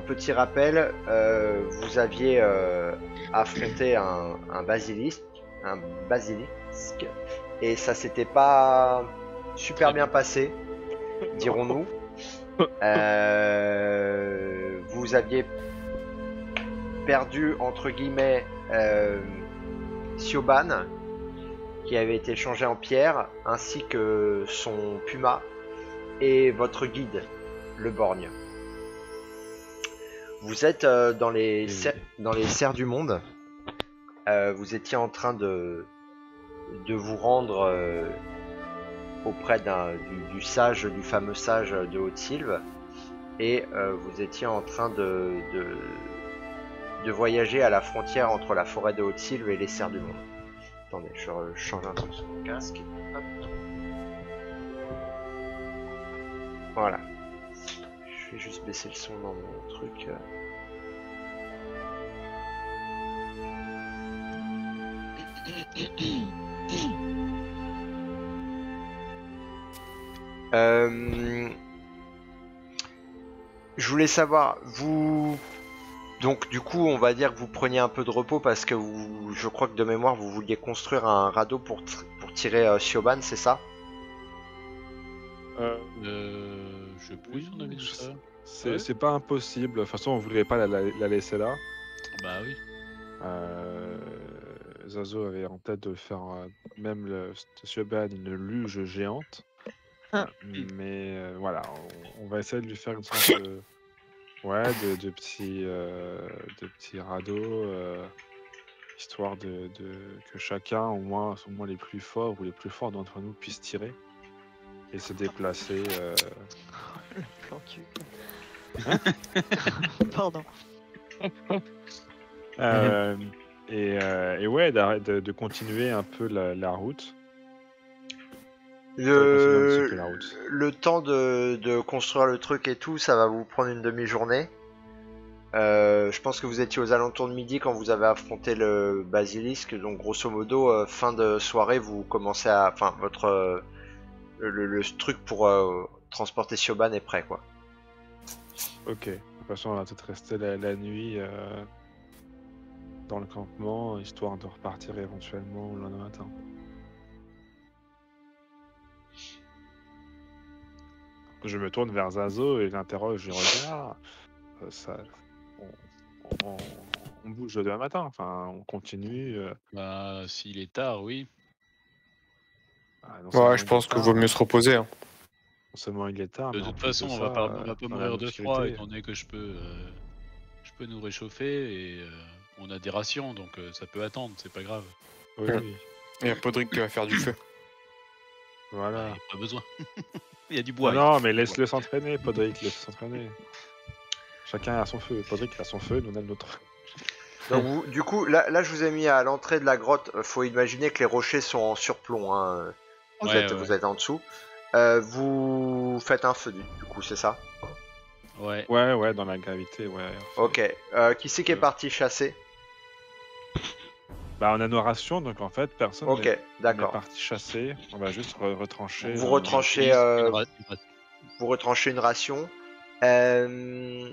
petit rappel, euh, vous aviez euh, affronté un, un basilisque, un basilisque, et ça s'était pas super bien passé, dirons-nous. Euh, vous aviez perdu entre guillemets euh, Sioban, qui avait été changé en pierre, ainsi que son puma et votre guide, le borgne. Vous êtes euh, dans les cer- dans les serres du monde. Euh, vous étiez en train de de vous rendre euh, auprès d'un du, du sage, du fameux sage de Haute-Sylve, et vous étiez en train de, de de voyager à la frontière entre la forêt de Haute-Sylve et les serres du monde. Attendez, je change un peu son casque. Hop. Voilà. Je vais juste baisser le son dans mon truc. Euh, Je voulais savoir, vous... Donc du coup, on va dire que vous preniez un peu de repos parce que vous, je crois que de mémoire, vous vouliez construire un radeau pour, pour tirer euh, Sioban, c'est ça? Euh, Euh, je sais plus si on avait dit ça. c'est Ouais. pas impossible. De toute façon, on voudrait pas la, la- la laisser là. Bah oui. Euh, Zazo avait en tête de faire euh, même le Sioban une luge géante. Ah. Mais euh, voilà, on, on va essayer de lui faire une sorte de, ouais, de, de petits, euh, de petits radeaux, euh, histoire de, de- que chacun, au moins, au moins les plus forts ou les plus forts d'entre nous, puissent tirer et se déplacer. euh, Le plan cul. Pardon. Euh, et, euh, et ouais, de, de continuer un peu la, la route. le... peu la route. le temps de, de construire le truc et tout, ça va vous prendre une demi-journée. Euh, je pense que vous étiez aux alentours de midi quand vous avez affronté le basilisque, donc grosso modo, euh, fin de soirée, vous commencez à... Enfin, votre... le, le- le truc pour euh, transporter Sioban est prêt, quoi. Ok. De toute façon, on va peut-être rester la, la nuit euh, dans le campement, histoire de repartir éventuellement le lendemain matin. Je me tourne vers Zazo et l'interroge, je regarde. euh, ça, on, on- on bouge demain matin, enfin, on continue. euh, Bah s'il est tard, oui. Ah, non Ouais, je il pense tard, vaut mieux se reposer. hein. Non seulement il est tard, De toute façon, on ça, va pas, on euh, va pas mourir de froid, étant donné que je peux, euh, je peux nous réchauffer et euh, on a des rations, donc euh, ça peut attendre, c'est pas grave. Oui, Ouais. oui. Il y a Podrick qui va faire du feu. Voilà. Il y a pas besoin. il y a du Ah bois. non, mais laisse-le s'entraîner, Podrick, laisse s'entraîner. Chacun a son feu. Podrick il a son feu, nous on a le nôtre. Donc vous- du coup, là, là, je vous ai mis à l'entrée de la grotte. Euh, Faut imaginer que les rochers sont en surplomb. Hein. Vous, Ouais, êtes, ouais. vous êtes en dessous. Euh, vous faites un feu, du coup, c'est ça? Ouais. Ouais, ouais, dans la gravité, ouais. Ok. Euh, qui c'est qui est parti chasser? Bah, on a nos rations, donc en fait, personne Ok, d'accord. parti chasser. On va juste re- retrancher. Vous euh, retranchez, euh, Vous retranchez une ration. Euh...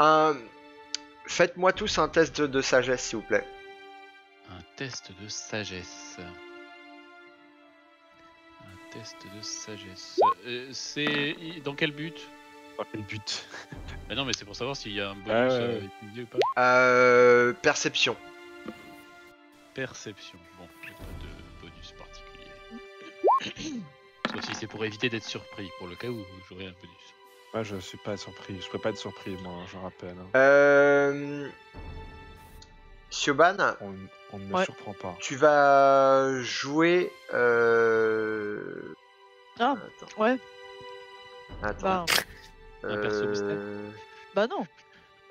Un... Faites-moi tous un test de, de sagesse, s'il vous plaît. Test de sagesse. Un test de sagesse. Euh, c'est dans quel but? Dans quel but? Bah non, mais c'est pour savoir s'il y a un bonus ouais, euh, utilisé ou pas. Euh... Perception. Perception. Bon, j'ai pas de bonus particulier. Sauf si c'est pour éviter d'être surpris, pour le cas où j'aurais un bonus. Ouais, je suis pas surpris. Je peux pas être surpris, moi, je rappelle. hein. Euh... Sioban, On, on ne me Ouais. surprend pas. tu vas jouer... Euh... Ah, Attends. ouais. Attends. Bah, Un perso mystère. Euh... bah non,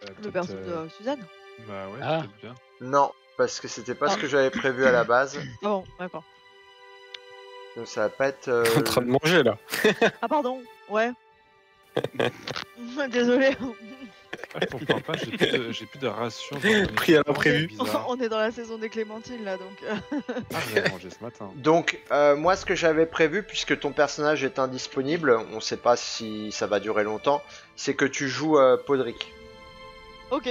Euh, le perso euh, de Suzanne. Bah ouais, Ah. bien. Non, parce que c'était pas ce Ah. que j'avais prévu à la base. Ah bon, d'accord. Donc ça va pas être... euh, en train de manger là. Ah pardon, ouais. Désolé. Je comprends pas, j'ai plus de, j'ai plus de ration. dans mon Pris à équipement, l'imprévu. c'est bizarre. On est dans la saison des clémentines là donc. euh, Ah, j'avais mangé ce matin. Donc, euh, moi, ce que j'avais prévu, puisque ton personnage est indisponible, on sait pas si ça va durer longtemps, c'est que tu joues euh, Podrick. Ok.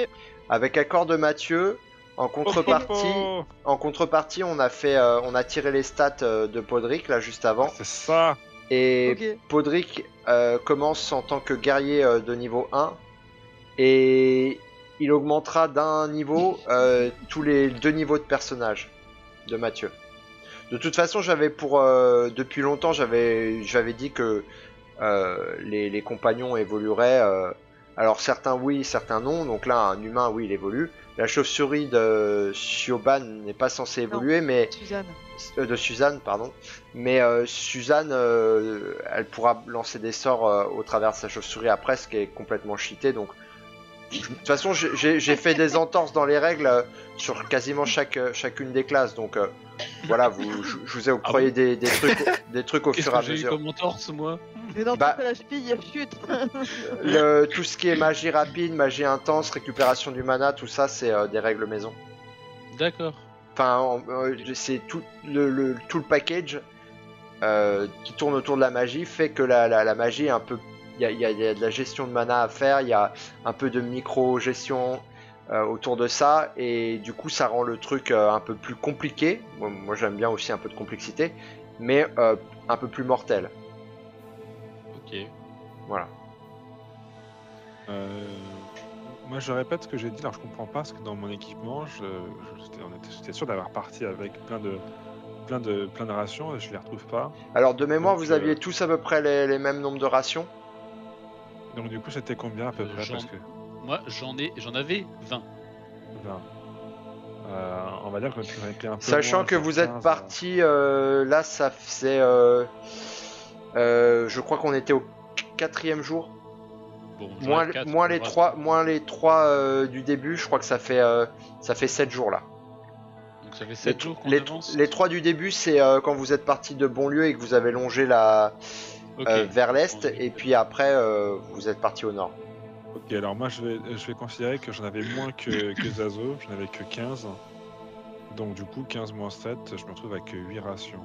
Avec accord de Mathieu, en contrepartie, Oh, oh, en contrepartie, on a fait, euh, on a tiré les stats euh, de Podrick là juste avant, oh. C'est ça. et Ok. Podrick euh, commence en tant que guerrier euh, de niveau 1 et il augmentera d'un niveau euh, tous les deux niveaux de personnage de Mathieu. De toute façon, j'avais pour euh, depuis longtemps, j'avais j'avais dit que euh, les, les compagnons évolueraient. alors certains oui, certains non. Donc là, un humain, oui, il évolue. La chauve-souris de Sioban n'est pas censée évoluer, mais Suzanne. de Suzanne, pardon. Mais Suzanne, elle pourra lancer des sorts au travers de sa chauve-souris après, ce qui est complètement cheaté. Donc, de toute façon, j'ai- fait des entorses dans les règles euh, sur quasiment chaque, euh, chacune des classes. Donc, euh, voilà, vous, je, je vous ai octroyé des, des trucs, au- des trucs au Qu'est-ce fur et à que j'ai eu mesure. comme entorse, moi Mais non, Bah- la chute. Le- tout ce qui est magie rapide, magie intense, récupération du mana, tout ça, c'est euh, des règles maison. D'accord. Enfin, en- euh, c'est tout le, le- tout le package euh, qui tourne autour de la magie fait que la, la, la magie est un peu. Il y a, y a- il y a de la gestion de mana à faire, il y a un peu de micro-gestion euh, autour de ça, et du coup, ça rend le truc euh, un peu plus compliqué. Moi, moi, j'aime bien aussi un peu de complexité, mais euh, un peu plus mortel. Ok. Voilà. Euh, moi, je répète ce que j'ai dit. Alors, je comprends pas parce que dans mon équipement, je, je- j'étais, sûr d'avoir parti avec plein de, plein de, plein de rations je les retrouve pas. Alors, de mémoire, Donc, vous euh, aviez tous à peu près les, les mêmes nombres de rations. Donc, du coup, c'était combien à peu Euh, près Parce que, Moi, j'en ai, j'en avais 20. enfin, euh, on va dire que ai pris un peu Sachant moins, que vous êtes 15, parti, euh, là, ça faisait. euh, euh, je crois qu'on était au quatrième jour. Bon, Moins, les va- trois, moins les trois euh, du début. Je crois que ça fait, euh, ça fait 7 jours là. Donc ça fait Les, 7 jours qu'on les- avance. les trois du début, c'est euh, quand vous êtes parti de Bonlieu et que vous avez longé la Euh, vers l'est, et puis après euh, vous êtes parti au nord. Ok, alors moi, je vais, je vais considérer que j'en avais moins que, que Zazo. J'en avais que 15. Donc, du coup, 15 moins 7, je me retrouve avec 8 rations.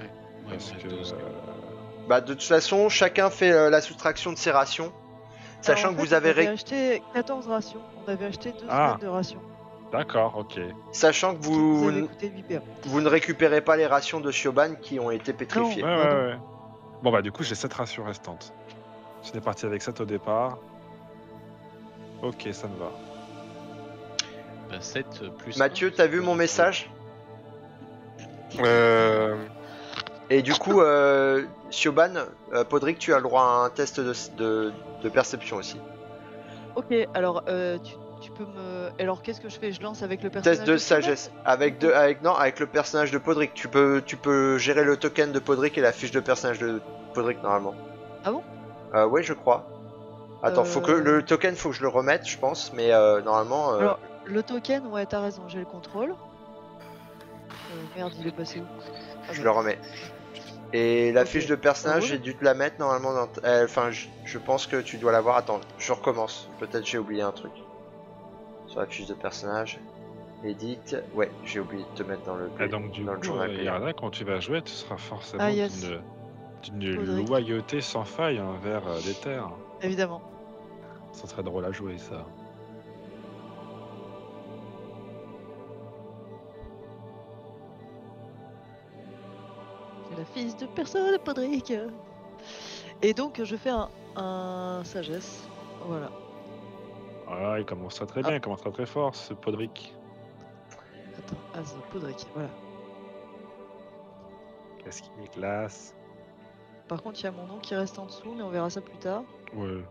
Ouais, Parce ouais, que. 12. euh, Bah de toute façon, chacun fait euh, la soustraction de ses rations, sachant Alors, en que fait, vous avez On avait ré- acheté 14 rations. On avait acheté 2 Ah. semaines de rations. D'accord, ok. sachant que vous avait coûté 8 PA. vous ne récupérez pas les rations de Sioban qui ont été pétrifiées. Ouais, ouais, non. ouais. Bon, bah, du coup, j'ai 7 rations restantes. J'étais parti avec 7 au départ. Ok, ça me va. Bah, 7 plus. Mathieu, t'as vu mon message? Euh, Et du coup, euh, Sioban, euh, Podrick, tu as le droit à un test de, de- de perception aussi. Ok, alors euh, tu, tu peux me. Alors qu'est-ce que je fais? Je lance avec le personnage Test de sagesse. Avec deux, avec non, avec le personnage de Podrick. Tu peux, tu peux gérer le token de Podrick et la fiche de personnage de Podrick normalement. Ah bon? Euh, Oui, je crois. Attends, faut que Euh. le token, faut que je le remette, je pense, mais euh, normalement. euh, Alors, le token, ouais, t'as raison, j'ai le contrôle. Euh, merde, il est passé où? Ah, Je le remets. Et la fiche de personnage, Ah j'ai dû te la mettre normalement dans. Enfin, je, je pense que tu dois l'avoir. Attends, je recommence. Peut-être j'ai oublié un truc. La fiche de personnage. Edit. Ouais, j'ai oublié de te mettre dans le. Et donc, du dans le coup, journal euh. Yarda, quand tu vas jouer, tu seras forcément Ah, yes. d'une, loyauté sans faille envers euh, les terres. Évidemment. Ça serait drôle à jouer, ça. La fille de personne, Podrick. Et donc, je fais un, un sagesse. Voilà. Ah, il commence très très bien, il commence très très fort, ce Podrick. Attends, ah, c'est Podrick, voilà. Qu'est-ce qu'il est classe. Par contre, il y a mon nom qui reste en dessous, mais on verra ça plus tard. Ouais.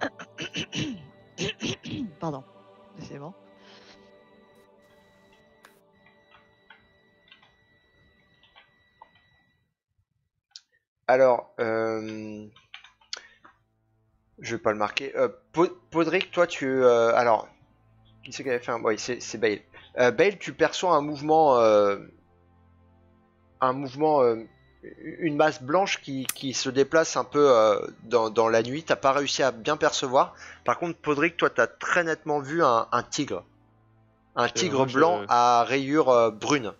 Pardon. Décidément. Alors, euh... je vais pas le marquer. Euh, Po- Podrick, toi, tu. euh, alors, qui c'est qui avait fait un. Oui, c'est Bale. Euh, Bale, tu perçois un mouvement. Un mouvement une masse blanche qui, qui se déplace un peu dans, dans la nuit. T'as pas réussi à bien percevoir. Par contre, Podrick, toi, t'as très nettement vu un, un tigre. Un tigre je- blanc à rayures brunes.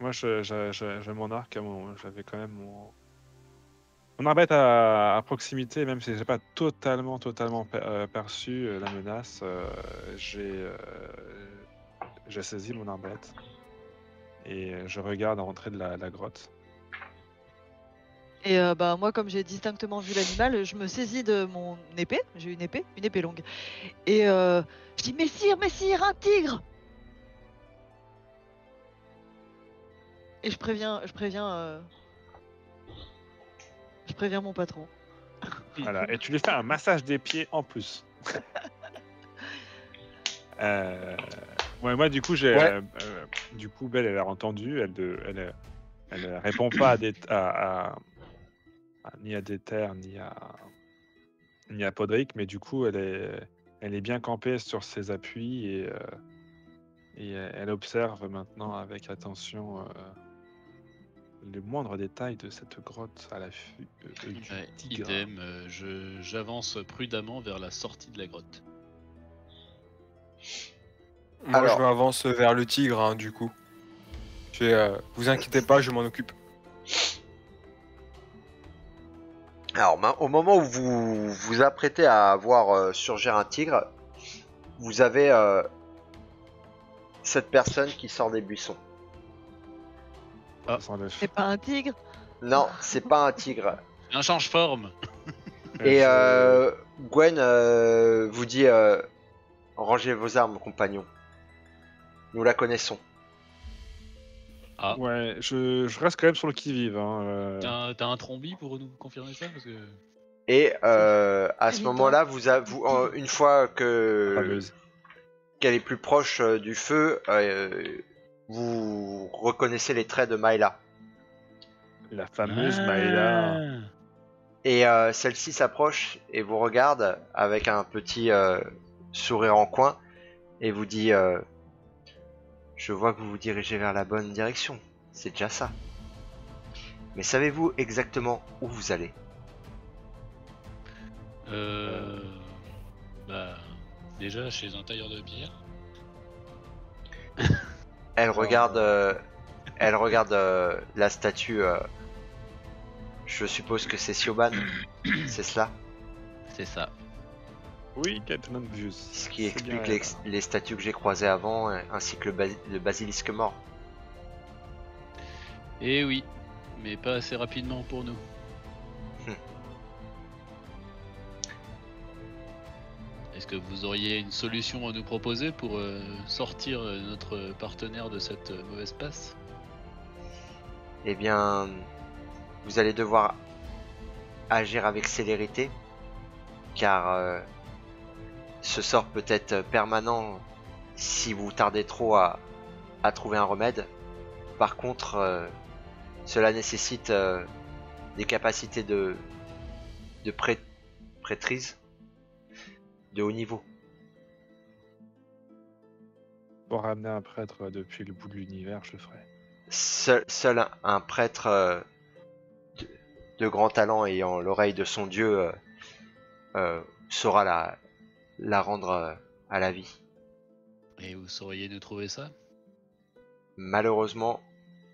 Moi, j'ai mon arc, j'avais quand même mon. Mon arbalète à, à proximité, même si j'ai pas totalement, totalement euh, perçu euh, la menace, euh, j'ai saisi mon arbalète et je regarde à l'entrée de la, grotte. Et bah moi comme j'ai distinctement vu l'animal, je me saisis de mon épée, j'ai une épée, une épée longue. Et je dis Messire, Messire, un tigre Et je préviens, je préviens, je préviens mon patron. Voilà. Et tu lui fais un massage des pieds en plus. Euh, ouais, moi, du coup, j'ai. Ouais. euh, euh, du coup, Belle, elle a entendu. Elle, de, elle, euh, elle répond pas à des, à, à- à- ni à Déter, ni à, ni à Podrick, mais du coup, elle est, elle est bien campée sur ses appuis et, euh, et elle observe maintenant avec attention euh, les moindres détails de cette grotte à euh, du Ouais, tigre. idem, euh, je- j'avance prudemment vers la sortie de la grotte. Moi, Alors. je m'avance vers le tigre, hein, du coup. Euh, vous inquiétez pas, je m'en occupe. Alors, ma- au moment où vous vous apprêtez à voir euh, surgir un tigre, vous avez euh, cette personne qui sort des buissons. Le- C'est pas un tigre Non, c'est pas un tigre. Un change-forme Et je- euh, Gwen euh, vous dit euh, Rangez vos armes, compagnons. Nous la connaissons. Ah, Ouais, je, je reste quand même sur le qui-vive. Hein, euh. t'as un- trombi pour nous confirmer ça Parce que... Et euh, à ce moment-là, vous, a- vous euh, une fois que qu'elle est plus proche euh, du feu, euh, vous reconnaissez les traits de Myla. La fameuse Ah. Maëla. Et euh, celle-ci s'approche et vous regarde avec un petit euh, sourire en coin et vous dit euh, Je vois que vous vous dirigez vers la bonne direction. C'est déjà ça. Mais savez-vous exactement où vous allez? Euh... Bah... Déjà chez un tailleur de bière. Elle regarde, euh, elle regarde euh, la statue. euh, je suppose que c'est Sioban, c'est cela? C'est ça. Oui, Captain Views. Ce qui explique les, les statues que j'ai croisées avant, euh, ainsi que le, bas- le basilisque mort. Eh oui, mais pas assez rapidement pour nous. Que vous auriez une solution à nous proposer pour euh, sortir euh, notre partenaire de cette euh, mauvaise passe? Eh bien, vous allez devoir agir avec célérité, car ce sort peut être permanent si vous tardez trop à, trouver un remède. Par contre, cela nécessite des capacités de, de prê- prêtrise de haut niveau. Pour ramener un prêtre depuis le bout de l'univers, je le ferai. Seul, seul un, un prêtre euh, de, de grand talent ayant l'oreille de son dieu euh, euh, saura la, la rendre à la vie. Et vous sauriez nous trouver ça? Malheureusement,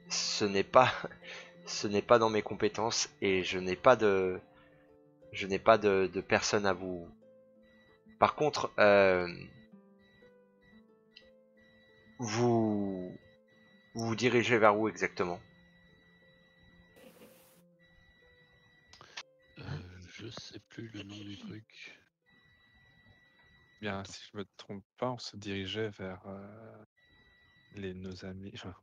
ce n'est pas, ce n'est pas dans mes compétences et je n'ai pas de, je n'ai pas de, de personne à vous. Par contre, euh, vous, vous vous dirigez vers où exactement? Euh, Je sais plus le nom du truc. Bien, si je me trompe pas, on se dirigeait vers euh, les nos amis. enfin,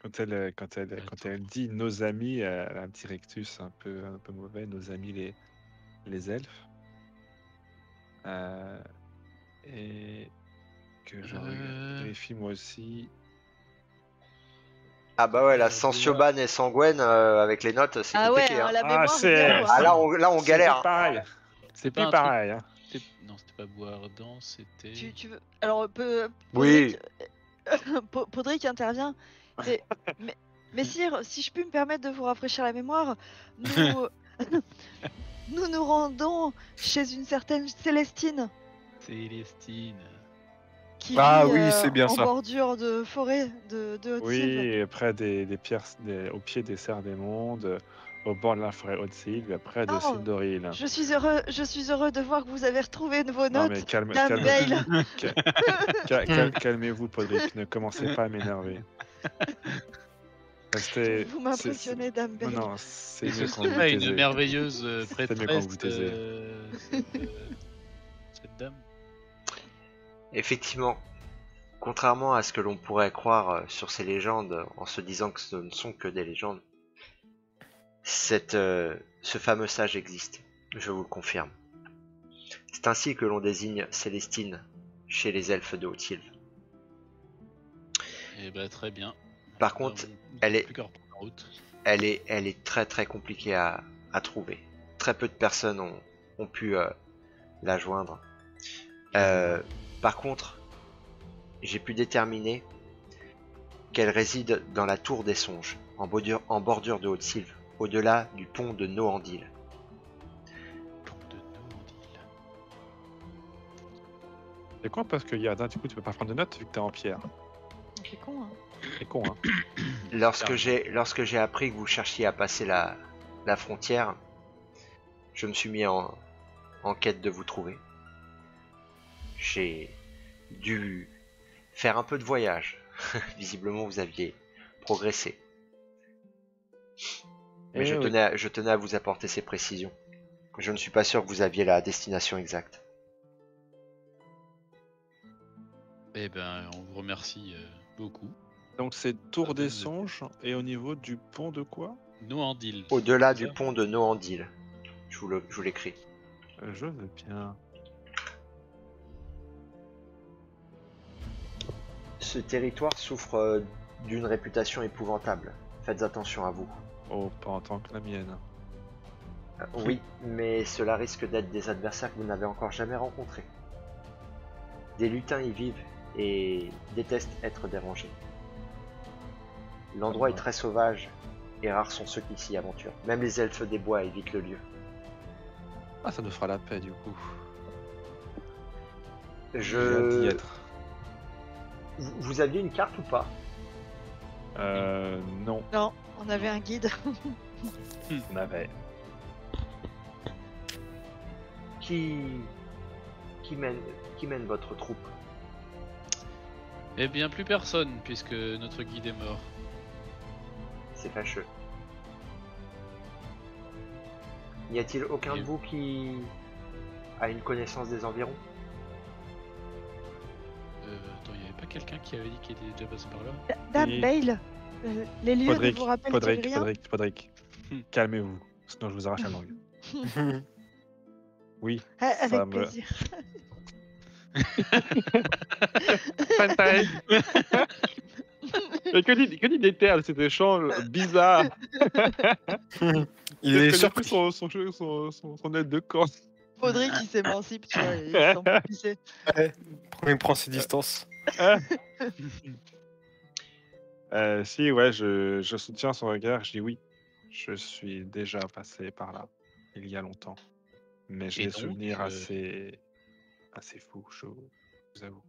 Quand elle, quand elle, quand Attends. elle dit nos amis, elle a un petit rectus un peu, un peu mauvais. Nos amis les, les elfes. Euh, et que je Euh. vérifie moi aussi. Ah bah ouais, la Euh, sans Sioban et sans Gwen euh, avec les notes, c'est Ah ouais, compliqué. hein, hein. la Ah, mémoire c'est- zéro, hein. Ah là, on, là, on C'est galère. plus pareil. C'est pas plus un truc- pareil. hein. C'était- Non, c'était pas Boisardant, c'était. Tu, tu veux... Alors, peu... Oui. Podrick- Po- Podrick intervient. C'est- Mais Messire, si je puis me permettre de vous rafraîchir la mémoire, nous nous, nous rendons chez une certaine Célestine Célestine. qui Ah vit oui, euh, c'est bien en ça. bordure de forêt de, de Haute-Sylve. Oui, près des, des pierres, des- au pied des serres des mondes, au bord de la forêt Haute-Sylve, près de Non, Sildoril. Je suis heureux, je suis heureux de voir que vous avez retrouvé de vos Non, notes. mais calme, calme- Calmez-vous, Podrick, ne commencez pas à m'énerver. Vous m'impressionnez, Dame Bale. Non, non, c'est mieux ce quand vous serait une taisez. merveilleuse euh, C'est mieux quand prêtresse, vous taisez. euh, cette, euh, cette dame. Effectivement, contrairement à ce que l'on pourrait croire euh, sur ces légendes en se disant que ce ne sont que des légendes, cette, euh, ce fameux sage existe, je vous le confirme. C'est ainsi que l'on désigne Célestine chez les elfes de Haute-Sylve. Et bah très bien. Par contre, elle est-. Elle est, elle est très très compliquée à, à trouver. Très peu de personnes ont, ont pu euh, la joindre. Euh, par contre, j'ai pu déterminer qu'elle réside dans la tour des songes, en bordure, en bordure de Haute-Sylve, au-delà du pont de Noandil. Pont de Noandil. C'est con parce que Yarda, du coup, tu peux pas prendre de notes vu que t'es en pierre. C'est con, hein. C'est con, hein. Lorsque j'ai lorsque j'ai appris que vous cherchiez à passer la, la frontière, je me suis mis en, en quête de vous trouver. J'ai dû faire un peu de voyage. Visiblement, vous aviez progressé. Mais Eh je oui. tenais, à, je tenais à vous apporter ces précisions. Je ne suis pas sûr que vous aviez la destination exacte. Eh ben, on vous remercie euh, beaucoup. Donc c'est Tour des de- Songes et au niveau du pont de quoi? Noandil. Au-delà du pont de Noandil. Je vous le- je vous l'écris. Euh, Je veux bien. Ce territoire souffre euh, d'une réputation épouvantable. Faites attention à vous. Oh, pas en tant que la mienne. Euh, Oui, mais cela risque d'être des adversaires que vous n'avez encore jamais rencontrés. Des lutins y vivent et détestent être dérangés. L'endroit est très sauvage et rares sont ceux qui s'y aventurent. Même les elfes des bois évitent le lieu. Ah, ça nous fera la paix du coup. Je... être. Vous vous aviez une carte ou pas? Euh, non, Non, on avait un guide. on avait. qui... qui mène qui mène votre troupe? Eh bien, plus personne, puisque notre guide est mort. C'est fâcheux. N'y a-t-il aucun de vous qui a une connaissance des environs? Euh, attends, il y avait pas quelqu'un qui avait dit qu'il était déjà passé par là? Dame Oui. Bale, euh, les lieux ne Podrick, vous rappellent Podrick, rien? Podrick, Podrick. Hmm. Calmez-vous, sinon je vous arrache la langue. Oui, Ah, ça Avec me- plaisir. Mais que dit, que dit d'éther de cet échange bizarre Il est surpris. son, son, son, son, son aide de camp. Podrick qui s'émancipe, tu vois, il prend ses distances. Euh, si, ouais, je, je soutiens son regard. Je dis oui, je suis déjà passé par là, il y a longtemps. Mais j'ai des souvenirs euh, assez, assez fous, je vous avoue.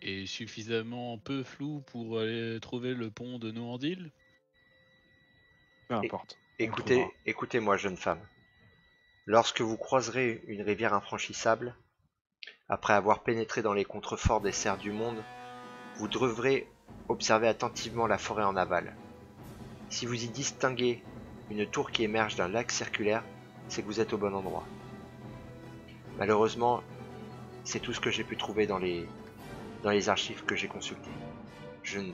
Et suffisamment peu flou pour aller trouver le pont de Noandil Peu importe. Écoutez, écoutez-moi, jeune femme. Lorsque vous croiserez une rivière infranchissable, après avoir pénétré dans les contreforts des serres du monde, vous devrez observer attentivement la forêt en aval. Si vous y distinguez une tour qui émerge d'un lac circulaire, c'est que vous êtes au bon endroit. Malheureusement, c'est tout ce que j'ai pu trouver dans les, dans les archives que j'ai consultées. Je ne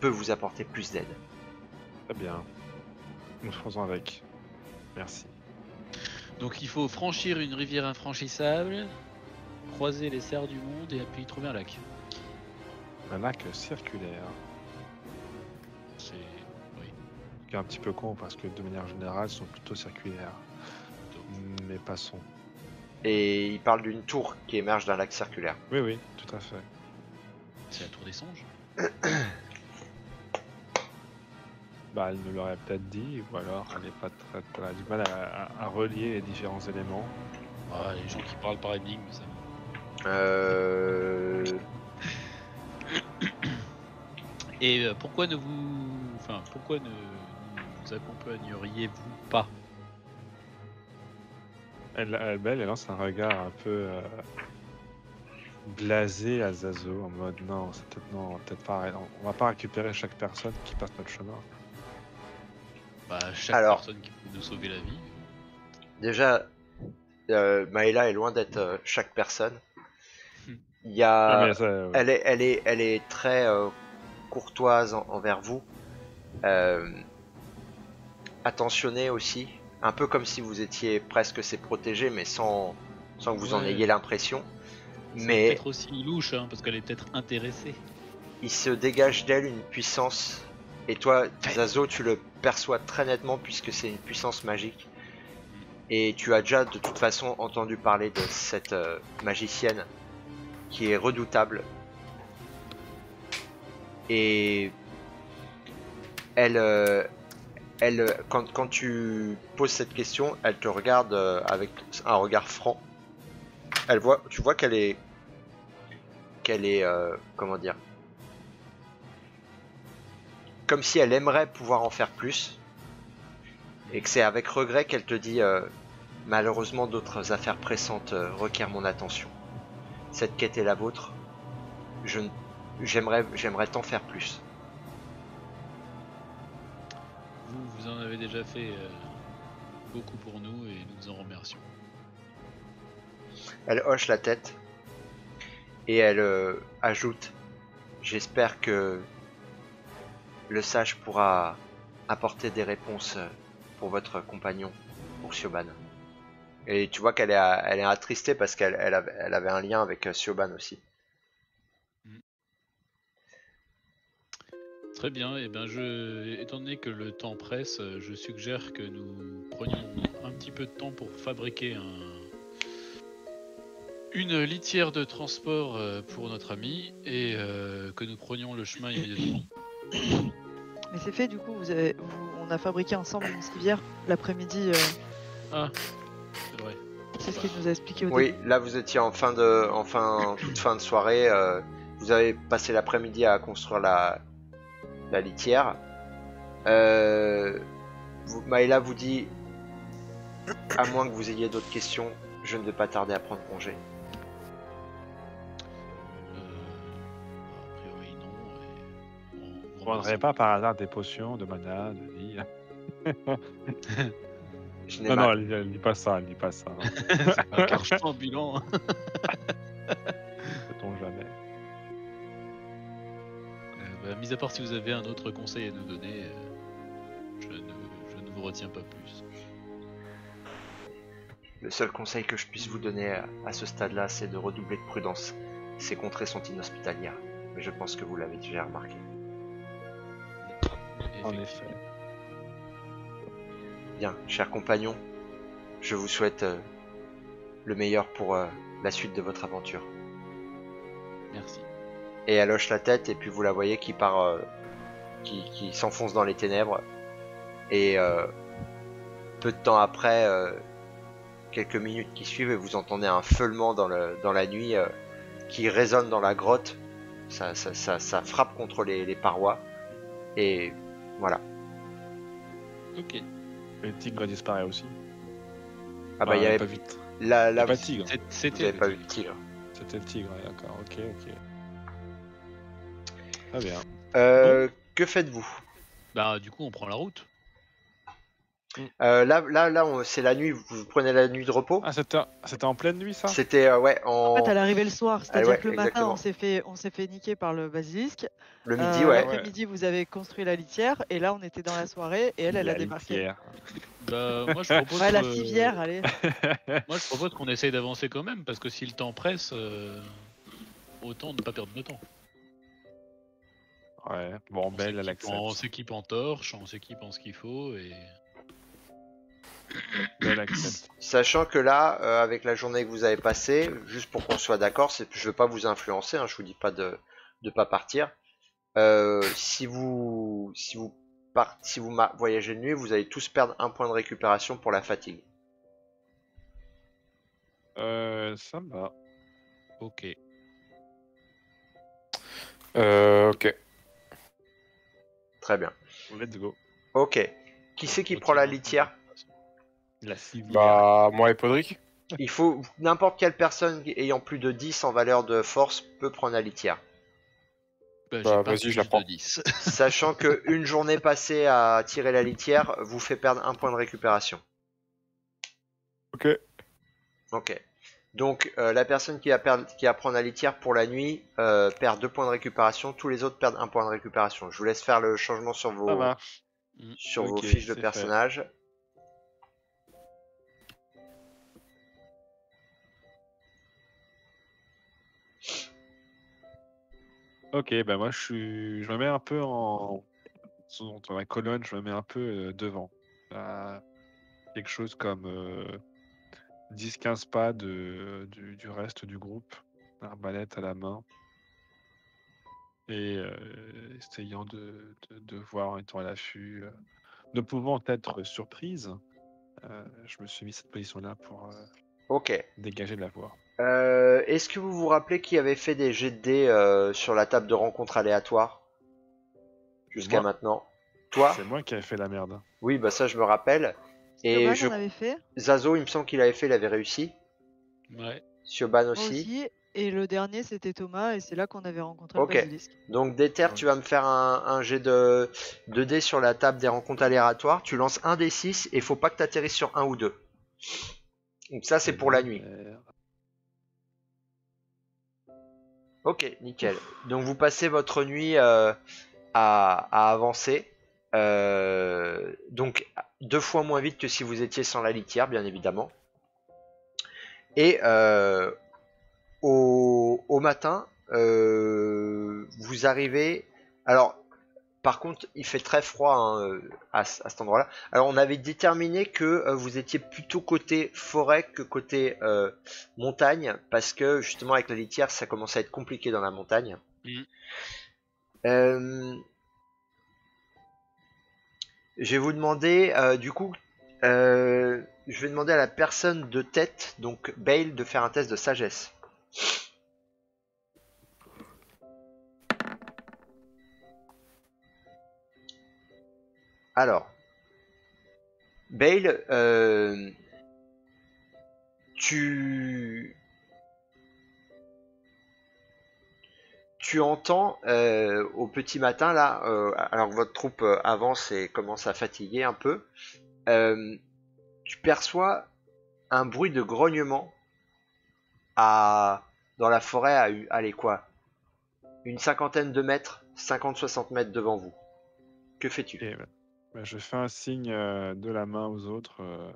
peux vous apporter plus d'aide. Très bien. Nous faisons avec. Merci. Donc il faut franchir une rivière infranchissable, croiser les serres du monde et puis trouver un lac. Un lac circulaire. C'est. Oui. qui est un petit peu con parce que de manière générale, ils sont plutôt circulaires. plutôt. Mais passons. Et il parle d'une tour qui émerge d'un lac circulaire. Oui, oui, tout à fait. C'est la tour des songes bah, elle nous l'aurait peut-être dit, ou alors elle, est pas très, elle a du mal à, à- à relier les différents éléments. Ah, les gens qui parlent par énigme, ça. Euh... Et euh, pourquoi ne vous. Enfin, pourquoi ne nous accompagneriez-vous pas? Elle, elle, elle, elle lance un regard un peu euh, blasé à Zazo, en mode non, c'est peut-être non, peut-être pas, on, on va pas récupérer chaque personne qui passe notre chemin. Bah, chaque Alors. personne qui peut nous sauver la vie. Déjà, euh, Maëla est loin d'être euh, chaque personne. Hmm. Il y a... Ah, mais ça, ouais. elle, est, elle, est, elle est très euh, courtoise en- envers vous. Euh, attentionnée aussi. Un peu comme si vous étiez presque ses protégés, mais sans, sans que vous en ayez l'impression. Mais peut-être aussi louche, hein, parce qu'elle est peut-être intéressée. il se dégage d'elle une puissance. Et toi, Zazo, tu le perçois très nettement puisque c'est une puissance magique. Et tu as déjà de toute façon entendu parler de cette euh, magicienne qui est redoutable. Et elle, euh, elle, quand, quand tu poses cette question, elle te regarde euh, avec un regard franc. Elle voit, tu vois qu'elle est, qu'elle est, euh, comment dire, comme si elle aimerait pouvoir en faire plus, et que c'est avec regret qu'elle te dit euh, malheureusement d'autres affaires pressantes euh, requièrent mon attention. Cette quête est la vôtre. J'aimerais j'aimerais t'en faire plus. Vous, vous en avez déjà fait beaucoup pour nous et nous en remercions. Elle hoche la tête et elle euh, ajoute J'espère que le sage pourra apporter des réponses euh, pour votre compagnon, pour Sioban. Et tu vois qu'elle est, est attristée parce qu'elle elle avait, un lien avec euh, Sioban aussi. Très bien, et ben je, étant donné que le temps presse, euh, je suggère que nous prenions un petit peu de temps pour fabriquer un, une litière de transport euh, pour notre ami et euh, que nous prenions le chemin immédiatement. Mais c'est fait du coup, vous avez, vous- on a fabriqué ensemble une civière l'après-midi. euh, Ah, c'est vrai. c'est ce qu'il nous a expliqué au Oui, début. là vous étiez en fin de, en fin, en toute fin de soirée. euh, vous avez passé l'après-midi à construire la, la litière. Euh, vous, Maëla vous dit, à moins que vous ayez d'autres questions, je ne vais pas tarder à prendre congé. Remercie. pas par hasard des potions de mana, de vie Je n'ai Non, non, elle, lit pas ça, elle lit pas ça. hein. C'est pas un carton ambulant. Sait-on jamais. Euh, bah, mis à part si vous avez un autre conseil à nous donner, euh, je, ne, je ne vous retiens pas plus. Le seul conseil que je puisse vous donner à, à ce stade-là, c'est de redoubler de prudence. Ces contrées sont inhospitalières, mais je pense que vous l'avez déjà remarqué. En effet. Bien, chers compagnons, je vous souhaite euh, le meilleur pour euh, la suite de votre aventure. Merci. Et elle hoche la tête et puis vous la voyez qui part, euh, qui, qui s'enfonce dans les ténèbres. Et peu de temps après, quelques minutes qui suivent, et vous entendez un feulement dans, le, dans la nuit qui résonne dans la grotte. Ça, ça, ça, ça frappe contre les, les parois. Et voilà. Ok. Et le tigre disparaît aussi. Ah bah il y avait pas vite. la, la, pas tigre. C'était. pas eu de tigre. C'était le tigre, d'accord. Ok, ok. Très bien. Euh, Que faites-vous? Bah, du coup, on prend la route. Euh, Là, là, là, on- c'est la nuit. Vous prenez la nuit de repos. Ah, c'était c'était en pleine nuit, ça? C'était euh, ouais en En fait, elle est arrivée le soir, c'est-à-dire ouais, que le matin, on s'est fait, on s'est fait niquer par le basilisque. le midi, Euh, ouais. L'après-midi, vous avez construit la litière, et là, on était dans la soirée, et elle, elle a La débarqué. litière. Bah, moi, je propose. Ouais, la civière, allez. Moi, je propose qu'on essaye d'avancer quand même, parce que si le temps presse, euh, autant ne pas perdre de temps. Ouais, bon, On belle, elle en- On accepte. s'équipe en torche, on s'équipe en ce qu'il faut, et. Accepte. Sachant que là, euh, avec la journée que vous avez passée, juste pour qu'on soit d'accord, c'est je veux pas vous influencer, hein, je vous dis pas de de pas partir. Euh, si vous si vous part- si vous ma- voyagez de nuit, vous allez tous perdre un point de récupération pour la fatigue. Euh, ça va. Ok. Euh, ok. Très bien. Let's go. Ok. Qui c'est qui prend la litière? La civière. Bah, moi et Podrick. Il faut n'importe quelle personne ayant plus de 10 en valeur de force peut prendre la litière. Bah, Bah, vas-y, je la prends. de 10. Sachant que une journée passée à tirer la litière vous fait perdre un point de récupération. Ok. Ok. Donc euh, la personne qui va, perdre, qui va prendre la litière pour la nuit euh, perd deux points de récupération. Tous les autres perdent un point de récupération. Je vous laisse faire le changement sur vos, Ça marche. sur vos Ok, fiches de c'est fait. personnage. Ok, bah moi je suis, je me mets un peu en, dans la colonne, je me mets un peu euh, devant. À quelque chose comme euh, 10-15 pas de, du, du reste du groupe, arbalète à la main, et euh, essayant de, de, de voir en étant à l'affût, euh, ne pouvant être surprise, euh, je me suis mis cette position-là pour euh, Ok. dégager de la voix. Euh, Est-ce que vous vous rappelez qui avait fait des jets de dés euh, sur la table de rencontre aléatoire? Jusqu'à Moi. maintenant Toi? C'est moi qui avais fait la merde. Oui, bah ça je me rappelle. Et je... fait. Zazo, il me semble qu'il avait fait, il avait réussi. Ouais. Sioban Moi aussi. aussi. Et le dernier, c'était Thomas, et c'est là qu'on avait rencontré Ok. le basilisque. Donc Déter, tu vas me faire un, un jet de, de dés sur la table des rencontres aléatoires. Tu lances un des 6 et faut pas que tu atterrisses sur un ou deux. Donc ça c'est pour la nuit. Euh, Ok, nickel. Donc vous passez votre nuit euh, à, à avancer. Euh, donc deux fois moins vite que si vous étiez sans la litière, bien évidemment. Et euh, au, au matin, euh, vous arrivez. Alors, par contre, il fait très froid hein, euh, à, ce- à cet endroit-là. Alors, on avait déterminé que euh, vous étiez plutôt côté forêt que côté euh, montagne, parce que justement, avec la litière, ça commence à être compliqué dans la montagne. Euh, je vais vous demander, du coup, je vais demander à la personne de tête, donc Bale, de faire un test de sagesse. Alors, Bale, euh, tu tu entends euh, au petit matin là, euh, alors que votre troupe avance et commence à fatiguer un peu, tu perçois un bruit de grognement à dans la forêt à allez quoi, une cinquantaine de mètres, 50-60 mètres devant vous. Que fais-tu? Et, bah, je fais un signe euh, de la main aux autres euh,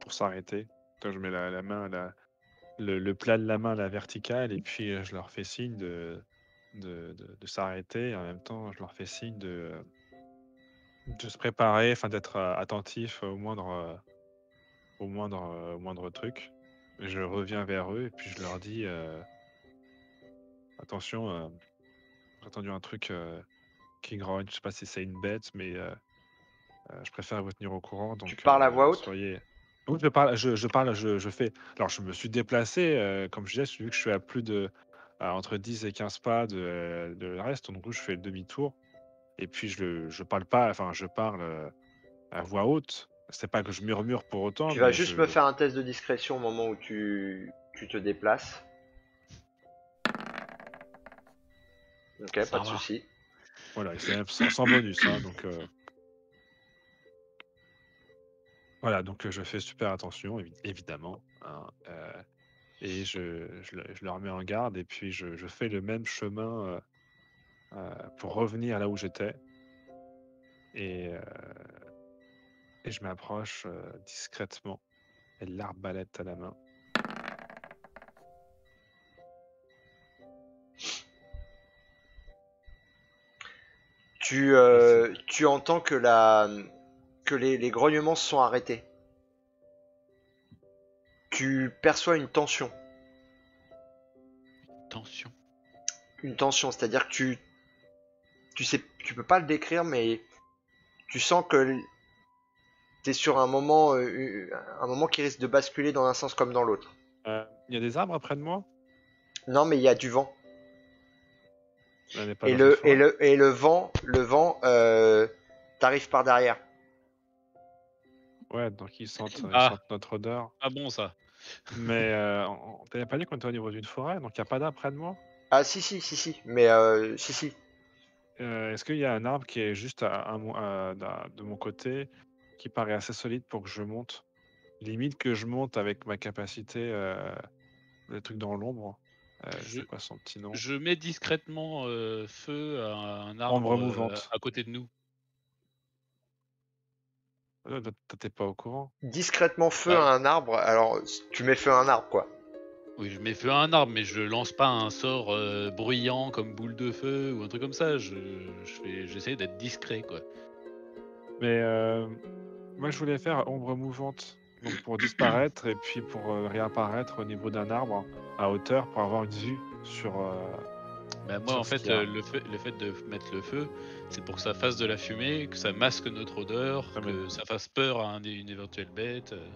pour s'arrêter. Donc, je mets la, la main, la- le, le plat de la main à la verticale, et puis euh, je leur fais signe de, de, de- de s'arrêter. Et en même temps, je leur fais signe de, de se préparer, enfin d'être attentif au moindre, au moindre, au moindre truc. Je reviens vers eux et puis je leur dis attention, j'ai entendu un truc qui grogne. Je sais pas si c'est une bête, mais je préfère vous tenir au courant. Donc, parles à euh, voix haute? soyez... Oui, je parle, je, je parle, je, je fais. Alors, je me suis déplacé, euh, comme je disais, vu que je suis à plus de. à entre 10 et 15 pas de, de le reste, donc je fais le demi-tour. Et puis, je, je parle pas, enfin, je parle euh, à voix haute. C'est pas que je murmure pour autant. Tu vas juste je- me faire un test de discrétion au moment où tu, tu te déplaces. Ok, Ça pas de souci. Voilà, c'est sans, sans bonus, hein, donc. euh, Voilà, donc euh, je fais super attention, évi- évidemment. hein, euh, et je, je, le- je leur mets en garde, et puis je, je fais le même chemin euh, euh, pour revenir là où j'étais. Et, euh, et je m'approche euh, discrètement, et l'arbalète à la main. Tu, euh, tu entends que, la, que les, les grognements se sont arrêtés. Tu perçois une tension. Attention. Une tension, c'est-à-dire que tu, tu sais, tu peux pas le décrire, mais tu sens que t'es sur un moment, euh, un moment qui risque de basculer dans un sens comme dans l'autre. Euh, Il y a des arbres près de moi? Non, mais il y a du vent. Le, le, et le vent, le vent, euh, t'arrive par derrière. Ouais, donc ils sentent, ils Ah. sentent notre odeur. Ah bon ça. Mais euh, on- t'avais pas dit qu'on était au niveau d'une forêt, donc il n'y a pas d'arbre près de moi Ah si si si si, mais euh, si si. Euh, Est-ce qu'il y a un arbre qui est juste à, à mon- à- à- de mon côté qui paraît assez solide pour que je monte? Limite que je monte avec ma capacité, euh, le truc dans l'ombre. Euh, Je- C'est quoi son petit nom? Je mets discrètement euh, feu à un arbre Ombre euh, mouvante. à côté de nous. Euh, toi, T'es pas au courant Discrètement feu Ah. à un arbre. Alors tu mets feu à un arbre quoi. Oui, je mets feu à un arbre, mais je lance pas un sort euh, bruyant comme boule de feu ou un truc comme ça. Je, j'essaie d'être discret, quoi. Mais euh, moi, je voulais faire ombre mouvante donc pour disparaître et puis pour euh, réapparaître au niveau d'un arbre à hauteur pour avoir une vue sur. Bah, moi, en fait, a. euh, le fait, le fait de mettre le feu, c'est pour que ça fasse de la fumée, que ça masque notre odeur, Ah, que ça fasse peur à un- une éventuelle bête. euh.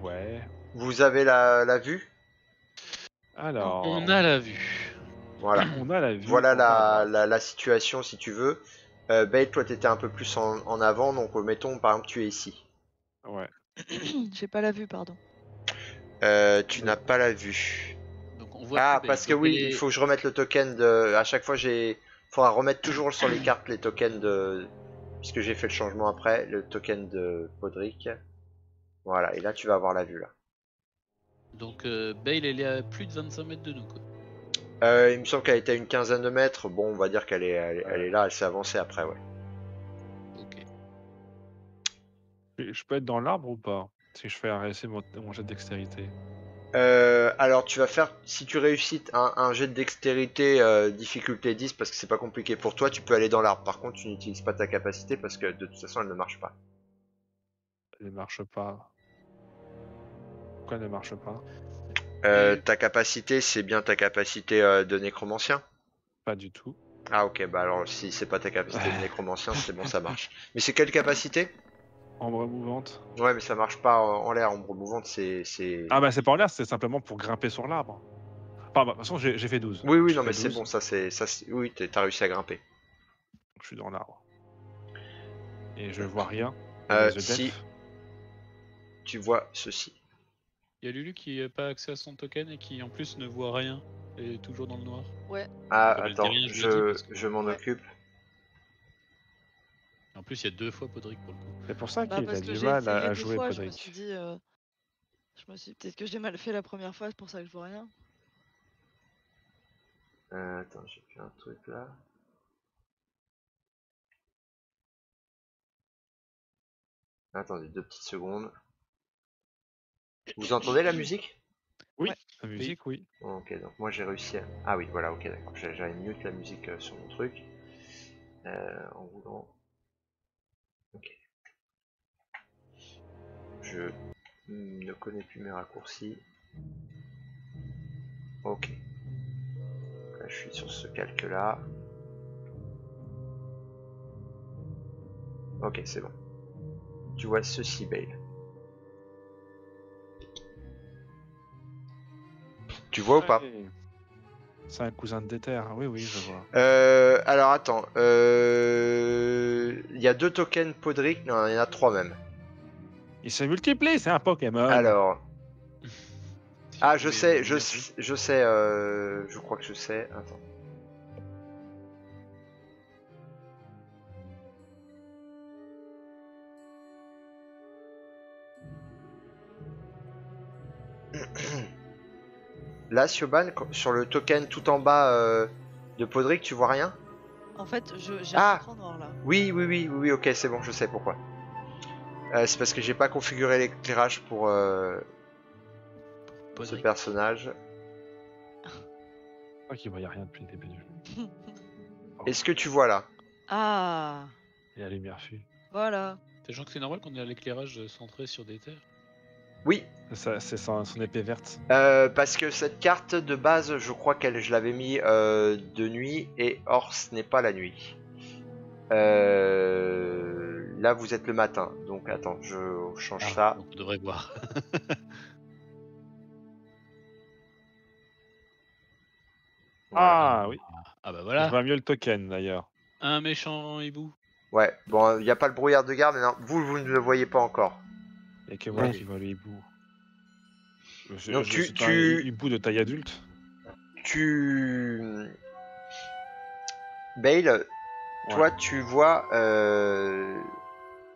Ouais. Vous avez la, la vue? Alors. On a la vue. Voilà. On a la vue. Voilà la, la, la situation si tu veux. Euh, Bale, toi t'étais un peu plus en, en avant, donc mettons par exemple tu es ici. Ouais. J'ai pas la vue, pardon. Euh, tu n'as pas la vue. Donc on voit Ah plus, parce ben, que oui, il faut que je remette le token de. À chaque fois j'ai. Faudra remettre toujours sur les cartes les tokens de. Puisque j'ai fait le changement après, le token de Podrick. Voilà, et là tu vas avoir la vue là. Donc euh, Bale, elle est à plus de 25 mètres de nous, quoi. Euh, il me semble qu'elle était à une quinzaine de mètres. Bon, on va dire qu'elle est, elle, est- elle est là, elle s'est avancée après, ouais. Ok. Je je peux être dans l'arbre ou pas Si je fais arrêter mon, mon jet de dextérité? Euh, alors tu vas faire, si tu réussis un, un jet de dextérité euh, difficulté 10 parce que c'est pas compliqué pour toi, tu peux aller dans l'arbre. Par contre, tu n'utilises pas ta capacité parce que de toute façon elle ne marche pas. Elle ne marche pas. Pourquoi elle ne marche pas? Euh, ta capacité, c'est bien ta capacité de nécromancien Pas du tout. Ah ok, bah alors si c'est pas ta capacité de nécromancien, c'est bon, ça marche. Mais c'est quelle capacité? Ombre mouvante. Ouais, mais ça marche pas en, l'air, ombre mouvante, c'est... c'est- Ah bah c'est pas en l'air, c'est simplement pour grimper sur l'arbre. Enfin, bah, de toute façon, j'ai fait 12. Oui, oui, non mais c'est 12, bon, ça c'est... ça c'est- Oui, t'es- t'as réussi à grimper. Je suis dans l'arbre. Et je vois rien. Euh, si. Tu vois ceci. Il y a Lulu qui n'a pas accès à son token et qui en plus ne voit rien et est toujours dans le noir. Ah, elle dit attends, je je, m'en Ouais. occupe. En plus, il y a deux fois Podrick pour le coup. C'est pour ça Bah, qu'il a du j'ai mal à, jouer fois, je me Podrick. suis dit. euh, Je me suis peut-être que j'ai mal fait la première fois, c'est pour ça que je vois rien. Euh, attends, j'ai fait un truc là. Attendez deux petites secondes. Vous entendez la musique? La musique, oui. Oh, Ok, donc moi j'ai réussi à... Ah oui, voilà, ok, d'accord. J'ai- J'avais mute la musique euh, sur mon truc. Euh, en voulant... Je ne connais plus mes raccourcis. Ok. Là, je suis sur ce calque-là. Ok, c'est bon. Tu vois ceci, Bale. Tu vois ou pas. C'est un cousin de Déter, oui, oui, je vois. Euh, alors attends, euh, il y a deux tokens Podrick, non, il y en a trois même. Il se multiplie, c'est un Pokémon. Alors, ah je sais, je, sais- je sais, euh, je crois que je sais. Attends. Là, Sioban, sur le token tout en bas euh, de Podrick, tu vois rien? En fait, je- j'ai Ah un écran noir là. Oui, oui, oui, oui, oui, ok, c'est bon, je sais pourquoi. Euh, c'est parce que j'ai pas configuré l'éclairage pour euh, ce personnage. Je crois qu'il voyait rien depuis le début du jeu. Est-ce que tu vois là? Ah, Et la lumière fut. voilà. T'es genre que c'est normal qu'on ait l'éclairage centré sur des terres? Oui, C'est ça- C'est son, son épée verte. euh, parce que cette carte de base, je crois qu'elle, je l'avais mis euh, de nuit et or ce n'est pas la nuit. Euh, là, vous êtes le matin. Donc, attends, je change Ah, ça. donc on devrait voir. Ah oui, Ah bah je voilà, vois mieux le token d'ailleurs. un méchant hibou. Ouais, bon, il n'y a pas le brouillard de garde, mais non, vous, vous ne le voyez pas encore. Il n'y a que moi Ouais. qui vois le hibou. Je, Donc je tu- suis tu- un hibou de taille adulte. Tu. Bale, Ouais. toi, tu vois euh,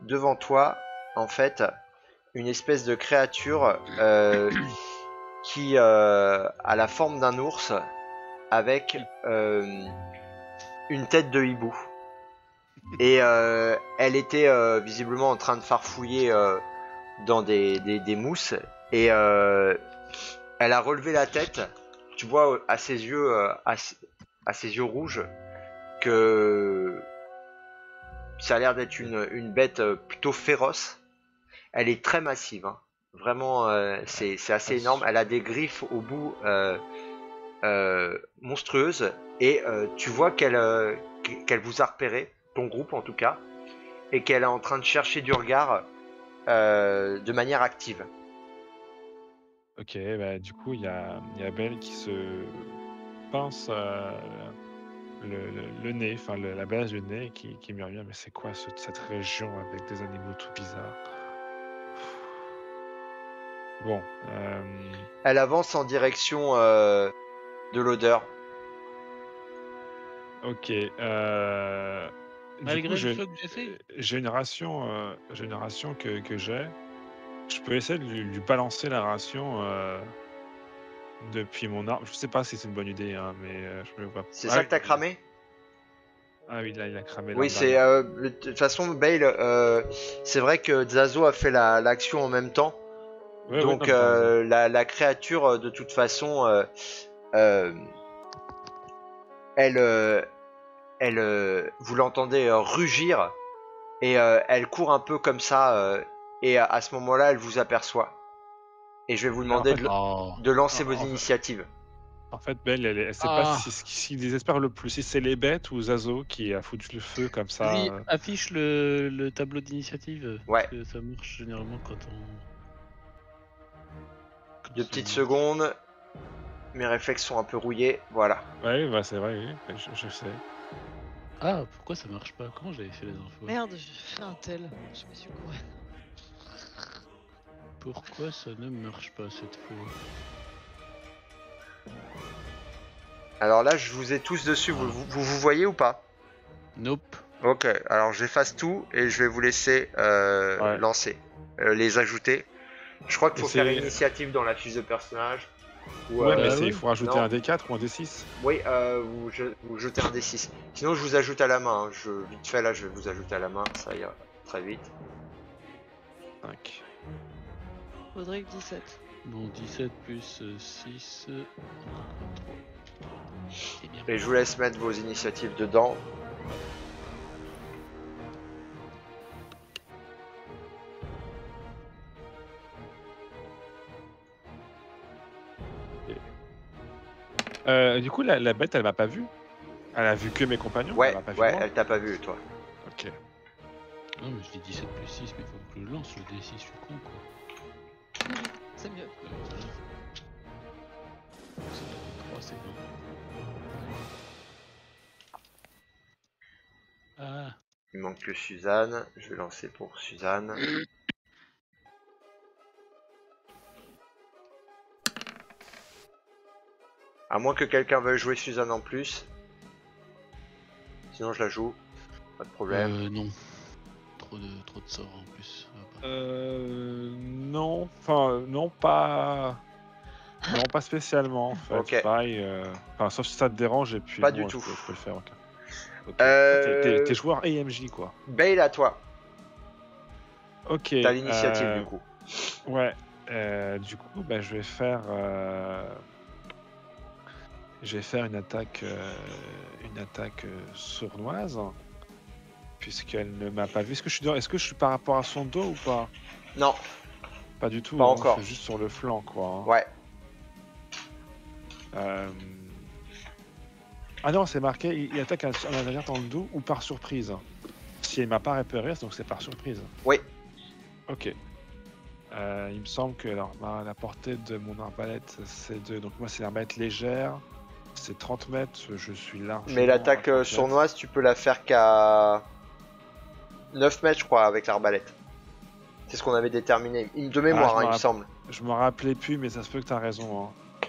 devant toi, en fait, une espèce de créature euh, qui euh, a la forme d'un ours avec euh, une tête de hibou. Et elle était visiblement en train de farfouiller dans des, mousses. Et elle a relevé la tête. Tu vois à ses yeux, à ses yeux rouges, que ça a l'air d'être une, une bête euh, plutôt féroce. Elle est très massive, hein. vraiment, euh, c'est assez énorme. Elle a des griffes au bout euh, monstrueuses et tu vois qu'elle qu'elle vous a repéré, ton groupe en tout cas, et qu'elle est en train de chercher du regard de manière active. Ok, bah, du coup, il y a, il y a Belle qui se pince le, le- le nez, enfin le- la base du nez, qui, qui me revient. Mais c'est quoi ce- cette région avec des animaux tout bizarres? Bon, euh, Elle avance en direction euh, de l'odeur. ok. euh, Malgré coup, le j'ai- une ration, euh, j'ai une ration que, que j'ai. Je peux essayer de lui, lui balancer la ration euh, depuis mon arme. Je sais pas si c'est une bonne idée, hein, mais euh, je me vois. C'est Ah ça que t'as cramé? Ah oui, là, il a cramé. Oui, c'est euh, le- de toute façon Bale. euh, c'est vrai que Zazo a fait la- l'action en même temps, Ouais, ouais, donc non, euh, la, la créature de toute façon, elle, elle, vous l'entendez rugir et elle court un peu comme ça et à, à ce moment-là, elle vous aperçoit. Et je vais vous demander fait, de, Oh. de lancer vos en fait- initiatives. En fait, Belle, elle, elle sait Ah. pas si, ce qui ce qui désespère le plus, si c'est les bêtes ou Zazo qui a foutu le feu comme ça. Oui, affiche le, le tableau d'initiative. Ouais. parce que ça marche généralement quand on. quand Deux petites secondes. Mes réflexes sont un peu rouillés. Voilà. Ouais, bah, c'est vrai, oui, je, je sais. Ah, pourquoi ça marche pas? Comment j'avais fait les infos? Merde, j'ai fait un tel. Je me suis couru. Pourquoi ça ne marche pas cette fois Alors là, je vous ai tous dessus. Vous vous, vous, vous voyez ou pas Nope. Ok. Alors j'efface tout et je vais vous laisser euh, Ouais. lancer, euh, les ajouter. Je crois qu'il faut faire initiative dans la fiche de personnage. Ou, Ouais, euh, mais oui. il faut rajouter Non. un D4 ou un D6. Oui, euh, vous, je- vous jetez un D6. Sinon, je vous ajoute à la main. hein. Je, vite fait, là, je vais vous ajouter à la main. Ça ira très vite. 5. Rodrigue 17. Bon, 17 plus 6. 3. C'est bien. Et je vous laisse mettre vos initiatives dedans. Euh, du coup, la, la bête, elle m'a pas vu Elle a vu que mes compagnons Ouais, Elle pas ouais, elle t'a pas vu, toi. Ok. Non, mais je dis 17 plus 6, mais faut que je le lance le D6, je suis con quoi. C'est mieux. Voilà. C'est 3, c'est bon. Ah, Il manque que Suzanne. Je vais lancer pour Suzanne. À moins que quelqu'un veuille jouer Suzanne en plus. Sinon, je la joue. Pas de problème. euh, non. Trop de, trop de sorts en plus. pas. Euh, non, enfin, non, pas. Non, pas spécialement en fait. Pareil, euh, enfin, sauf si ça te dérange et puis. Pas bon, du je peux- Je peux le faire. Euh, T'es- T'es joueur AMJ quoi. Bale à toi. Ok. T'as l'initiative euh, du coup. Ouais. euh, du coup, bah, je vais faire. Je vais faire une attaque, une attaque sournoise, puisqu'elle ne m'a pas vu. Est-ce que je suis, dans- est-ce que je suis par rapport à son dos ou pas? Non, Pas du tout. Pas hein, encore. C'est juste sur le flanc, quoi. hein. ouais. Euh, Ah non, c'est marqué. Il, il attaque un, un adversaire dans le dos ou par surprise. Si il m'a pas repéré, donc c'est par surprise. Oui. Ok. Euh, il me semble que alors, ma- la portée de mon arbalète, c'est de. Donc moi, c'est une arbalète légère. C'est 30 mètres, je suis large. Mais l'attaque euh, sournoise, tu peux la faire qu'à 9 mètres, je crois, avec l'arbalète. C'est ce qu'on avait déterminé. Il- De mémoire, Ah, hein, il me semble. Je me rappelais plus, mais ça se peut que t'as raison. hein.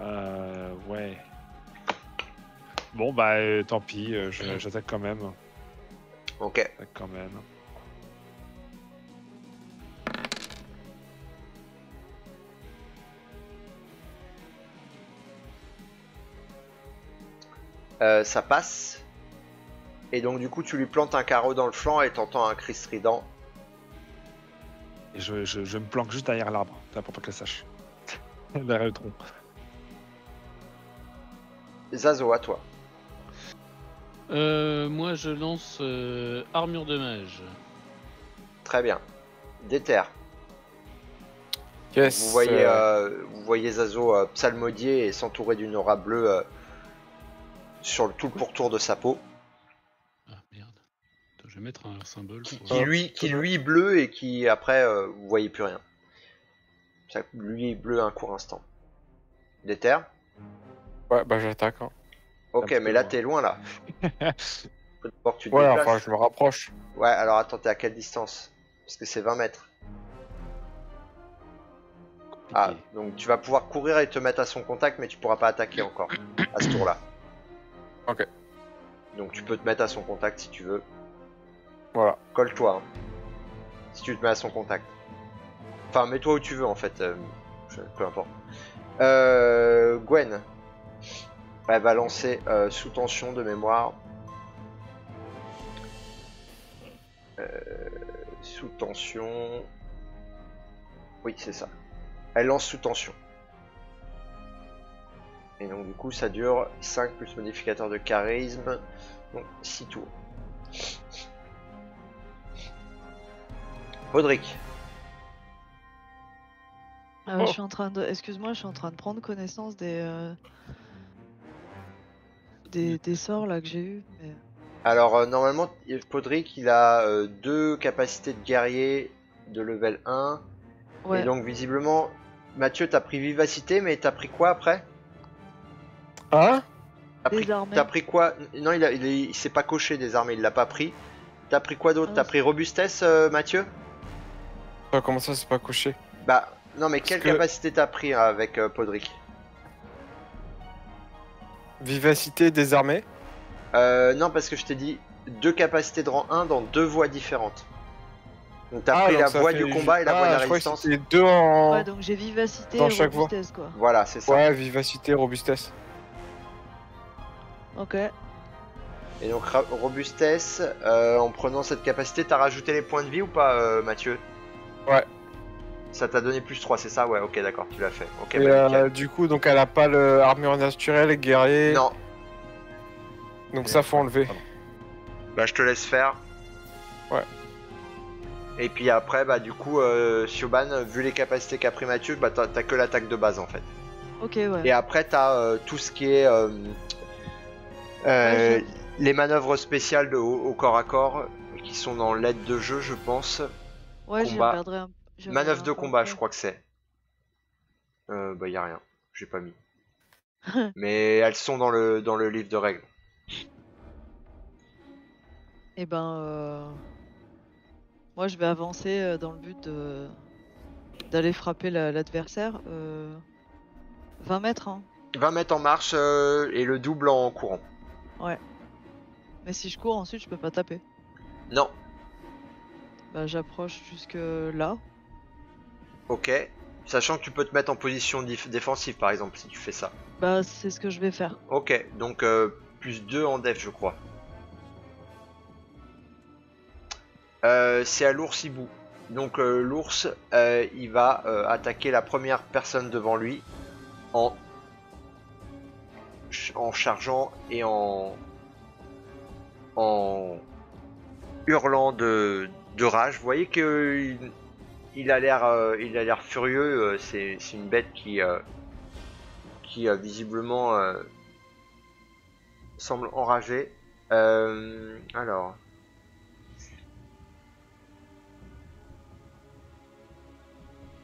Euh, ouais. Bon, bah, euh, tant pis, euh, j'attaque quand même. Ok. J'attaque quand même. Euh, ça passe. Et donc, du coup, tu lui plantes un carreau dans le flanc et t'entends un cri strident. Et je, je- je me planque juste derrière l'arbre, pour pas qu'elle sache. derrière le tronc. Zazo, à toi. Euh, moi, je lance euh, armure de mage. Très bien. Déterre. Yes. Vous voyez, euh, euh, vous voyez Zazo euh, psalmodier et s'entourer d'une aura bleue euh, sur le, tout le pourtour de sa peau. Mettre un symbole. Qui lui, qui lui est bleu et qui après euh, vous voyez plus rien. Ça, lui est bleu un court instant. Déterre. Ouais, bah j'attaque. Hein. Ok, mais là t'es loin là. Tu te Ouais, déplaces. enfin, je me rapproche. Ouais, alors attends, t'es à quelle distance? Parce que c'est 20 mètres. Ah, donc tu vas pouvoir courir et te mettre à son contact, mais tu pourras pas attaquer encore à ce tour-là. Ok. Donc tu peux te mettre à son contact si tu veux. Voilà. Colle-toi. hein. Si tu te mets à son contact. Enfin, mets-toi où tu veux en fait. euh, peu importe. Euh, Gwen. Elle va lancer euh, sous tension de mémoire. Euh, sous tension. Oui, c'est ça. Elle lance sous tension. Et donc du coup ça dure 5 plus modificateur de charisme. Donc 6 tours. Podrick. Ah ouais, Oh. Je suis en train de. Excuse-moi, je suis en train de prendre connaissance des. euh, Des, des sorts là que j'ai eu. Mais... Alors euh, normalement Podrick il a euh, deux capacités de guerrier de level 1. Ouais. Et donc visiblement Mathieu t'as pris vivacité mais t'as pris quoi après? Hein? T'as pris, t'as pris quoi? Non il, a- il, est- il s'est pas coché des armes, il l'a pas pris. T'as pris quoi d'autre? Ah, T'as pris robustesse euh, Mathieu? Ah, Comment ça, c'est pas couché Bah non mais quelle que- capacité t'as pris avec euh, Podrick Vivacité désarmée. Euh, non, parce que je t'ai dit deux capacités de rang 1 dans deux voies différentes. Donc t'as Ah, pris donc la voie du combat et la Ah, voie de la que résistance. c'était deux en. Ouais, donc j'ai vivacité Dans et chaque voie. robustesse quoi. Voilà, c'est ça. Ouais, vivacité, robustesse. Ok. Et donc robustesse, euh, en prenant cette capacité, t'as rajouté les points de vie ou pas, euh, Mathieu? Ouais. Ça t'a donné plus 3, c'est ça? Ouais, ok, d'accord, tu l'as fait. Ok, Et bah, euh, du coup, donc elle a pas le armure naturelle, guerrier. Non, Donc ça, faut enlever. bah je te laisse faire. Ouais. Et puis après, bah du coup, euh, Sioban, vu les capacités qu'a pris Mathieu, bah t'as que l'attaque de base en fait. Ok, ouais. Et après, t'as euh, tout ce qui est euh, euh, les manœuvres spéciales de, au, au corps à corps qui sont dans l'aide de jeu, je pense. Ouais, combat. regarderai un Manœuvre de combat, je crois que c'est. Euh, bah y a rien, j'ai pas mis. Mais elles sont dans le dans le livre de règles. Et ben. euh, Moi, je vais avancer euh, dans le but de. D'aller frapper la- l'adversaire. euh, 20 mètres, hein. 20 mètres en marche euh, et le double en courant. Mais si je cours ensuite, je peux pas taper. Non, Bah, j'approche jusque là. ok. Sachant que tu peux te mettre en position défensive par exemple si tu fais ça. Bah, c'est ce que je vais faire. Ok, donc euh, plus 2 en def, je crois. Euh, c'est à l'ours hibou. Donc euh, l'ours, il va attaquer la première personne devant lui en en chargeant et en en hurlant de, de rage. Vous voyez que euh, il a l'air euh, il a l'air furieux euh, c'est une bête qui visiblement semble enragée. Alors.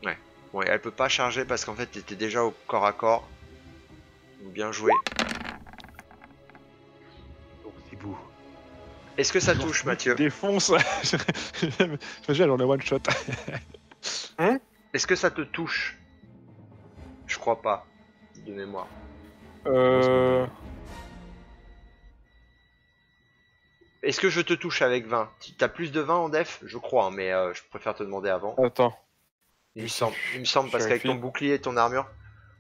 Ouais. Bon elle peut pas charger parce qu'en fait t'étais déjà au corps à corps. Bien joué. Est-ce que ça touche, Mathieu Défonce J'imagine, elle en a one shot. Est-ce que ça te touche? Je crois pas, de mémoire. Euh... Est-ce que je te touche avec 20 Tu- T'as plus de 20 en def? Je crois, hein, mais euh, je préfère te demander avant. Attends, Il me semble, il me semble parce qu'avec ton bouclier et ton armure,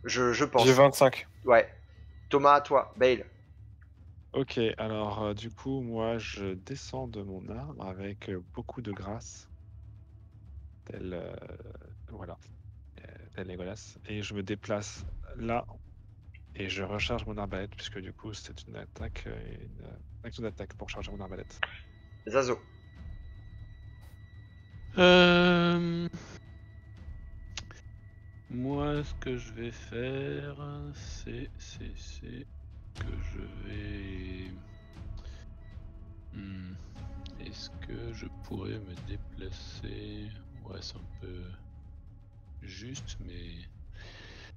je, je pense. j'ai 25. Ouais. Thomas, à toi. Bale. Ok, alors euh, du coup, moi je descends de mon arbre avec euh, beaucoup de grâce. Tel. euh, voilà. euh, tel Legolas. Et je me déplace là. Et je recharge mon arbalète, puisque du coup c'est une attaque. euh, Une euh, action d'attaque pour charger mon arbalète. Zazo. Euh... Moi, ce que je vais faire, c'est, c'est, c'est je vais. Hmm, Est-ce que je pourrais me déplacer? Ouais, c'est un peu juste, mais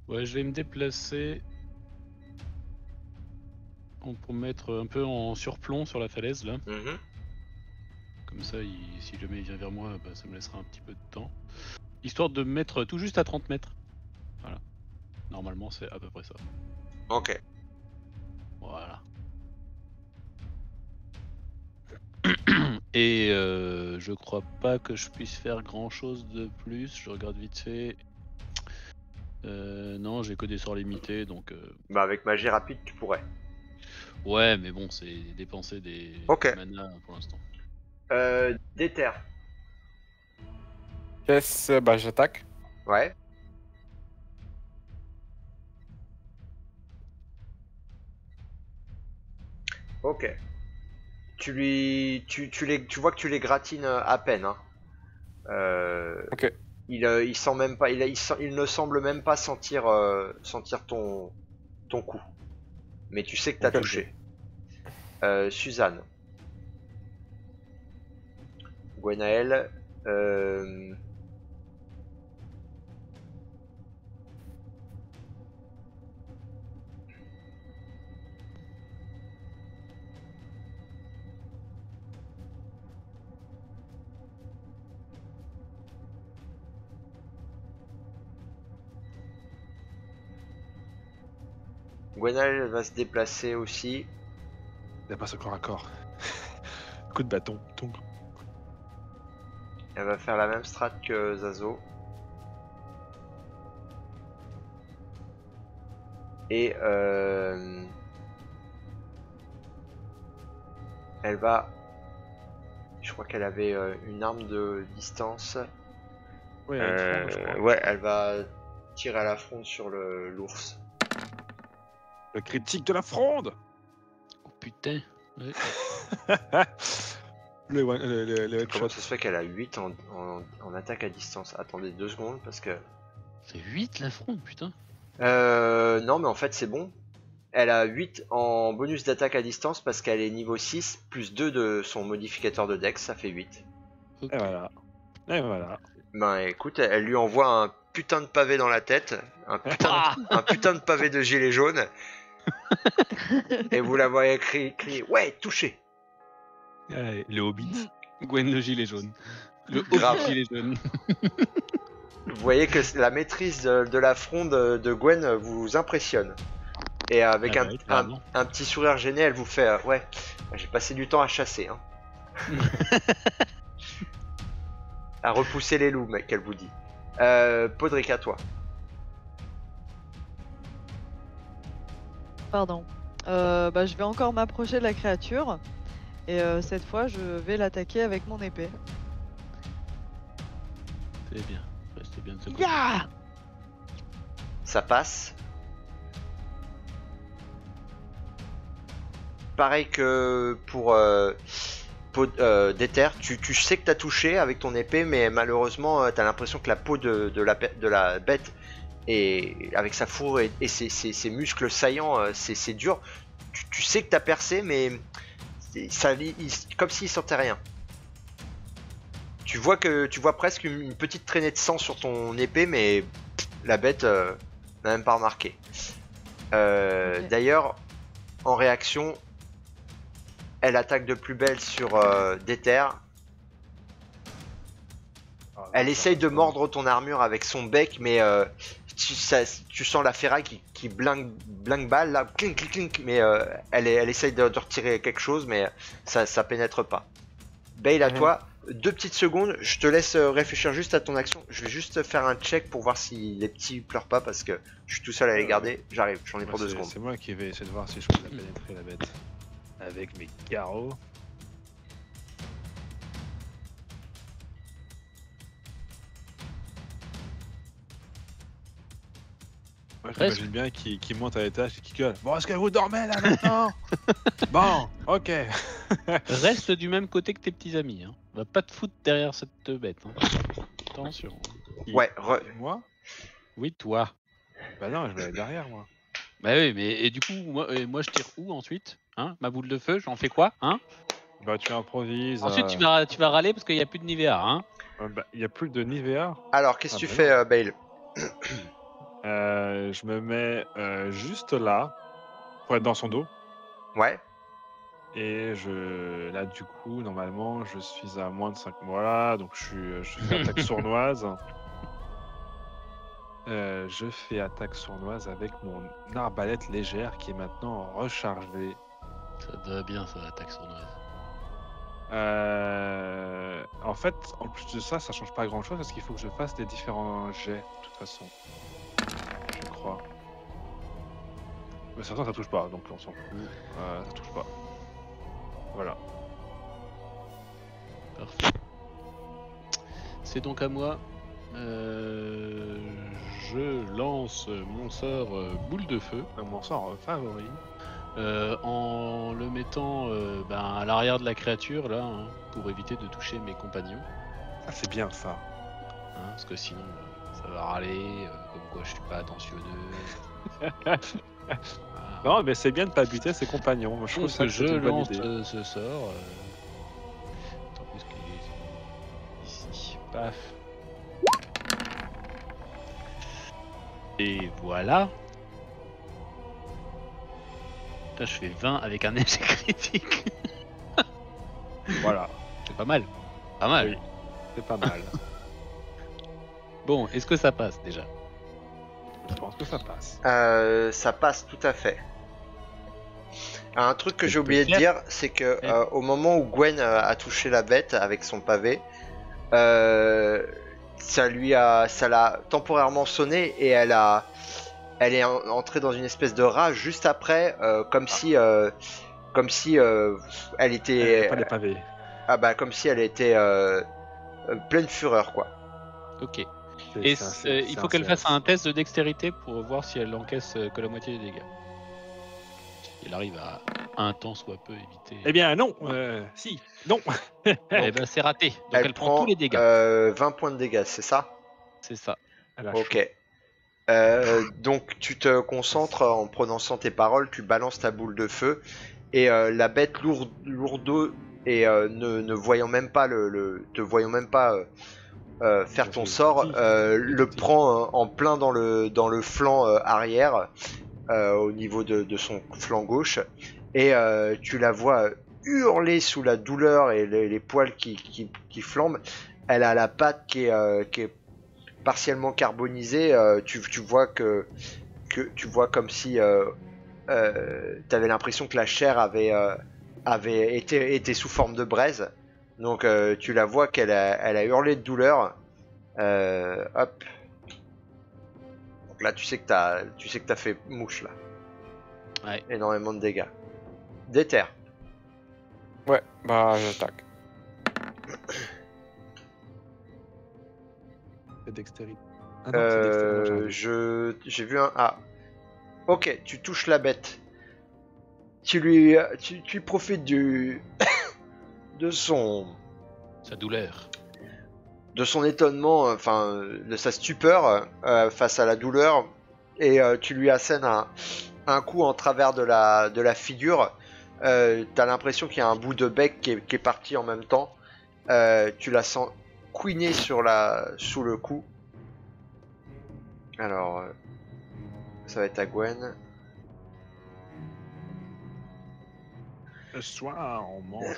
ouais, je vais me déplacer pour mettre un peu en surplomb sur la falaise là. Mhm. Comme ça, il- si jamais il vient vers moi, bah, ça me laissera un petit peu de temps. Histoire de me mettre tout juste à 30 mètres. Voilà. Normalement, c'est à peu près ça. Ok. Et euh, je crois pas que je puisse faire grand chose de plus. Je regarde vite fait. Euh, non, j'ai que des sorts limités donc. euh, Bah, avec magie rapide, tu pourrais. Ouais, mais bon, c'est dépenser des Ok. mana pour l'instant. Euh, Déter. Qu'est-ce Bah j'attaque. Ouais. Ok. Tu lui, tu, tu les, tu vois que tu les gratines euh, à peine. Hein. Euh, Ok. Il, euh, il sent même pas, il, a- il, sent- il ne semble même pas sentir, euh, sentir ton, ton coup. Mais tu sais que t'as touché. Euh, Suzanne. Gwenaël. Euh... Gwenaël va se déplacer aussi. Il pas ce corps à corps. Coup de bâton. Tonk. Elle va faire la même strat que Zazo. Et euh... elle va. Je crois qu'elle avait euh, une arme de distance. Ouais, Euh, fronde, ouais, elle va tirer à la fronde sur le l'ours. Le critique de la fronde Oh putain. Ouais. Le, one- le, le, le Comment ça se fait qu'elle a 8 en, en- en attaque à distance? Attendez deux secondes parce que. C'est 8 la fronde, putain. Euh, non, mais en fait, c'est bon. Elle a 8 en bonus d'attaque à distance parce qu'elle est niveau 6, plus 2 de son modificateur de dex, ça fait 8. Ok. Et voilà. Et voilà. Ben écoute, elle lui envoie un putain de pavé dans la tête, un putain, Ah un putain de pavé de gilet jaune. Et vous la voyez crier, crier Ouais, touché Allez, le hobbit. Gwen le gilet jaune. Le Grave. gilet jaune. Vous voyez que la maîtrise de, de la fronde de Gwen vous impressionne. Et avec Ah un, bah oui, un- petit sourire gêné, elle vous fait euh, Ouais, j'ai passé du temps à chasser. Hein. à repousser les loups, mec, qu'elle vous dit. Euh, Podrick, à toi. Pardon. Euh, bah, je vais encore m'approcher de la créature. Et euh, cette fois, je vais l'attaquer avec mon épée. C'est bien. Restez bien de ce côté. Ya Ça passe. Pareil que pour euh, euh, Déter, tu, tu sais que t'as touché avec ton épée, mais malheureusement, euh, t'as l'impression que la peau de, de la, de la bête, et avec sa fourrure et, et ses, ses- ses muscles saillants, euh, c'est c'est dur. Tu, tu sais que t'as percé, mais ça, il- il- comme s'il sentait rien. tu vois que tu vois presque une, une petite traînée de sang sur ton épée, mais la bête euh, n'a même pas remarqué. Euh. D'ailleurs, en réaction, elle attaque de plus belle sur euh, Déter. Ah, Elle essaye de mordre ton armure avec son bec, mais euh, tu, ça- tu sens la ferraille qui, qui blingue, blingue balle, là, clink, clink, clink, mais euh, elle, essaye de, de retirer quelque chose, mais ça, ça pénètre pas. Bale, à toi, deux petites secondes, je te laisse euh, réfléchir juste à ton action. Je vais juste faire un check pour voir si les petits pleurent pas, parce que je suis tout seul à les garder. J'arrive, j'en ai pour deux secondes. C'est moi qui vais essayer de voir si je peux la pénétrer la bête. Avec mes carreaux. Presque. j'imagine bien qu'il qu'il monte à l'étage et qu'il gueule. Bon, est-ce que vous dormez là maintenant Bon, ok. Reste du même côté que tes petits amis. Hein. Va pas te foutre derrière cette bête. hein. Attention. Ouais, re- Moi? Oui, toi. Bah non, je vais aller derrière moi. Bah oui, mais et du coup, moi, et moi je tire où ensuite? Hein? Ma boule de feu, j'en fais quoi hein? Bah tu improvises. Ensuite, euh, tu vas, tu vas râler parce qu'il n'y a plus de Nivea. Hein euh, bah, Il y a plus de Nivea? alors qu'est-ce que Ah tu bah fais, euh, Bale? Euh, je me mets euh, juste là pour être dans son dos. Ouais, Et je là du coup normalement je suis à moins de 5 voilà donc je suis je fais attaque sournoise. Euh, je fais attaque sournoise avec mon arbalète légère qui est maintenant rechargée. Ça te va bien, ça, attaque sournoise. Euh, en fait, en plus de ça, ça change pas grand chose parce qu'il faut que je fasse des différents jets de toute façon. Je crois. Mais certains ça touche pas donc on s'en fout. Euh, ça touche pas. Voilà. Parfait. C'est donc à moi. Euh, je lance mon sort euh, boule de feu Un mon sort favori. euh, en le mettant euh, ben, à l'arrière de la créature là hein, pour éviter de toucher mes compagnons. Ah, c'est bien ça. hein, parce que sinon euh, ça râler, euh, comme quoi je suis pas attentionneux. Voilà. Non, mais c'est bien de pas buter ses compagnons. Je trouve que je lance euh, ce sort. euh, Attends, où est-ce qu'il est Ici. Paf. Et voilà. Putain, je fais 20 avec un échec critique. Voilà, C'est pas mal. Pas mal. Oui. c'est pas mal. Bon, est-ce que ça passe déjà? Je pense que ça passe. Euh, ça passe tout à fait. Un truc que j'ai oublié de dire, c'est que euh, au moment où Gwen euh, a touché la bête avec son pavé, euh, ça lui a, ça l'a temporairement sonné et elle a, elle est en- entrée dans une espèce de rage juste après, euh, comme si, euh, comme si euh, elle était, Eh, pas les pavés. ah bah comme si elle était euh, euh, pleine fureur quoi. Ok. Et il faut qu'elle fasse un test de dextérité pour voir si elle encaisse euh, que la moitié des dégâts. Il arrive à un temps soit peu éviter. Eh bien, non. euh, si, non. Eh ben, c'est raté. Donc elle, Elle, prend, tous les dégâts. euh, 20 points de dégâts, c'est ça? C'est ça. Elle a Ok. Euh, donc tu te concentres en prononçant tes paroles, tu balances ta boule de feu et euh, la bête lourde, lourdeau et euh, ne, ne voyant même pas le, le- te voyant même pas euh, faire ton sort, euh, le prend euh, en plein dans le dans le flanc arrière au niveau de, de son flanc gauche et tu la vois hurler sous la douleur et les, les poils qui, qui, qui flambent. Elle a la patte qui est, qui est partiellement carbonisée. tu, tu vois que, que tu vois comme si euh, euh, tu avais l'impression que la chair avait, avait été, été sous forme de braise. Donc euh, tu la vois qu'elle a, elle a hurlé de douleur. Euh, hop. Donc là tu sais que t'as, tu sais que t'as fait mouche là. Ouais. Énormément de dégâts. Déter. Ouais, bah j'attaque. Dextérité. Ah non, c'est dextérité. Non, Euh, j'arrive. je j'ai vu un A. Ok, tu touches la bête. Tu lui tu, tu profites du de son Sa douleur. de son étonnement, euh, enfin de sa stupeur euh, face à la douleur et euh, tu lui assènes un, un coup en travers de la de la figure. Euh, T'as l'impression qu'il y a un bout de bec qui est, qui est parti en même temps. Euh, tu la sens couiner sur la, sous le cou. Alors, euh, ça va être à Gwen. Ce soir, on mange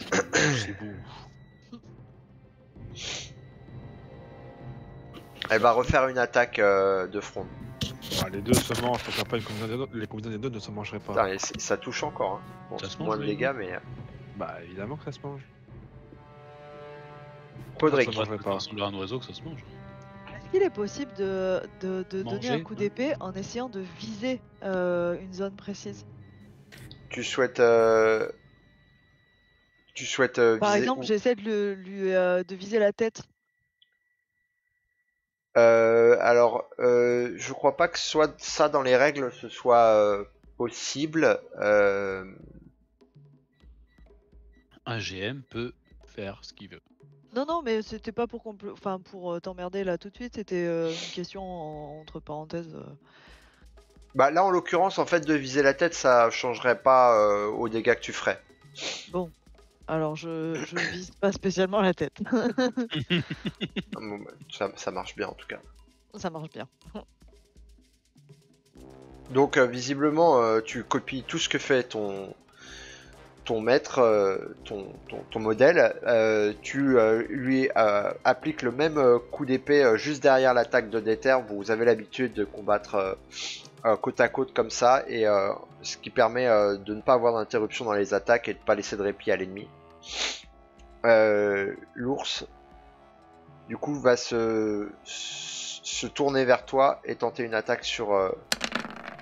chez vous. Elle va refaire une attaque euh, de front. Ah, les deux se mangent, pourquoi pas une combinaison des deux- les combinaisons des deux ne se mangeraient pas. Putain, et c'est- ça touche encore. Hein. Bon, Ça se mange, moins de oui. dégâts, mais. euh, Bah évidemment que ça se mange. Podrick. Ça mangerait pas. ressemble à un oiseau que ça se mange. Est-ce qu'il est possible de, de, de donner un coup ouais. d'épée en essayant de viser euh, une zone précise? Tu souhaites. euh, Tu souhaites. euh, Par viser- exemple, j'essaie de, le- lui, euh, de viser la tête. Euh, alors, euh, je crois pas que soit ça dans les règles ce soit euh, possible. Euh, Un GM peut faire ce qu'il veut. Non, non, mais c'était pas pour, compl- enfin, pour euh, t'emmerder là tout de suite, c'était euh, une question en- entre parenthèses. euh. Bah là, en l'occurrence, en fait, de viser la tête, ça changerait pas euh, aux dégâts que tu ferais. Alors, je, je vise pas spécialement la tête. Bon, bah, ça, ça marche bien en tout cas. Ça marche bien. Donc, euh, visiblement, euh, tu copies tout ce que fait ton ton maître, euh, ton, ton, ton modèle. Tu lui appliques le même coup d'épée juste derrière l'attaque de Déter. Vous avez l'habitude de combattre côte à côte comme ça, et euh, ce qui permet euh, de ne pas avoir d'interruption dans les attaques et de pas laisser de répit à l'ennemi. Euh, L'ours, du coup, va se, se tourner vers toi et tenter une attaque sur euh,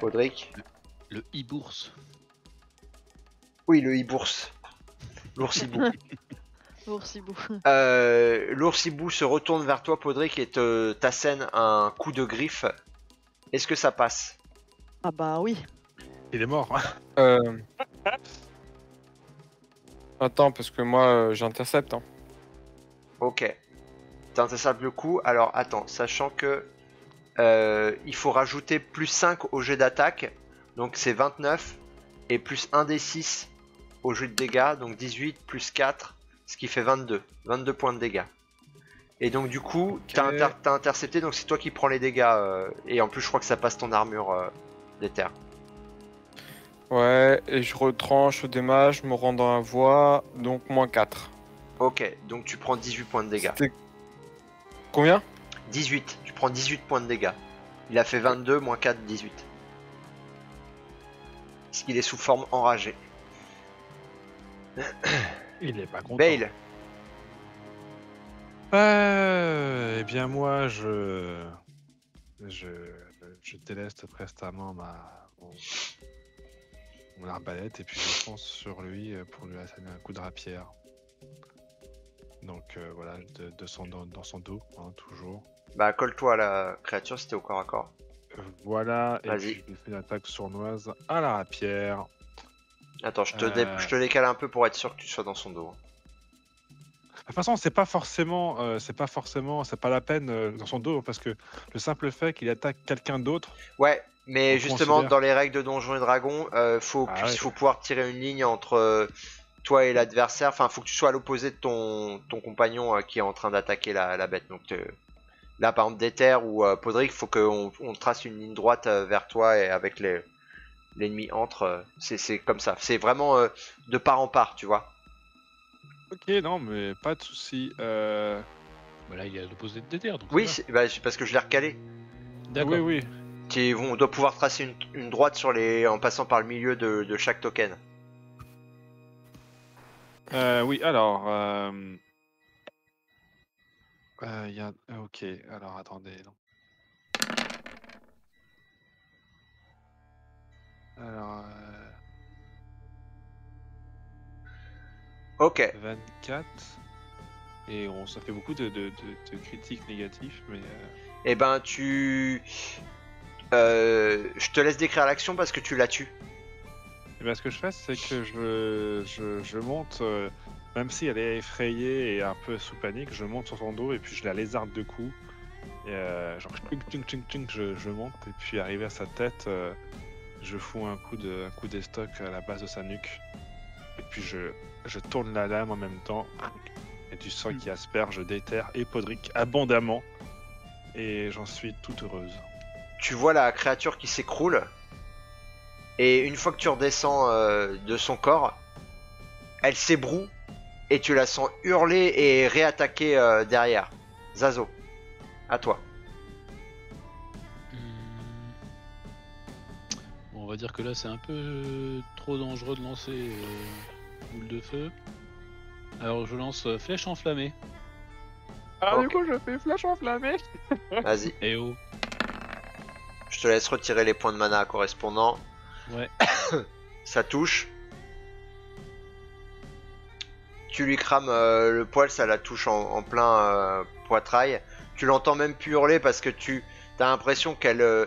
Audric. Le e-bourse. Oui, le hibours. L'oursibou. Oursibou. euh, L'oursibou se retourne vers toi, Podrick, et t'assène un coup de griffe. Est-ce que ça passe? Ah bah oui. Il est mort. Euh... Attends, parce que moi, euh, j'intercepte. Hein. Ok. T'interceptes le coup. Alors, attends, sachant que euh, il faut rajouter plus 5 au jet d'attaque. Donc c'est 29. Et plus 1 des 6 au jet de dégâts. Donc 18 plus 4. Ce qui fait 22. 22 points de dégâts. Et donc du coup, t'as inter- t'as intercepté. Donc c'est toi qui prends les dégâts. euh, et en plus, je crois que ça passe ton armure euh, d'éther. Ouais, et je retranche au démat, je me rends dans la voie, donc moins 4. Ok. Donc tu prends 18 points de dégâts. Combien? 18. Tu prends 18 points de dégâts. Il a fait 22 moins 4, 18. Parce qu'il est sous forme enragée. Il est pas content. Bale, Euh, eh bien moi, je, je, je déleste prestamment ma mon, mon arbalète et puis je fonce sur lui euh, pour lui asséner un coup de rapière. Donc euh, voilà, de, de son, dans, dans son dos, hein, toujours. bah colle-toi à la créature, c'était au corps à corps. Euh, Voilà, et puis je lui fais une attaque sournoise à la rapière. Attends, je te, dé- je te décale un peu pour être sûr que tu sois dans son dos. De toute façon, c'est pas forcément, euh, c'est pas forcément, c'est pas la peine euh, dans son dos parce que le simple fait qu'il attaque quelqu'un d'autre, Ouais, mais On justement, considère- dans les règles de Donjons et Dragons, euh, faut, Ah pu- ouais. faut pouvoir tirer une ligne entre euh, toi et l'adversaire. Enfin, faut que tu sois à l'opposé de ton, ton compagnon euh, qui est en train d'attaquer la, la bête. Donc euh, là, par exemple, Déter ou euh, Podrick, faut qu'on on trace une ligne droite euh, vers toi et avec les l'ennemi entre. euh, c'est comme ça. C'est vraiment euh, de part en part, tu vois. Ok, non, mais pas de souci. Euh... Bah là, il est à l'opposé de Déter. Donc Oui, bah, parce que je l'ai recalé. d'accord. Oui, oui. Qui On doit pouvoir tracer une, une droite sur les, en passant par le milieu de, de chaque token. Euh, oui, alors. Euh... euh, il y a... euh, Ok, alors attendez. non. Alors, euh, Ok. 24. Et on, ça fait beaucoup de, de- de- de critiques négatives, mais. euh, Eh ben, tu. Euh, je te laisse décrire l'action parce que tu la tues. Eh ben, ce que je fais, c'est que je, je, je monte, euh, même si elle est effrayée et un peu sous panique, je monte sur son dos et puis je la lézarde de coups. Et euh, genre, tching, tching, tching, tching, je, je monte et puis arrivé à sa tête, euh, je fous un coup de un coup d'estoc à la base de sa nuque. Et puis je, je tourne la lame en même temps Et du sang qui asperge d'éther et Podrick abondamment. Et j'en suis toute heureuse. Tu vois la créature qui s'écroule. Et une fois que tu redescends euh, de son corps, elle s'ébroue. Et tu la sens hurler et réattaquer euh, derrière. Zazo, à toi. Hmm. Bon, on va dire que là c'est un peu trop dangereux de lancer euh, boule de feu. Alors je lance flèche enflammée. Ah, du coup, je fais flash enflammé. Vas-y, Et oh. Je te laisse retirer les points de mana correspondants. Ouais. Ça touche. Tu lui crames euh, le poil, ça la touche en, en plein euh, poitrail. Tu l'entends même plus hurler parce que tu as l'impression qu'elle euh,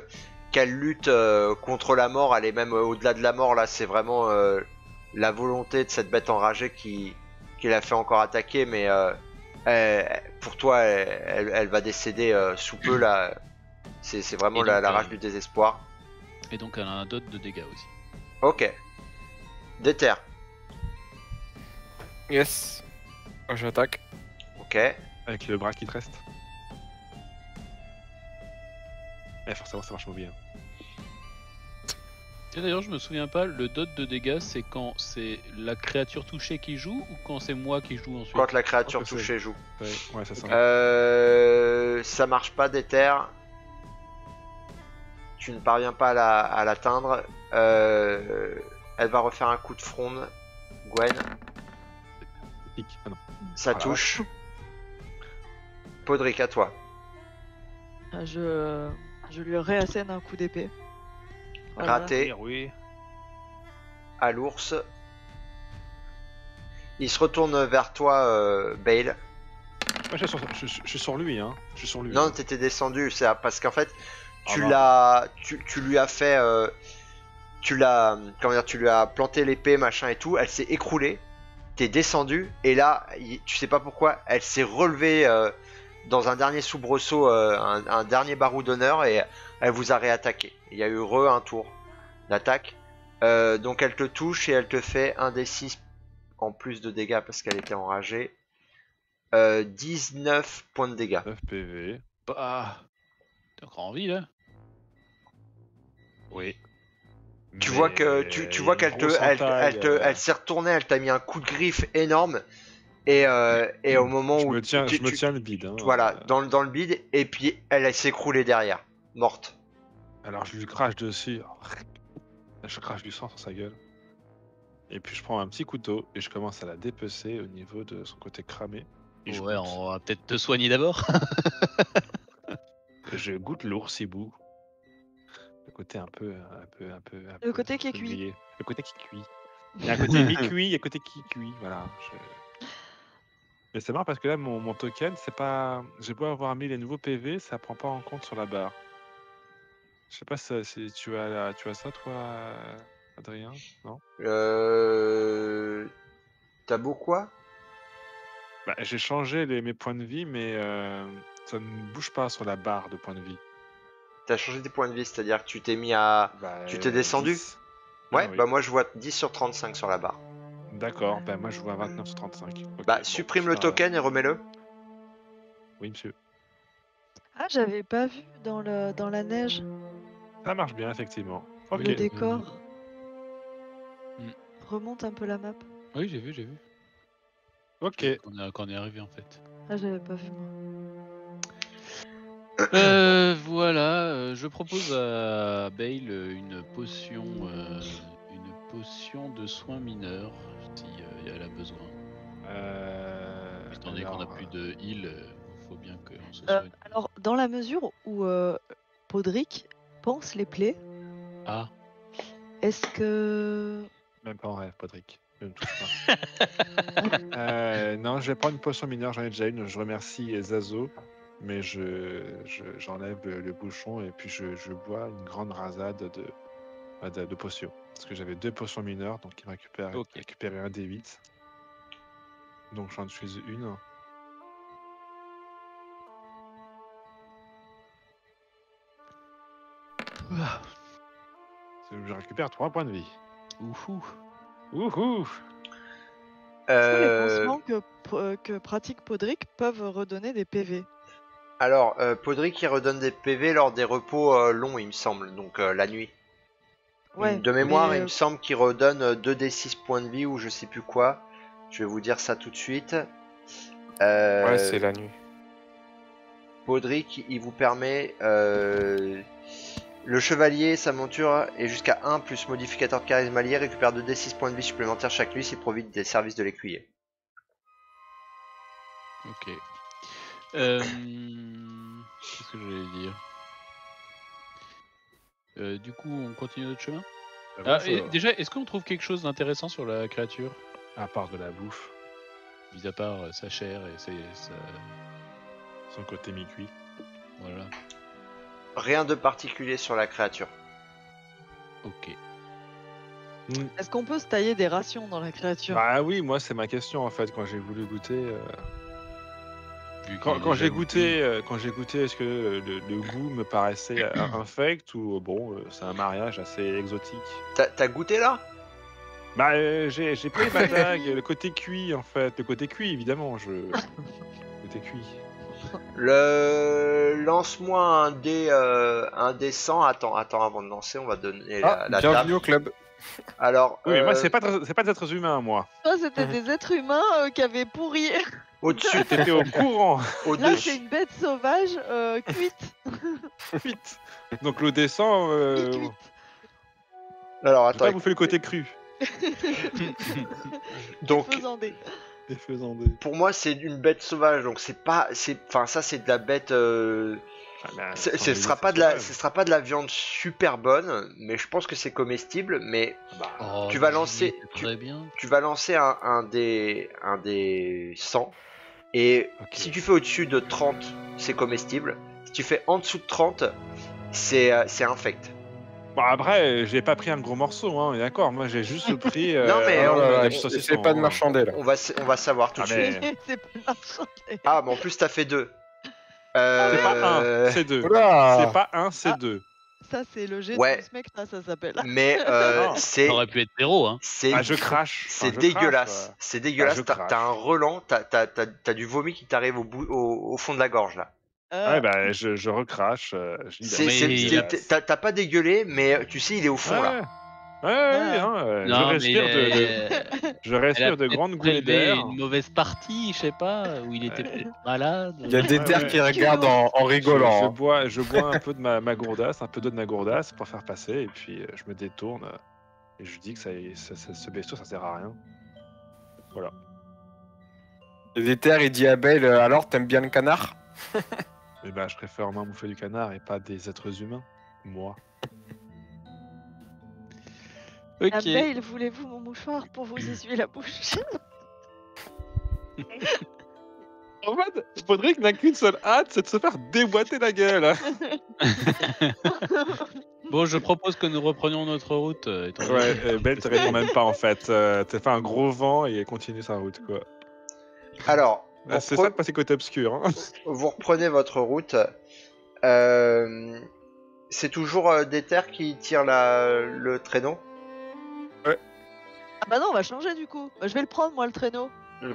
qu'elle lutte contre la mort. Elle est même au-delà de la mort là. C'est vraiment la volonté de cette bête enragée qui, qui l'a fait encore attaquer. Mais elle- pour toi, elle, elle- elle va décéder sous peu là. C'est c'est vraiment la, la euh, rage du désespoir. Et donc elle a un dot de dégâts aussi. Ok. Déterre. Yes. Moi, J'attaque. Ok. Avec le bras qui te reste. Eh, forcément, ça marche bien. Et d'ailleurs je me souviens pas, le dot de dégâts c'est quand c'est la créature touchée qui joue ou quand c'est moi qui joue ensuite Quand la créature c'est- touchée joue. Ouais, ouais c'est ça. Euh, ça marche pas d'éther. Tu ne parviens pas à la- à l'atteindre. Euh, elle va refaire un coup de fronde. Gwen. Ah non. ça Voilà. touche. Podrick, à toi. Euh, Je, je lui réassène un coup d'épée. Voilà. Raté Oui. à l'ours. Il se retourne vers toi, euh, Bale. Ouais, je, suis sur, je, je- je suis sur lui, hein. Je suis sur lui. Non, hein. t'étais descendu, c'est parce qu'en fait, tu Ah bah. l'as, tu, tu lui as fait, euh, tu l'as, comment dire, tu lui as planté l'épée, machin et tout. Elle s'est écroulée. T'es descendu et là, tu sais pas pourquoi, elle s'est relevée euh, dans un dernier soubresaut, euh, un, un dernier barou d'honneur et elle vous a réattaqué. Il y a eu re un tour d'attaque. Euh, donc elle te touche et elle te fait un des 6 en plus de dégâts parce qu'elle était enragée. Euh, 19 points de dégâts. 9 PV. Bah. T'es encore en vie là Oui. Tu vois que tu, tu vois qu'elle te elle, elle te elle s'est retournée, elle t'a mis un coup de griffe énorme et euh, et au moment Je où me tiens, tu- je me tiens le bide. Hein. voilà Euh, dans le dans le bide et puis elle, elle s'est écroulée derrière, morte. Alors je lui crache dessus. Je crache du sang sur sa gueule. Et puis je prends un petit couteau et je commence à la dépecer au niveau de son côté cramé. Et Ouais, on va peut-être te soigner d'abord. Je goûte l'oursibou. Le côté un peu, un peu, un peu. un Le peu- côté qui est cuit. grillé. Le côté qui cuit. Il y a un côté mi-cuit, il y a un côté qui cuit. Voilà. je- Mais c'est marrant parce que là, mon, mon token, c'est pas. J'ai beau avoir mis les nouveaux PV, ça prend pas en compte sur la barre. Je sais pas si, si tu, as, la- tu as ça, toi, Adrien? Non? Euh... T'as beau quoi? Bah, J'ai changé les, mes points de vie, mais euh, ça ne bouge pas sur la barre de points de vie. T'as changé tes points de vie, c'est-à-dire que tu t'es mis à Bah, Tu t'es descendu 10. ouais Ah oui. bah moi je vois 10 sur 35 sur la barre. D'accord, bah moi je vois 29 sur 35. Ok, Bah bon, supprime le token et remets-le. Oui, monsieur. Ah, j'avais pas vu dans, le, dans la neige Ça marche bien, effectivement. Ok. le décor. Mhm. Remonte un peu la map. Oui, j'ai vu, j'ai vu. Ok. Quand on est, quand on est arrivé en fait. Ah, j'avais pas vu moi. Euh, voilà, euh, je propose à Bale une potion, euh, une potion de soins mineurs si euh, elle a besoin. Euh, Étant donné qu'on n'a alors, plus de heal, euh, faut bien qu'on se Euh, soigne. alors, dans la mesure où euh, Podrick pense les plaies, Ah, est-ce que. Même pas en rêve, Patrick. Ne me touche pas. Euh, non, je vais prendre une potion mineure, j'en ai déjà une. Je remercie Zazo, mais je, je- j'enlève le, le bouchon et puis je, je bois une grande rasade de, bah, de, de potions. Parce que j'avais deux potions mineures, donc il récupère, Ok. récupérer un des 8. Donc j'en suis une. Je récupère 3 points de vie. ouhou. Wouhou Est-ce que les Euh, pansements que, que pratique Podrick peuvent redonner des PV alors, euh, Podrick il redonne des PV lors des repos euh, longs, il me semble, donc euh, la nuit. Ouais. de mémoire, mais, il euh, me semble qu'il redonne euh, 2d6 points de vie ou je sais plus quoi. Je vais vous dire ça tout de suite. Euh, Ouais, c'est la nuit. Podrick, il vous permet. euh, le chevalier, sa monture est jusqu'à 1 plus modificateur de charisme allié, récupère 2d6 points de vie supplémentaires chaque nuit s'il profite des services de l'écuyer. Ok. Euh, Qu'est-ce que j'allais dire Euh, Du coup, on continue notre chemin Ah, et euh, Déjà, est-ce qu'on trouve quelque chose d'intéressant sur la créature À part de la bouffe, Mis à part euh, sa chair et ses, sa- son côté mi-cuit. Voilà. Rien de particulier sur la créature. Ok. Est-ce qu'on peut se tailler des rations dans la créature? Bah oui, moi c'est ma question en fait quand j'ai voulu goûter. euh, Vu Quand, j'ai goûté, euh, quand j'ai goûté, est-ce que le, le goût me paraissait euh, infect ou bon, euh, c'est un mariage assez exotique? T'as t'as goûté là? Bah euh, j'ai j'ai pris ma dague, le côté cuit en fait, le côté cuit évidemment, je côté cuit. Le lance-moi un dé, euh, un dé 100. Attends, attends, avant de lancer, on va donner Ah, la, la bienvenue table. au club. Alors, Oui, mais moi euh, c'est pas c'est pas des êtres humains moi. Ça, c'était des êtres humains euh, qui avaient pourri. Au-dessus, T'étais au courant. Là, c'est une bête sauvage euh, cuite. Vite. Donc le descend. Euh, cuite. Alors, attends. vous fait le côté cru. Donc, des. pour moi, c'est une bête sauvage. Donc, c'est pas, c'est, enfin, ça, c'est de la bête. euh, Ah, sans ce sera pas de la, ce sera pas de la viande super bonne, mais je pense que c'est comestible. Mais Oh, Tu vas lancer- c'est Très bien. tu vas lancer un, un des, un des 100 et si tu fais au-dessus de 30, c'est comestible. Si tu fais en dessous de 30, c'est, euh, c'est infect. Bon, après, j'ai pas pris un gros morceau, hein, d'accord. Moi, j'ai juste pris. euh, Non, mais de c'est pas de marchander là. On va, on va savoir tout Ah, de suite. mais- c'est pas marchand. Ah, mais en plus, t'as fait deux. Euh, C'est pas un, c'est deux. C'est pas un, c'est Ah. deux. Ça, c'est le jet Ouais. de ce mec là, ça s'appelle. Mais euh, c'est, Ça aurait pu être zéro, hein. c'est, Ah, je crache. c'est Enfin, je dégueulasse. crache, C'est dégueulasse. je T'as, un relent, t'as, t'as, t'as, t'as du vomi qui t'arrive au, bout, au, au fond de la gorge là. ouais. Euh, Ouais, bah, je, je recrache. euh, je dis, bah, C'est, mais c'est- c'est- t'as, t'as pas dégueulé, mais tu sais, il est au fond Ouais, là. Ouais, ouais, ouais, hein, euh, je Non, mais respire, de, de- je respire de grandes goulées prélevé d'air. une mauvaise partie, je sais pas, où il était Ouais. peut-être malade. Il y a des Ouais, terres ouais. qui regardent en, en Je, je rigolant. hein. bois, je bois un peu de ma, ma gourdasse, un peu d'eau de ma gourdasse pour faire passer, et puis euh, je me détourne euh, et je dis que ça, ça- ça- ce bestiau ça sert à rien. Il y a des terres, il dit à Belle, euh, alors t'aimes bien le canard? Et bah, je préfère moins bouffer du canard et pas des êtres humains. Moi. Ok. Voulez-vous mon mouchoir pour vous essuyer la bouche En fait, Podrick n'a qu'une seule hâte, c'est de se faire déboîter la gueule. Bon, je propose que nous reprenions notre route. euh, étant donné Ouais, que- euh, Belle te répond même pas en fait. Euh, T'as fait un gros vent et elle continue sa route quoi. Alors, Ah, vous, c'est repre- ça de passer côté obscur. Hein. vous reprenez votre route. Euh, c'est toujours euh, des terres qui tirent la, le traîneau. Ah bah non, on va changer du coup. Bah, je vais le prendre moi le traîneau.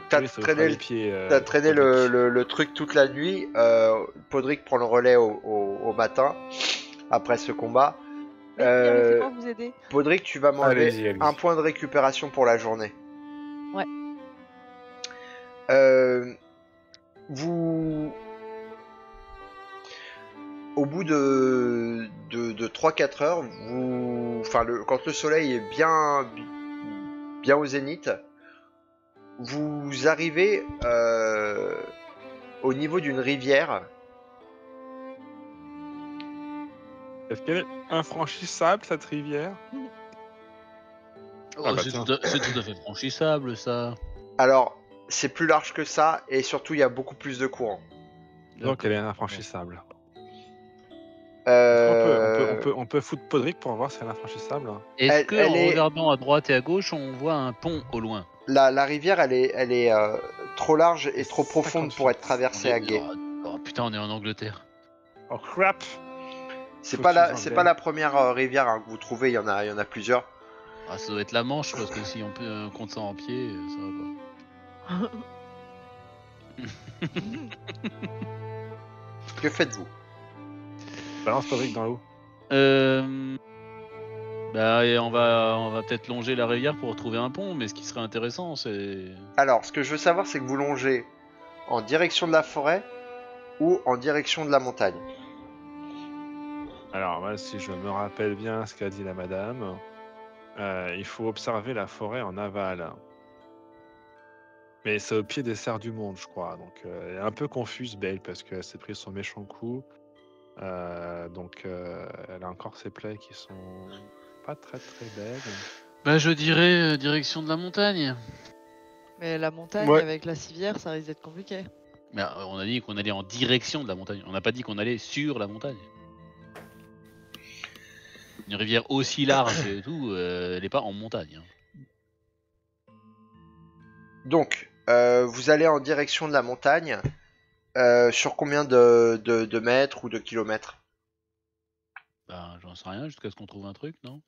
T'as traîné, pieds. euh, t'as traîné le, Podrick. le- le truc toute la nuit. Euh, Podrick prend le relais au, au- au matin, après ce combat. Euh, vous aider. Podrick, tu vas m'enlever allez-y. un point de récupération pour la journée. Ouais. Euh, vous. Au bout de, de, de 3-4 heures, vous. Enfin, le, quand le soleil est bien, bien au zénith, vous arrivez euh, au niveau d'une rivière. Est-ce qu'elle est infranchissable cette rivière? Oh, Ah bah c'est tout à fait franchissable, ça. Alors, c'est plus large que ça, et surtout, il y a beaucoup plus de courant. Donc elle est infranchissable. Euh, On, peut, on, peut, on, peut, on peut foutre Podrick pour voir si elle est infranchissable. Est-ce Elle- que elle en est- regardant à droite et à gauche, on voit un pont au loin La, la rivière, elle est, elle est euh, trop large et trop 50 profonde pour être traversée à gué. Oh, oh, putain, on est en Angleterre. Oh crap C'est pas la, c'est pas la première euh, rivière hein, que vous trouvez. Il y en a, il y en a plusieurs. Ah, ça doit être la Manche, parce que si on peut, euh, compte ça en pied, ça va pas. Que faites-vous? Balance Podrick dans l'eau. Euh... Bah, et on va, on va peut-être longer la rivière pour retrouver un pont, mais ce qui serait intéressant, c'est. Alors, ce que je veux savoir, c'est que vous longez en direction de la forêt ou en direction de la montagne. Alors, moi, si je me rappelle bien ce qu'a dit la madame, euh, il faut observer la forêt en aval. Mais c'est au pied des serres du monde, je crois. Donc, euh, elle est un peu confuse, Belle, parce qu'elle s'est pris son méchant coup. Euh, donc, euh, elle a encore ses plaies qui sont pas très très belles. Bah, je dirais euh, direction de la montagne. Mais la montagne Ouais. avec la civière, ça risque d'être compliqué. Mais on a dit qu'on allait en direction de la montagne. On n'a pas dit qu'on allait sur la montagne. Une rivière aussi large et tout, euh, elle n'est pas en montagne. hein. Donc, euh, vous allez en direction de la montagne. Euh, sur combien de, de- de mètres ou de kilomètres Bah, j'en sais rien, jusqu'à ce qu'on trouve un truc, non?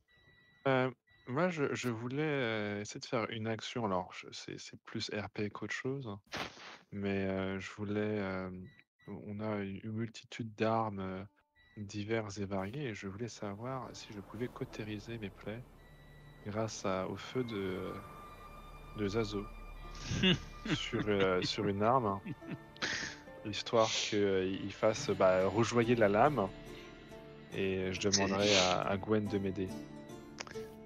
Euh, moi, je, je voulais euh, essayer de faire une action. Alors, c'est c'est plus RP qu'autre chose. Mais euh, je voulais. euh, on a une multitude d'armes diverses et variées. Et je voulais savoir si je pouvais cautériser mes plaies grâce à- au feu de, de Zazo sur, euh, sur une arme. Histoire qu'il fasse bah, rougeoyer la lame. Et je demanderai à, à Gwen de m'aider.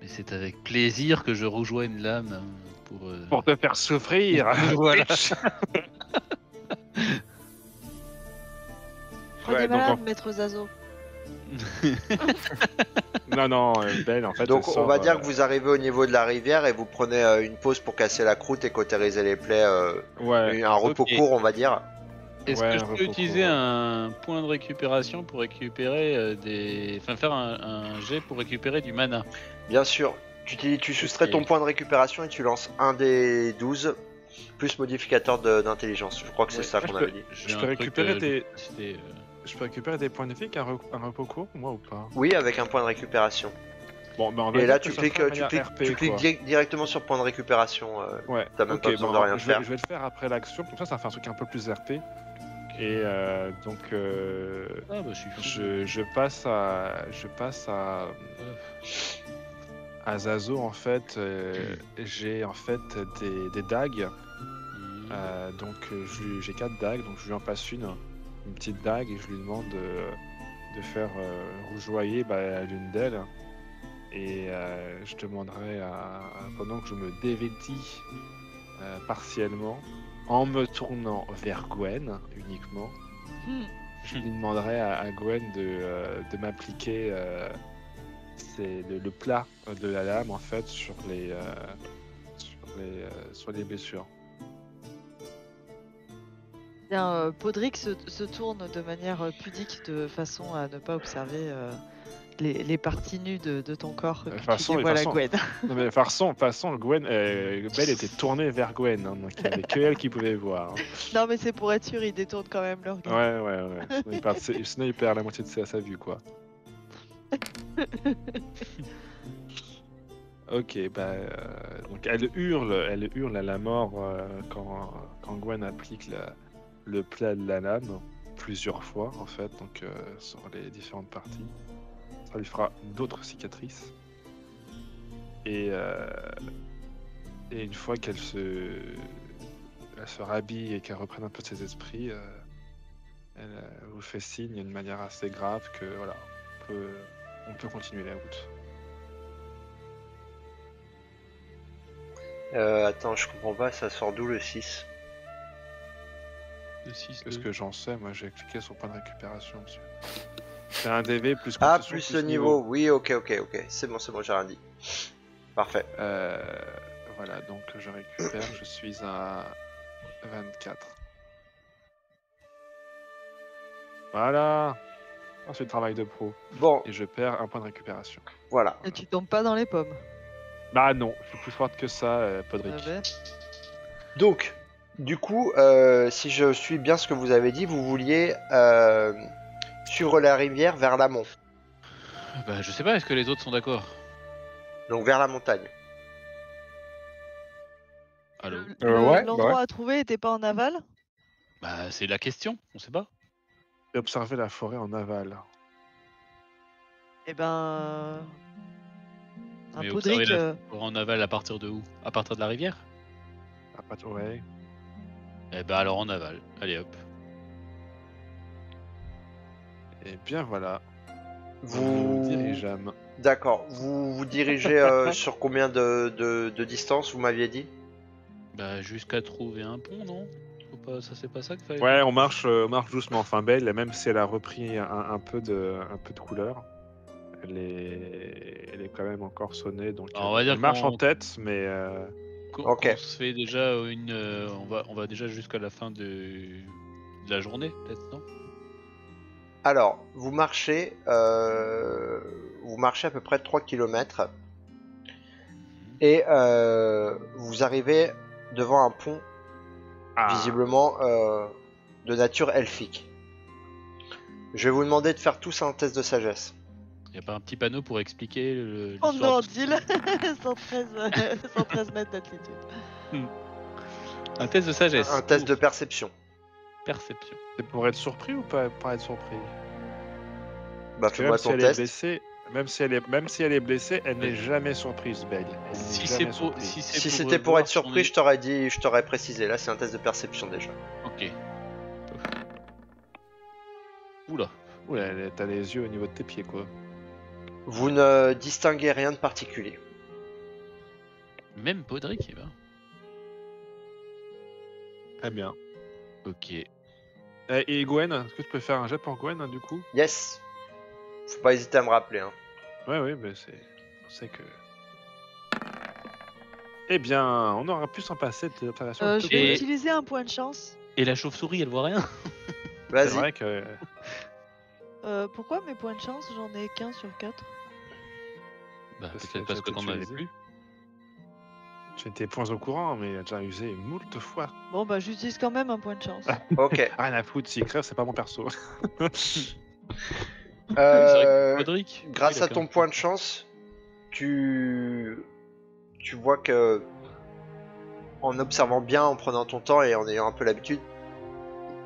Mais c'est avec plaisir que je rejoigne l'âme hein, pour. euh, Pour te faire souffrir Voilà. Prenez Ouais, ma lame, maître Zazo. Non, non, euh, Belle, en fait. Donc, on sort, va dire euh, que vous arrivez au niveau de la rivière et vous prenez euh, une pause pour casser la croûte et cautériser les plaies. euh, Ouais, un repos ok. court, on va dire. Est-ce Ouais, que je peux utiliser un point de récupération pour récupérer euh, des. Enfin, faire un, un jet pour récupérer du mana? Bien sûr, tu, soustrais ton point de récupération et tu lances un des 12 plus modificateur d'intelligence. Je crois que c'est Ouais, ça je qu'on peux- avait dit. Je peux récupérer euh, des- euh, Je peux récupérer des points de vie, un, re- un repos court, moi ou pas? Oui, avec un point de récupération. Bon, ben on va Et là, tu cliques, tu cliques, RP, tu cliques di- directement sur point de récupération. euh, Ouais, T'as même ok, pas besoin bon, de rien je vais- faire. Je vais le faire après l'action, comme ça, ça fait un truc un peu plus RP. Et euh, donc, euh, Ah, bah, je passe à. Je passe à. À Zazo, en fait, euh, j'ai en fait des, des dagues. Euh, donc euh, j'ai quatre dagues, donc je lui en passe une, une petite dague, et je lui demande de, de faire rougeoyer bah, l'une d'elles. Et je demanderai à, à- pendant que je me dévêtis partiellement, en me tournant vers Gwen uniquement, Hmm. je lui demanderai à, à Gwen de, euh, de m'appliquer euh, c'est le, le plat de la lame en fait sur les, euh, sur les, euh, sur les blessures. Bien, euh, Podrick se, se tourne de manière pudique de façon à ne pas observer euh, les, les parties nues de, de ton corps De que toute tu façon, à Gwen. Non, mais de toute façon, façon, Gwen, euh, Belle était tournée vers Gwen, hein, donc il n'y avait que elle qui pouvait voir. hein. non, mais c'est pour être sûr, ils détournent quand même leur regard. Ouais, ouais, ouais. Sinon il, perd, sinon, il perd la moitié de sa, sa vue, quoi. ok, bah, euh, donc elle hurle, elle hurle à la mort euh, quand, quand Gwen applique la- le plat de la lame plusieurs fois, en fait, donc euh, sur les différentes parties. Ça lui fera d'autres cicatrices. Et, euh, et une fois qu'elle se, elle se rhabille et qu'elle reprenne un peu ses esprits, euh, elle euh, vous fait signe d'une manière assez grave que voilà, on peut, on peut continuer la route. Euh, attends, je comprends pas, ça sort d'où le 6 De six, Qu'est-ce deux. que j'en sais Moi j'ai cliqué sur point de récupération, monsieur. C'est un DV plus Ah, plus le niveau. Oui, ok, ok, ok. C'est bon, c'est bon, j'ai rien dit. Parfait. Euh, voilà, donc je récupère, je suis à 24. Voilà Ah, C'est le travail de pro. Bon, Et je perds un point de récupération. voilà. Et tu tombes pas dans les pommes. Bah non, je suis plus forte que ça, euh, Podrick. Ah ben, Donc, du coup, euh, si je suis bien ce que vous avez dit, vous vouliez euh, suivre la rivière vers l'amont, Bah, je sais pas, est-ce que les autres sont d'accord? Donc vers la montagne. Allô? Le- Euh, ouais, bah L'endroit ouais. à trouver était pas en aval? Bah, c'est la question, on sait pas. Et observer la forêt en aval. Eh ben. Un Mais Podrick. la- euh, En aval à partir de où? À partir de la rivière? Ah, pas de- Ouais. Eh ben alors en aval. Allez hop. Et bien voilà. Vous dirigeâmes. D'accord. Vous vous dirigez euh, sur combien de, de- de distance, vous m'aviez dit? Bah jusqu'à trouver un pont, non? Faut pas... Ça c'est pas ça qu'il fallait Ouais, on marche, euh, on marche doucement. Enfin, Belle, même si elle a repris un, un peu, de, un peu de couleur, elle est, elle est quand même encore sonnée. Donc, Alors, on euh, va dire elle marche en tête, mais euh, Ok. qu'on se fait déjà une. euh, on, va, on va déjà jusqu'à la fin de... de la journée, peut-être, non? Alors, vous marchez, euh, vous marchez à peu près 3 km et euh, vous arrivez devant un pont ah, visiblement euh, de nature elfique. Je vais vous demander de faire tous un test de sagesse. Y a pas un petit panneau pour expliquer le. Oh non, de- deal 113, euh, 113 mètres d'altitude. Un test de sagesse. Un test de perception. Perception. c'est pour être surpris ou pas pour être surpris Bah fais-moi même si ton elle est test. blessée, même si elle est, même si elle est blessée, elle n'est jamais surprise, Belle. Si pour, si Si pour, c'était euh, pour être surpris, je t'aurais dit, je t'aurais précisé. Là, c'est un test de perception déjà. Ok. Oula. Est- t'as les yeux au niveau de tes pieds, quoi. Vous ne distinguez rien de particulier. Même Podrick, eh ben. Très bien. Ok. Eh, Et Gwen, est-ce que tu peux faire un jet pour Gwen, hein, du coup? Yes. Faut pas hésiter à me rappeler. Hein. Ouais, oui, mais c'est. On sait que. Eh bien, on aura pu s'en passer de l'opération. Euh, de je Tokyo. vais Et- utiliser un point de chance. Et la chauve-souris, elle voit rien C'est Vas-y. vrai que. Euh, pourquoi mes points de chance J'en ai qu'un sur 4. Bah, Parce peut-être qu'elle parce que t'en avais utilisé. plus. Tu étais points au courant, mais il a déjà usé moult fois. Bon, bah, j'utilise quand même un point de chance. Ok. Rien à foutre, s'il crève, c'est pas mon perso. Euh, grâce il a à ton point de chance, tu tu vois que en observant bien, en prenant ton temps et en ayant un peu l'habitude,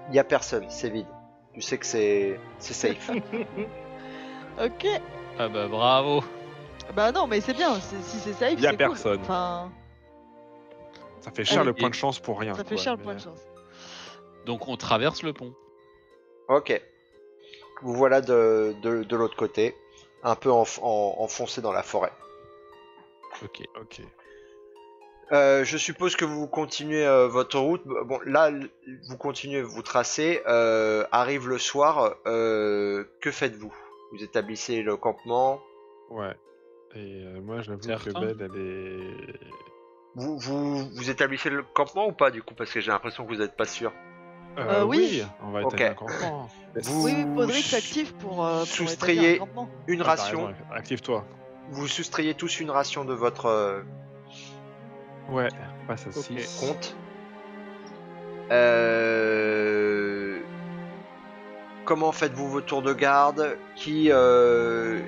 il y a personne, c'est vide. Tu sais que c'est c'est safe. ok. Ah bah bravo Bah, non, mais c'est bien. c'est- Si c'est safe, Y a c'est cool. personne. Enfin, Ça fait cher Allez. le point de chance pour rien. ça fait quoi, cher le mais- point de chance. Donc on traverse le pont. ok. Vous voilà de, de, de l'autre côté, un peu enf- en- enfoncé dans la forêt. Ok. Ok. Euh, je suppose que vous continuez euh, votre route. Bon, là, vous continuez vous tracez. Euh, arrive le soir. euh, que faites-vous? Vous établissez le campement? Ouais. Et euh, moi, j'avoue que. Belle, elle est. Vous, vous, vous établissez le campement ou pas du coup Parce que j'ai l'impression que vous n'êtes pas sûr. Euh, oui. on va établir un campement. Vous Oui, s'active pour, euh, pour soustrayez- établir un campement. Une Ah, ration. Active-toi. Vous soustrayez tous une ration de votre euh, Ouais, passe à 6. compte. Euh, Comment faites-vous vos tours de garde? Qui euh,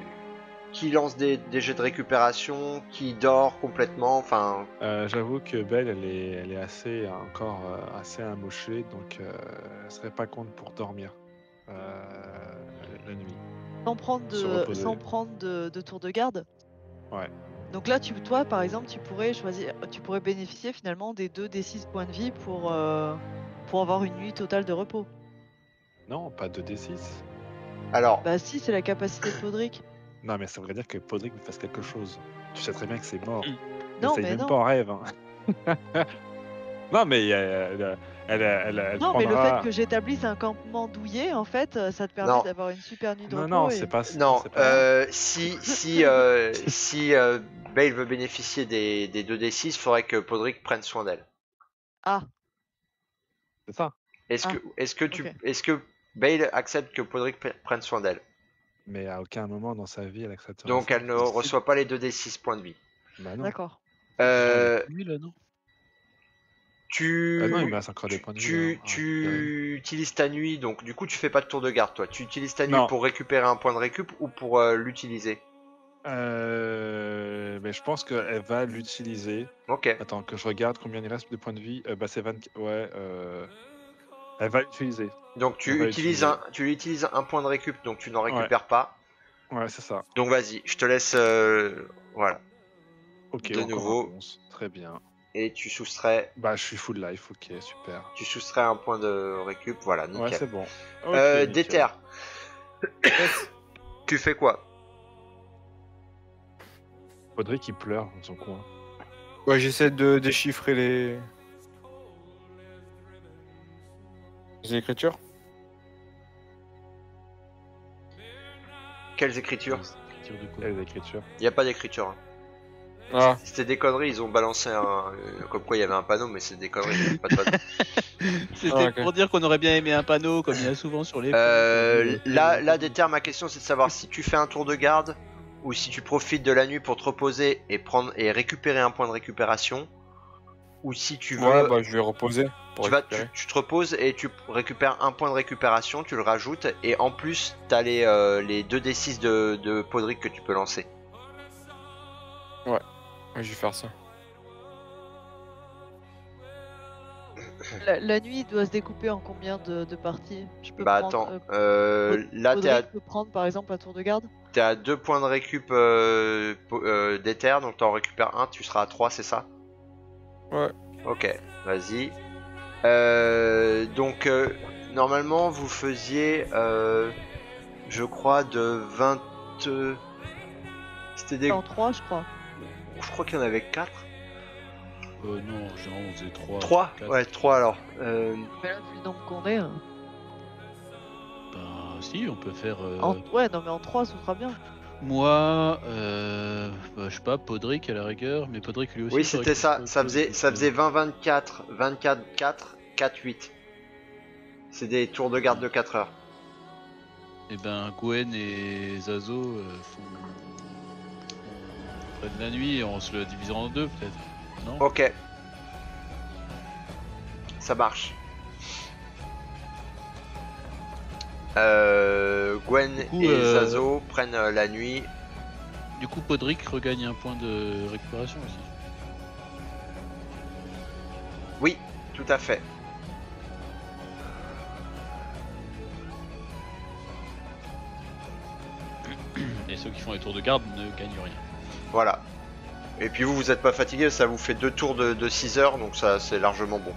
qui lance des, des jets de récupération Qui dort complètement Enfin, Euh, J'avoue que Belle, elle est, elle est assez encore euh, assez amochée, donc euh, elle serait pas contre pour dormir euh, la nuit. Sans prendre de, sans prendre de, de tour de garde. Ouais. Donc là, tu, toi, par exemple, tu pourrais choisir, tu pourrais bénéficier finalement des 2 des 6 points de vie pour, euh, pour avoir une nuit totale de repos. Non, pas de D6. alors, Bah si, c'est la capacité de Podrick. Non, mais ça voudrait dire que Podrick me fasse quelque chose. Tu sais très bien que c'est mort. Mm. Non, mais même non. pas en rêve. hein. non, mais elle, elle, elle, elle, elle Non, mais le fait que j'établisse un campement douillet, en fait, euh, ça te permet d'avoir une super nuit de Non, repos. non, et- c'est pas. non, pas- euh, si si euh, si euh, Bale veut bénéficier des, des 2d6, il faudrait que Podrick prenne soin d'elle. Ah, C'est ça. Est-ce Ah, que est-ce que tu est-ce que Bale accepte que Podrick pre- prenne soin d'elle? Mais à aucun moment dans sa vie, elle acceptera. Donc elle ne reçoit pas les 2d6 points de vie. Bah non. d'accord. Euh, Lui là, non? tu Ah non, il me reste encore des tu, points de vie. tu, hein. Ah, tu utilises ta nuit, donc du coup tu fais pas de tour de garde toi. Tu utilises ta nuit Non. pour récupérer un point de récup ou pour euh, l'utiliser? Euh, bah, mais je pense qu'elle va l'utiliser. Ok. Attends, que je regarde combien il reste de points de vie. Euh, bah, c'est 20. Ouais, euh... elle va l'utiliser. Donc On tu utilises un, tu utilises un point de récup, donc tu n'en récupères pas. Ouais, c'est ça. Donc vas-y, je te laisse, euh, voilà. Ok, De nouveau. Très bien. Et tu soustrais, Bah, je suis full life, ok, super. tu soustrais un point de récup, voilà, nickel. Ouais, c'est bon. Euh. Déter, tu fais quoi? Audrey qui pleure dans son coin. Ouais, j'essaie de déchiffrer les. Les écritures. Quelles écritures Écriture de quoi Et les écritures. Il n'y a pas d'écriture. hein. Ah, C'était des conneries, ils ont balancé un. euh, Comme quoi il y avait un panneau, mais c'est des conneries, il y avait pas de panneau. C'était Ah, ok. pour dire qu'on aurait bien aimé un panneau, comme il y a souvent sur les. Euh, là, là, Déter, ma question c'est de savoir si tu fais un tour de garde ou si tu profites de la nuit pour te reposer et prendre et récupérer un point de récupération ou si tu veux. ouais, bah je vais reposer. Pour tu, vas, tu, te reposes et tu récupères un point de récupération, tu le rajoutes et en plus t'as les, euh, les 2d6 de, de Podrick que tu peux lancer. Ouais, je vais faire ça. La, la nuit doit se découper en combien de, de parties? Je peux Bah prendre, attends, euh, euh, là t'es à, peut prendre par exemple un tour de garde? t'es à 2 points de récup euh, euh, d'éther, donc t'en récupères un, tu seras à 3, c'est ça? Ouais. Ok, vas-y. Euh, donc, euh, normalement, vous faisiez, euh, je crois, de 20. euh, C'était des. En 3 je crois. Je crois qu'il y en avait 4. Euh, non, généralement on faisait 3. 3 Ouais, 3 alors. Euh, Mais là vu le nombre qu'on est. hein. Ben si, on peut faire. euh, En... Ouais non mais en 3 ce sera bien. Moi, euh, bah, je sais pas, Podrick à la rigueur, mais Podrick lui aussi. oui, c'était ça. Ça faisait, que- ça faisait 20, 24, 24, 4, 4, 8. C'est des tours de garde de 4 heures. Eh ben, Gwen et Zazo euh, font. on prenne la nuit et on se le divise en deux peut-être. Non? Ok. Ça marche. Euh, Gwen coup, et euh, Zazo prennent euh, la nuit. Du coup, Podrick regagne un point de récupération aussi. Oui, tout à fait. Et ceux qui font les tours de garde ne gagnent rien. Voilà. Et puis vous, vous êtes pas fatigué, ça vous fait deux tours de, de 6 heures, donc ça c'est largement bon.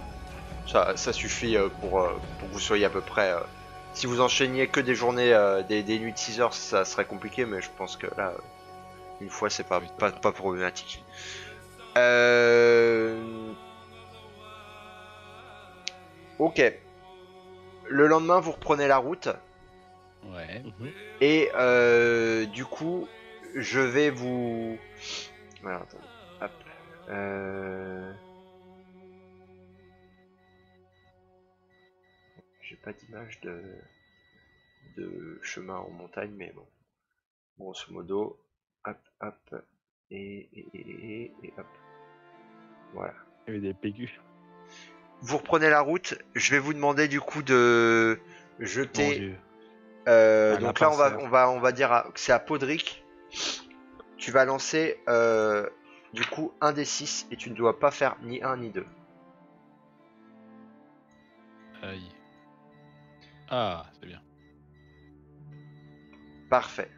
Ça, ça suffit euh, pour, pour que vous soyez à peu près... Si vous enchaîniez que des journées, euh, des, des nuits de 6 heures, ça serait compliqué, mais je pense que là, euh, une fois, c'est pas, pas, pas problématique. Euh... Ok. Le lendemain, vous reprenez la route. Ouais. Et euh, du coup, je vais vous. Alors, attendez. Hop. Euh... pas d'image de de chemin en montagne, mais bon. Grosso modo, hop, hop, et et et et, et hop. Voilà. Il y avait des pégus. Vous reprenez la route. Je vais vous demander du coup de Mon jeter. Dieu. Euh, Un donc là, on va, on va, on va dire à- que c'est à Podrick. Tu vas lancer euh, du coup un des 6 et tu ne dois pas faire ni un ni deux. Aïe. Ah, c'est bien. Parfait.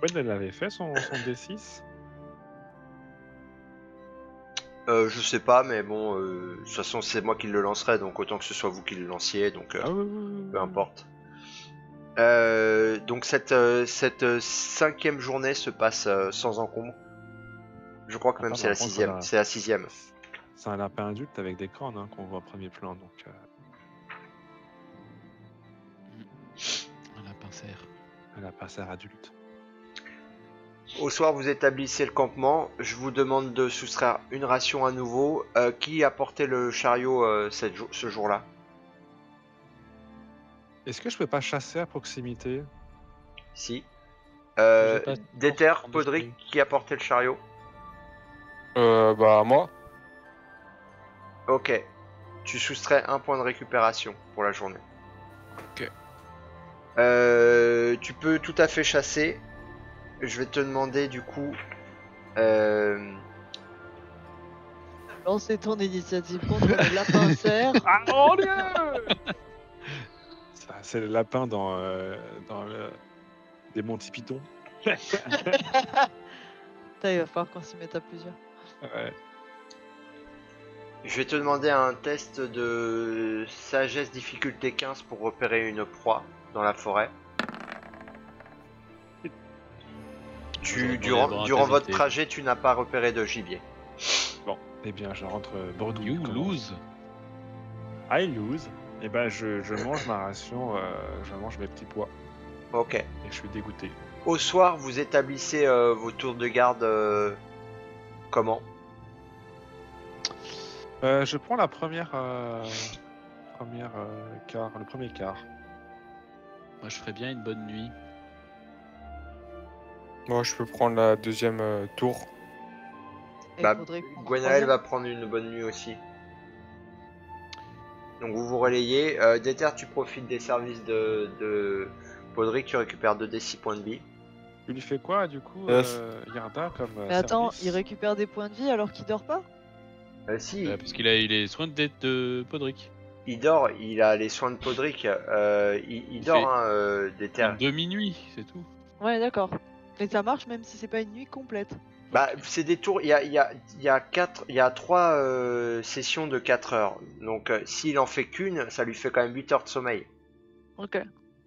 Gwen, elle avait fait son, son D6 Euh, je sais pas, mais bon, euh, de toute façon, c'est moi qui le lancerai, donc autant que ce soit vous qui le lanciez, donc euh, Ah oui, oui, oui, peu importe. Euh, donc cette, euh, cette euh, cinquième journée se passe euh, sans encombre. Je crois que même Attends, c'est la sixième. C'est la sixième. C'est un lapin adulte avec des cornes hein, qu'on voit au premier plan, donc un lapin serre adulte. Au soir, vous établissez le campement. Je vous demande de soustraire une ration à nouveau. Euh, qui a porté le chariot euh, cette ce jour-là? Est-ce que je peux pas chasser à proximité? Si. Euh, J'ai pas- Déter, en Podrick, qui a porté le chariot? Euh, bah moi. Ok. Tu soustrais un point de récupération pour la journée. Ok. Euh, tu peux tout à fait chasser. Je vais te demander du coup Euh, Lancez ton initiative contre le lapin cerf. Ah mon dieu C'est le lapin dans, euh, dans le... des Monty Python. Putain, il va falloir qu'on s'y mette à plusieurs. Ouais. je vais te demander un test de sagesse difficulté 15 pour repérer une proie dans la forêt. Tu, durant durant votre trajet, tu n'as pas repéré de gibier. Bon, eh bien, je rentre euh, bredouille. You lose. I lose. Eh ben, je, je mange ma ration, euh, je mange mes petits pois. Ok. Et je suis dégoûté. Au soir, vous établissez euh, vos tours de garde euh, comment? Euh, je prends la première, euh, première euh, quart, le premier quart. Moi, je ferais bien une bonne nuit. Moi, je peux prendre la deuxième euh, tour. Et Bah, faudrait qu'on Gwenaël troisième. va prendre une bonne nuit aussi. Donc vous vous relayez. Euh, Déter, tu profites des services de, de Podrick, tu récupères 2d6 points de vie. Tu lui fais quoi, du coup, Neuf. euh, Yarda, comme euh, Mais attends, service il récupère des points de vie alors qu'il dort pas? Euh, si, Euh, parce qu'il a eu les soins de, de Podrick. Il dort, il a les soins de Podrick. euh, il, dort, hein, euh, Déter. Une demi-nuit, c'est tout. Ouais, d'accord. Mais ça marche même si c'est pas une nuit complète. Bah, c'est des tours. Il y a, il y a, il y a quatre, il y a trois euh, sessions de 4 heures. Donc, euh, s'il en fait qu'une, ça lui fait quand même 8 heures de sommeil. Ok.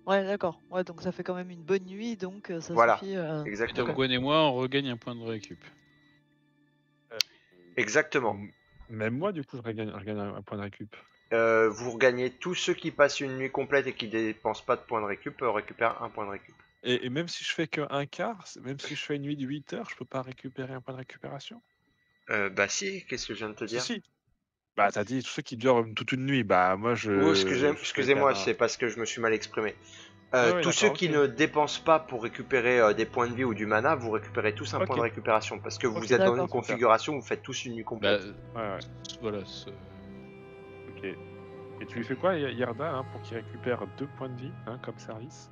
Ouais, d'accord. Ouais, donc ça fait quand même une bonne nuit, donc euh, ça Voilà. suffit. euh, Exactement. Donc Gwen et moi, on regagne un point de récup. Exactement. Même moi, du coup, je regagne, je regagne un, un point de récup. Euh, vous regagnez tous ceux qui passent une nuit complète et qui dépensent pas de points de récup euh, récupèrent un point de récup. Et, et même si je fais que un quart, même si je fais une nuit de 8 heures, je peux pas récupérer un point de récupération Euh, bah si, qu'est-ce que je viens de te Si, dire si. Bah, t'as dit tous ceux qui durent toute une nuit. Bah, moi, je. Oh, excusez- Excusez-moi, qu'un- c'est parce que je me suis mal exprimé. Euh, Ah tous ceux qui ne dépensent pas pour récupérer euh, des points de vie ou du mana, vous récupérez tous un point de récupération parce que vous êtes dans une configuration où vous faites tous une nuit Bah, complète. Ouais, ouais. voilà. Et tu lui fais quoi, Yarda, hein, pour qu'il récupère deux points de vie, hein, comme service?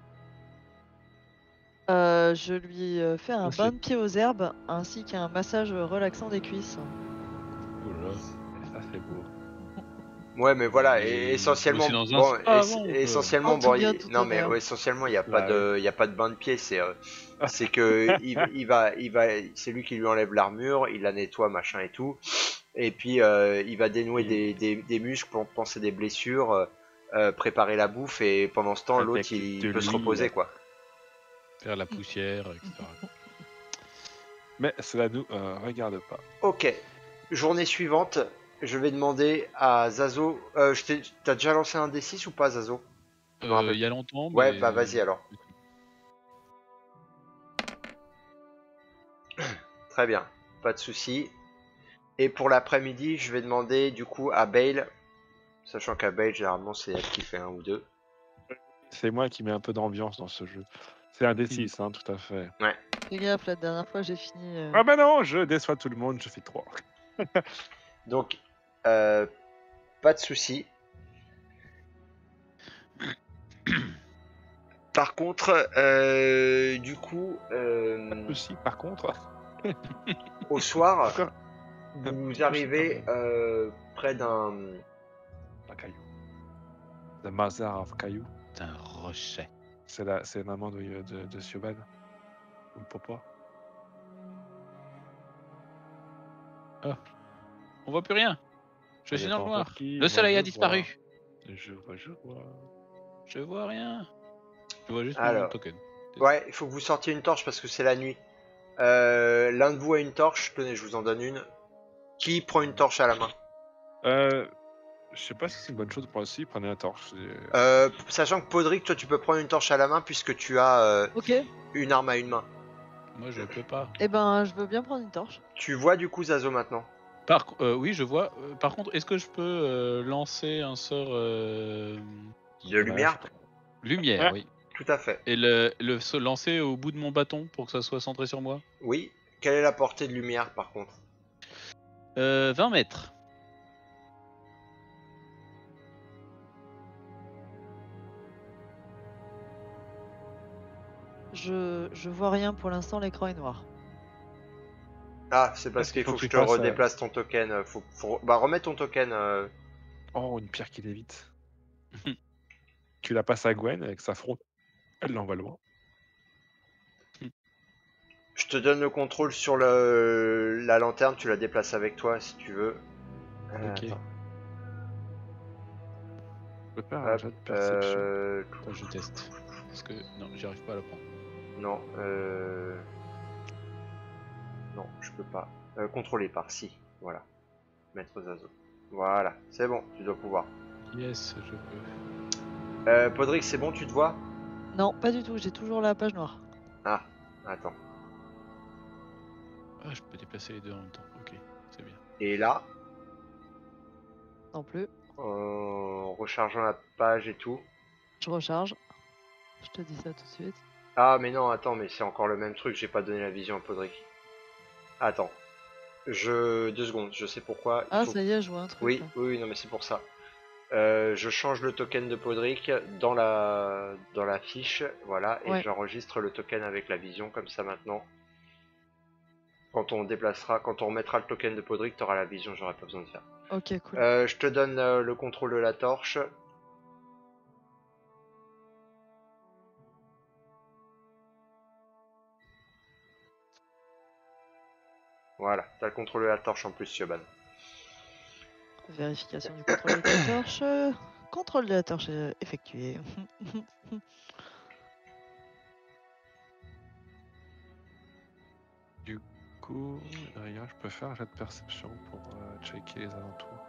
Euh, je lui euh, fais un Merci. bain de pied aux herbes ainsi qu'un massage relaxant des cuisses. Oh là là. Ça, c'est beau. Ouais, mais voilà, Et essentiellement, aussi dans un bon, peut- essentiellement, bon, bien, il- non mais ouais, essentiellement, il n'y a pas de, il y a pas de bain de pied, c'est, euh, c'est que il, il va, il va, c'est lui qui lui enlève l'armure, il la nettoie, machin et tout, et puis euh, il va dénouer des, des, des muscles pour penser des blessures, euh, euh, préparer la bouffe, et pendant ce temps, l'autre il, peut se reposer quoi. Faire la poussière, etc. Mais cela nous euh, regarde pas. Ok, journée suivante, je vais demander à Zazo, euh, je t'ai- t'as déjà lancé un D6 ou pas Zazo? Euh. Il y a longtemps. Ouais, bah vas-y alors. Très bien, pas de souci. Et pour l'après-midi, je vais demander du coup à Bale, sachant qu'à Bale, généralement, c'est elle qui fait un ou deux. C'est moi qui mets un peu d'ambiance dans ce jeu. C'est un D6, hein, tout à fait. Fais gaffe, la dernière fois j'ai fini. euh, Ah bah non, je déçois tout le monde, je fais 3. Donc, euh, pas de souci. Par contre, euh, du coup, euh, Aussi, par contre, au soir, vous arrivez euh, près d'un un caillou. The Mother of Caillou. C'est un rocher. C'est la, c'est la maman de, de, de Siobhan. Ou le papa. On voit plus rien. Je suis dans le noir. Le soleil a disparu. vois. Je vois, je vois. Je vois rien. Je vois juste Alors. mon token. Ouais, il faut que vous sortiez une torche parce que c'est la nuit. Euh, L'un de vous a une torche. Tenez, je vous en donne une. Qui prend une torche à la main Euh, je sais pas si c'est une bonne chose pour aussi, prenez la torche. euh, Sachant que Podrick, toi, tu peux prendre une torche à la main puisque tu as euh, eh une arme à une main. Moi, je peux pas. ben je veux bien prendre une torche. Tu vois du coup Zazo maintenant. Par, co- euh, oui, je vois. Par contre, est-ce que je peux euh, lancer un sort euh, De lumière lumière, Ouais. oui, Tout à fait. et le, le se lancer au bout de mon bâton pour que ça soit centré sur moi? Oui. Quelle est la portée de lumière par contre? Euh, 20 mètres. Je, je vois rien pour l'instant, l'écran est noir. Ah, c'est parce qu'il faut faut que je te euh, redéplace ton token. euh, Faut, faut... Bah, remets ton token. euh, Oh, une pierre qui l'évite. tu la passes à Gwen avec sa fronde. Elle l'envoie loin. Je te donne le contrôle sur le... la lanterne, tu la déplaces avec toi si tu veux. Euh, Ok. attends. Je peux faire un Hop, jet de perception. euh, Attends, je teste. Parce que non, j'arrive pas à la prendre. Non, euh... Non, je peux pas. Euh, contrôler par, si. Voilà. Maître Zazo. Voilà, c'est bon, tu dois pouvoir. Yes, je peux. Euh, Podrick, c'est bon, tu te vois? Non, pas du tout, j'ai toujours la page noire. Ah, attends. Ah, je peux déplacer les deux en même temps. Ok, c'est bien. Et là, Non plus. en rechargeant la page et tout. Je recharge. Je te dis ça tout de suite. Ah, mais non, attends, mais c'est encore le même truc, j'ai pas donné la vision à Podrick. Attends. Je... Deux secondes, je sais pourquoi. il Ah, faut- ça y est, je vois un truc. Oui, là. oui, oui, non, mais c'est pour ça. Euh, je change le token de Podrick dans la dans la fiche, voilà, et Ouais. j'enregistre le token avec la vision comme ça maintenant. Quand on déplacera, quand on remettra le token de Podrick, t'auras la vision, j'aurai pas besoin de faire. Ok, cool. Euh, je te donne euh, le contrôle de la torche. Voilà, t'as le contrôle de la torche en plus, Yoban. Vérification du contrôle de la torche. Contrôle de la torche euh, effectué. coup, je peux faire un jet de perception pour euh, checker les alentours.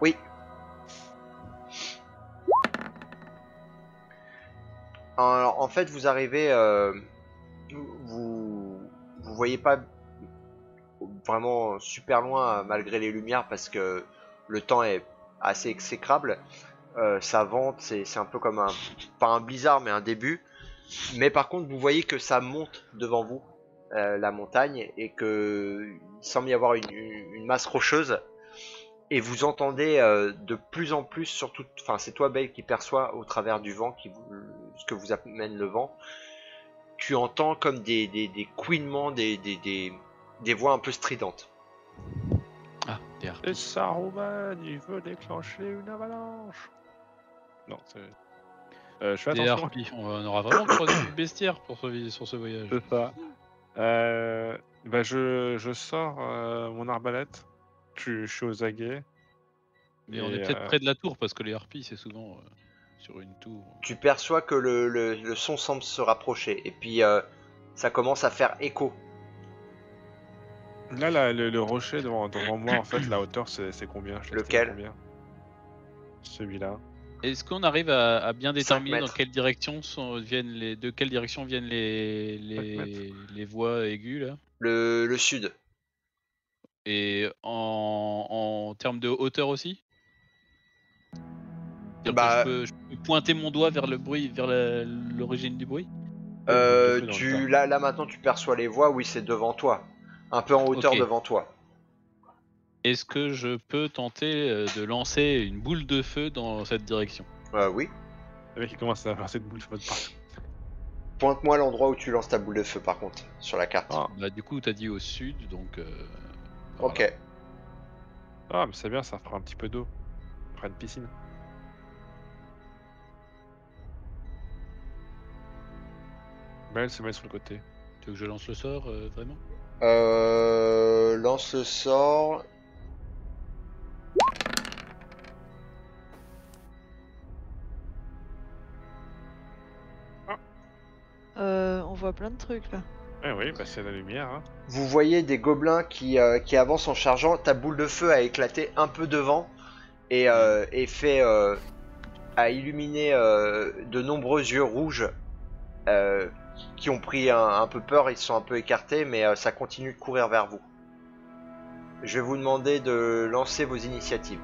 Oui. Alors, en fait, vous arrivez, euh, vous vous voyez pas vraiment super loin malgré les lumières parce que le temps est assez exécrable. Euh, ça vente, c'est un peu comme un pas un blizzard mais un début. Mais par contre, vous voyez que ça monte devant vous euh, la montagne et que il semble y avoir une, une masse rocheuse et vous entendez euh, de plus en plus, surtout, enfin c'est toi Belle qui perçoit au travers du vent, qui vous, ce que vous amène le vent, tu entends comme des, des, des couinements, des, des, des, des voix un peu stridentes. Ah, harpies. Et Saruman, il veut déclencher une avalanche. Non, c'est. Euh, je fais attention. harpies. On aura vraiment croisé du bestiaire pour ce, sur ce voyage. C'est ça. Euh, bah je, je sors euh, mon arbalète. Je, je suis aux aguets. Mais on est peut-être euh, près de la tour parce que les harpies, c'est souvent euh, sur une tour. Tu perçois que le, le, le son semble se rapprocher, et puis euh, ça commence à faire écho. Là, là, le, le rocher devant, devant moi, en fait, la hauteur, c'est c'est combien? Je Lequel? Celui-là. Est-ce qu'on arrive à, à bien déterminer dans quelle direction sont, viennent les, de quelle direction viennent les, les, les voix aiguës là? Le, le sud. Et en, en termes de hauteur aussi? Bah- je, peux, je peux pointer mon doigt vers le bruit, vers l'origine du bruit? Euh, tu, tas. là, là maintenant tu perçois les voix, oui c'est devant toi. Un peu en hauteur devant toi. Est-ce que je peux tenter euh, de lancer une boule de feu dans cette direction? Euh, oui. Le mec, il commence à lancer de boules de partout. Pointe-moi l'endroit où tu lances ta boule de feu par contre, sur la carte. Ah. Bah du coup t'as dit au sud, donc... euh, ok. Ah, mais c'est bien, ça fera un petit peu d'eau. Fera une piscine. Bah, elle se met sur le côté. Tu veux que je lance le sort, euh, vraiment? Euh, lance le sort. Euh, on voit plein de trucs là. Eh oui, bah c'est la lumière. Hein. Vous voyez des gobelins qui, euh, qui avancent en chargeant. Ta boule de feu a éclaté un peu devant et, euh, et fait euh, a illuminé euh, de nombreux yeux rouges euh, qui ont pris un, un peu peur. Ils se sont un peu écartés, mais euh, ça continue de courir vers vous. Je vais vous demander de lancer vos initiatives.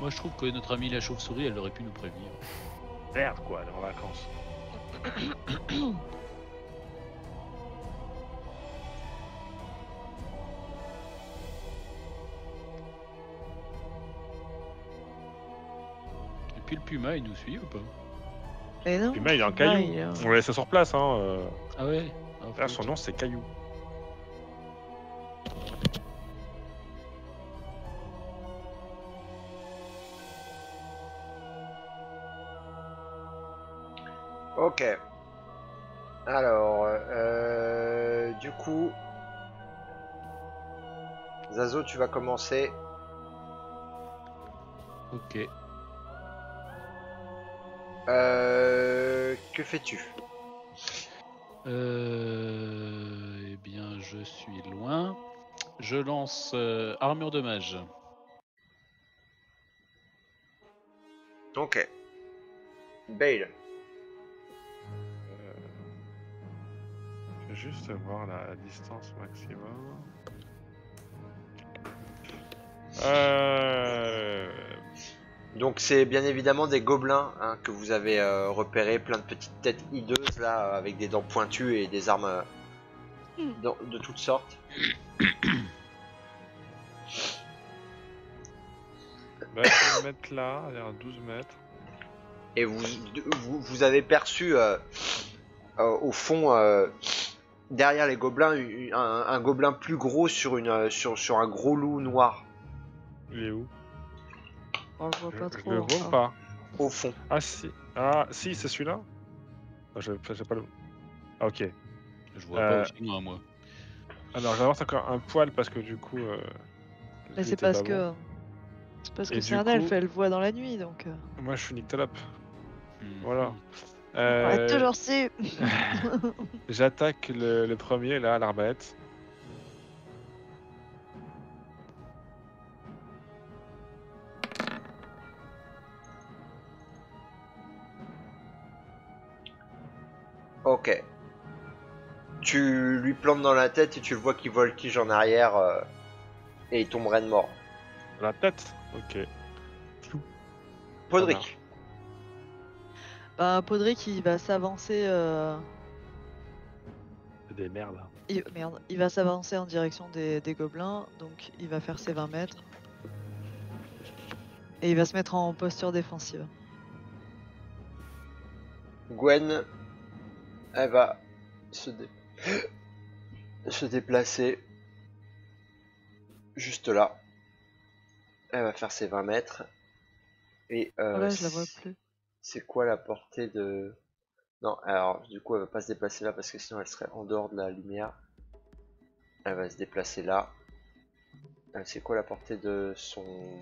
Moi je trouve que notre amie la chauve-souris, elle aurait pu nous prévenir. Merde quoi, elle est en vacances. Et puis le puma, il nous suit ou pas? Et non. Puma il est en Puma, caillou. il est en- On l'a laissé sur place hein. euh. Ah ouais? Ah, Là, son nom c'est Caillou. Ok. Alors, euh, du coup, Zazo, tu vas commencer. Ok. Euh, que fais-tu? Euh, eh bien, je suis loin. Je lance euh, armure de mage. Ok. Bale. Juste voir la distance maximum. Euh... Donc c'est bien évidemment des gobelins hein, que vous avez euh, repérés, plein de petites têtes hideuses là, avec des dents pointues et des armes euh, de toutes sortes. Bah, je vais me mettre là, à 12 mètres. Et vous, vous, vous avez perçu euh, au fond, derrière les gobelins, un, un gobelin plus gros sur, une, euh, sur, sur un gros loup noir. Il est où? On le voit Je, pas je trop. le vois ou pas Au fond. Ah si, ah si, c'est celui-là? Ah, je- J'ai pas le... Ah, ok. Je vois Euh, pas aussi loin, moi. Alors j'avance encore un poil parce que du coup... euh, Mais lui c'est parce pas bon. que. C'est parce que c'est un elfe, elle voit dans la nuit donc. euh, Moi je suis Nictolop. Hmm. Voilà. Euh, toujours su. J'attaque le, le premier là, à l'arbalète. Ok. Tu lui plantes dans la tête et tu le vois qu'il voltige en arrière euh, et il tomberait de mort. La tête? Ok. Podrick. Bah, Podrick, il va s'avancer. euh, des merdes là. il... Merde, il va s'avancer en direction des... des gobelins, donc il va faire ses 20 mètres. Et il va se mettre en posture défensive. Gwen, elle va se, dé- se déplacer juste là. Elle va faire ses 20 mètres. Et euh, Oh là, je la vois plus. C'est quoi la portée de... Non, alors du coup elle va pas se déplacer là parce que sinon elle serait en dehors de la lumière. Elle va se déplacer là. Euh, C'est quoi la portée de son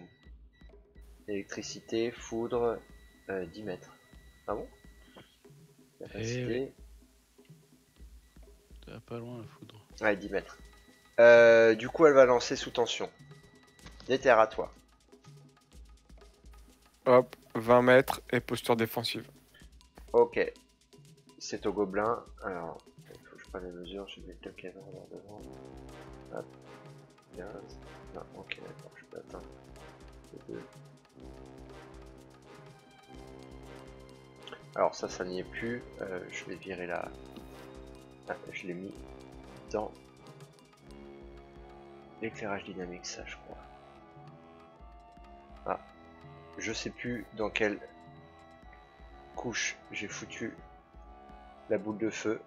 électricité, foudre Euh, 10 mètres? Ah bon? Capacité. T'es pas loin, la foudre. Ouais, 10 mètres. Euh, du coup, elle va lancer sous tension. Déterre à toi. Hop, 20 mètres et posture défensive. Ok. C'est au gobelin. Alors, il faut que je prenne les mesures. Je vais le canon devant. Hop. 15. Non, ok, d'accord, je peux atteindre. Alors, ça, ça n'y est plus. Euh, je vais virer la. Ah, je l'ai mis dans l'éclairage dynamique, ça, je crois. Je sais plus dans quelle couche j'ai foutu la boule de feu.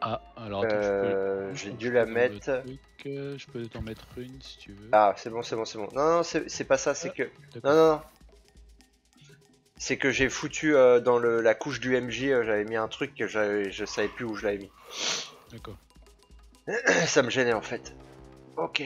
Ah, alors Euh, j'ai dû la mettre. euh, je peux t'en mettre une si tu veux. Ah, c'est bon, c'est bon, c'est bon. Non, non, c'est pas ça, c'est Ah, que. Non, non, non. C'est que j'ai foutu euh, dans le, la couche du MJ, euh, j'avais mis un truc que je savais plus où je l'avais mis. D'accord. Ça me gênait en fait. Ok.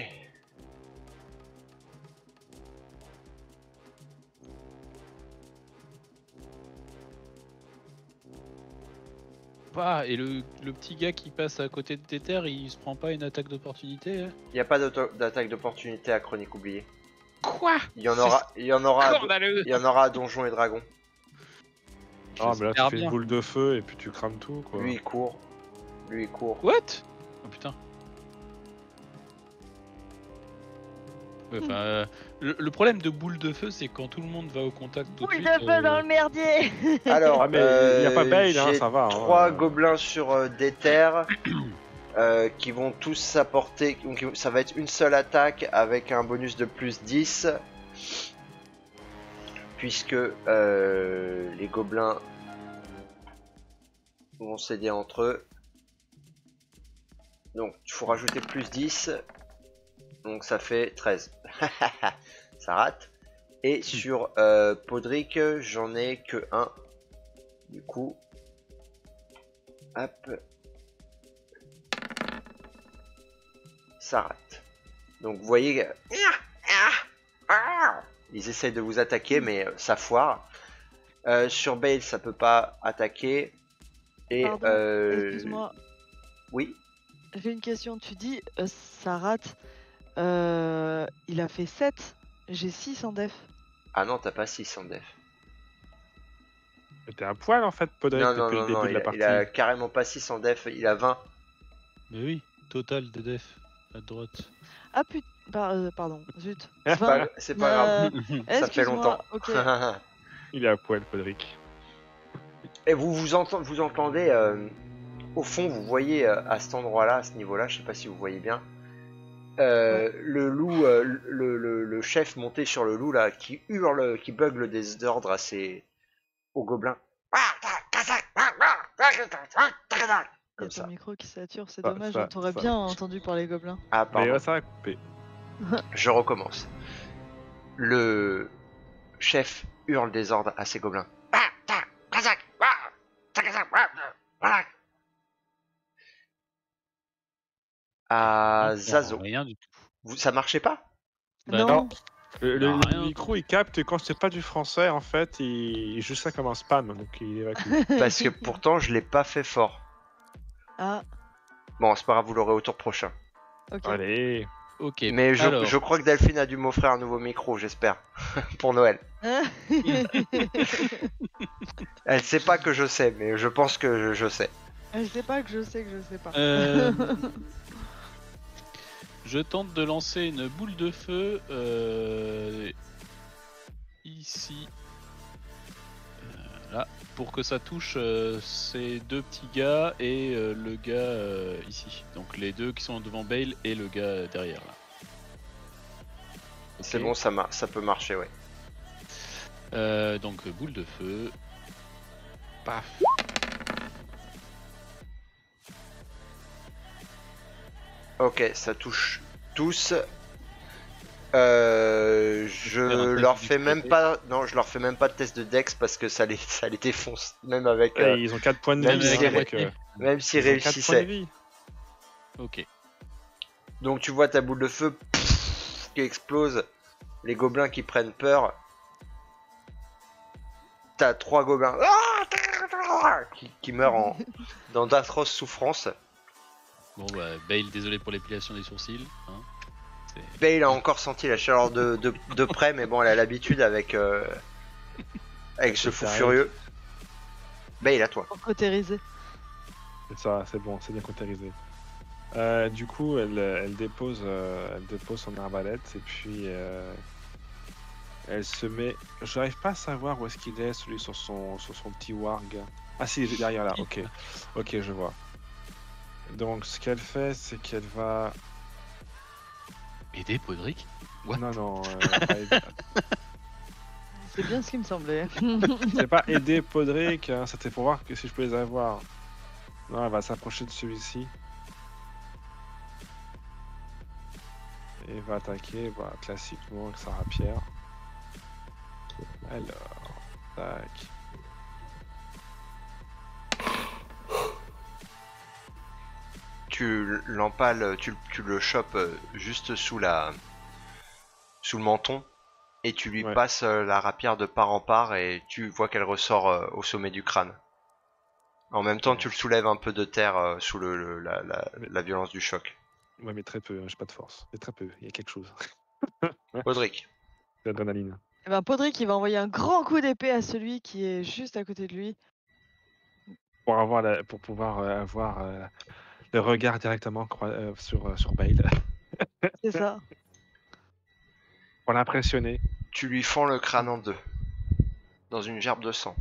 Et le, le petit gars qui passe à côté de tes terres, il se prend pas une attaque d'opportunité hein? Il n'y a pas d'auto- d'attaque d'opportunité à Chronique oubliée. Quoi? Il y en aura, il y en aura, à, il y en aura à Donjons et Dragons. Ah, mais là, tu fais bien. une boule de feu et puis tu crames tout, quoi. Lui il court. Lui il court. What? Oh putain. Ouais, enfin, euh, le, le problème de boule de feu, c'est quand tout le monde va au contact tout de Boule suite. de feu euh, dans le merdier Alors, Ah, mais il y a pas euh, Bale, hein, ça va, hein. Trois gobelins sur euh, des terres euh, qui vont tous s'apporter. donc, Ça va être une seule attaque avec un bonus de plus 10. Puisque euh, les gobelins vont s'aider entre eux. Donc, il faut rajouter plus 10. Donc, ça fait 13. ça rate. Et sur euh, Podrick, j'en ai que un. Du coup, hop, ça rate. Donc vous voyez, ils essayent de vous attaquer, mais euh, ça foire. Euh, sur Bale, ça peut pas attaquer. Et Pardon, euh, Excuse-moi, oui, j'ai une question. Tu dis euh, ça rate. Euh, il a fait 7. J'ai 6 en def. ah non, t'as pas 6 en def. Mais T'es à poil, en fait, Podrick, Non, depuis non, le non, début non, de il la a, partie. il a carrément pas 6 en def, il a 20. Mais oui, total de def à droite. Ah putain, pardon, zut. C'est pas, grave, Euh, ça fait longtemps. Il est à poil, Podrick. Et vous vous, entend- vous entendez, euh, au fond, vous voyez euh, à cet endroit-là, à ce niveau-là, je sais pas si vous voyez bien, euh, le loup, euh, le, le- le chef monté sur le loup là, qui hurle, qui bugle des ordres à ses, aux gobelins. Il y a Comme ton ça. micro qui sature, c'est dommage, ça- on t'aurait bien entendu par les gobelins. Ah Mais pardon, ouais, ça a coupé. je recommence. Le chef hurle des ordres à ses gobelins. À On Zazo. Rien du tout. Vous, ça marchait pas? Bah non, non. Le, le- Non, le rien. micro, il capte quand c'est pas du français, en fait, il, il joue ça comme un spam, donc il évacue. Parce que pourtant je l'ai pas fait fort. Ah, Bon, c'est pas grave, vous l'aurez au tour prochain. ok. Allez. Ok. Mais je, alors, je crois que Delphine a dû m'offrir un nouveau micro, j'espère. Pour Noël. Elle sait pas que je sais, mais je pense que je, je sais. je sais pas que je sais que je sais pas. euh, je tente de lancer une boule de feu euh, ici. Euh, là, pour que ça touche euh, ces deux petits gars et le gars ici. Donc les deux qui sont devant Bale et le gars derrière là. C'est bon, ça, ça peut marcher, ouais. Donc boule de feu. Paf. Ok, ça touche tous. Euh, je leur de fais même pas, non, je leur fais même pas de test de Dex parce que ça les, ça les défonce, même avec, Ouais, euh, ils ont 4 points de même vie. si- donc, euh, même s'ils réussissaient. Ok. Donc tu vois ta boule de feu pff, qui explose, les gobelins qui prennent peur. T'as trois gobelins qui, qui meurent en, dans d'atroces souffrances. Bon bah Bale, désolé pour l'épilation des sourcils. hein. Bale a encore senti la chaleur de, de, de près, mais bon, elle a l'habitude avec, euh, avec ce fou furieux. Bale, à toi. Pour cautériser. C'est ça, c'est bon, c'est bien cautérisé. Euh, du coup, elle, elle, dépose, euh, elle dépose son arbalète et puis euh, elle se met. J'arrive pas à savoir où est-ce qu'il est, celui sur son, sur son petit warg. Ah si, il est derrière là, ok. Ok, je vois. Donc ce qu'elle fait, c'est qu'elle va. Aider Podrick What Non, non, euh, pas aider- C'est bien ce qui me semblait. c'est pas aider Podrick, hein, c'était pour voir que si je peux les avoir. Non, elle va s'approcher de celui-ci. Et va attaquer, bah, classiquement, avec sa rapière. Alors. Tac. Tu l'empales, tu, tu le chopes euh, juste sous la sous le menton et tu lui Ouais. passes euh, la rapière de part en part et tu vois qu'elle ressort euh, au sommet du crâne. En même temps, tu le soulèves un peu de terre sous le, le- la, la- la violence du choc. Ouais, mais très peu, hein, j'ai pas de force. Mais très peu, il y a quelque chose. Audric, L'adrénaline. Eh ben, Podrick, il va envoyer un grand coup d'épée à celui qui est juste à côté de lui. Pour, avoir la- pour pouvoir avoir euh, le regard directement euh, sur, euh, sur Bale. C'est ça. pour l'impressionner. tu lui fends le crâne en deux dans une gerbe de sang.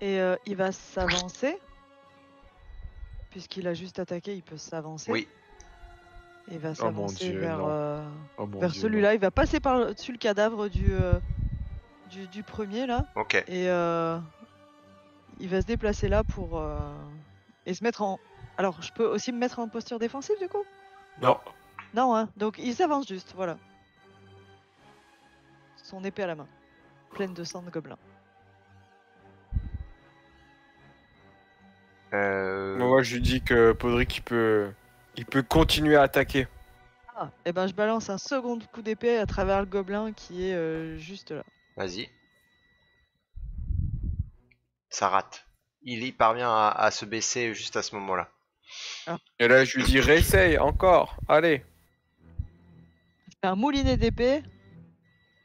Et euh, il va s'avancer. Puisqu'il a juste attaqué, il peut s'avancer. Oui, Et il va Oh s'avancer vers, euh, Oh vers celui-là. Il va passer par-dessus le cadavre du, euh, du, du premier là. ok. Et euh, il va se déplacer là pour. euh, et se mettre en. Alors, je peux aussi me mettre en posture défensive du coup? Non. Non, hein. Donc il s'avance juste, voilà. Son épée à la main. Pleine de sang de gobelin. Euh, Moi, je lui dis que Podrick, il peut, il peut continuer à attaquer. Ah, et ben je balance un second coup d'épée à travers le gobelin qui est euh, juste là. Vas-y. Ça rate. Il y parvient à, à se baisser juste à ce moment-là. Et là, je lui dis réessaye encore. Allez. Fais un moulinet d'épée.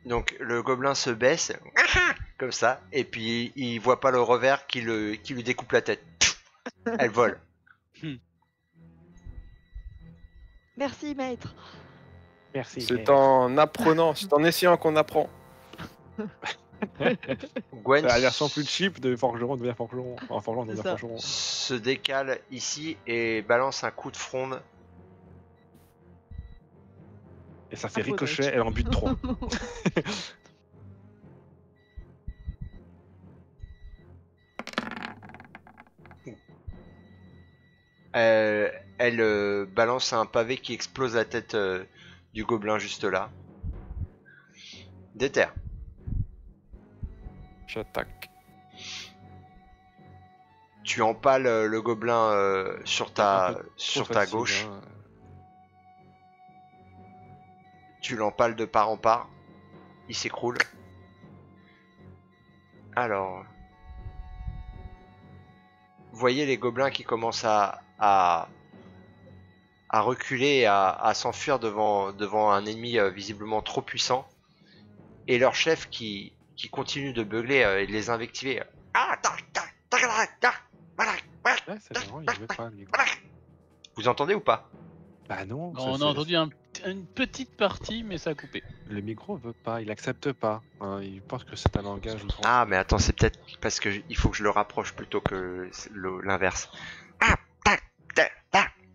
Donc le gobelin se baisse, comme ça, et puis il voit pas le revers qui, le, qui lui découpe la tête. Elle vole. Merci maître. Merci. C'est en apprenant, c'est en essayant qu'on apprend. Gwen La version plus cheap de forgeron devient forgeron. Enfin, forgeron devient forgeron. se décale ici et balance un coup de fronde. Et ça fait ricochet, elle en bute 3. Euh, elle euh, balance un pavé qui explose la tête euh, du gobelin juste là. Déter. J'attaque. Tu empales euh, le gobelin euh, sur ta, sur ta facile, gauche. hein. Tu l'empales de part en part. Il s'écroule. Alors. Vous voyez les gobelins qui commencent à, à, à reculer et à, à s'enfuir devant, devant un ennemi euh, visiblement trop puissant. Et leur chef qui, qui continue de beugler euh, et de les invectiver. Ah, Ouais, marrant, il pas. Vous entendez ou pas? Bah non, ça, On a entendu un- une petite partie, mais ça a coupé. le micro veut pas, il accepte pas. hein, il pense que c'est un langage. Ah, mais attends, c'est peut-être parce que il faut que je le rapproche plutôt que le- l'inverse.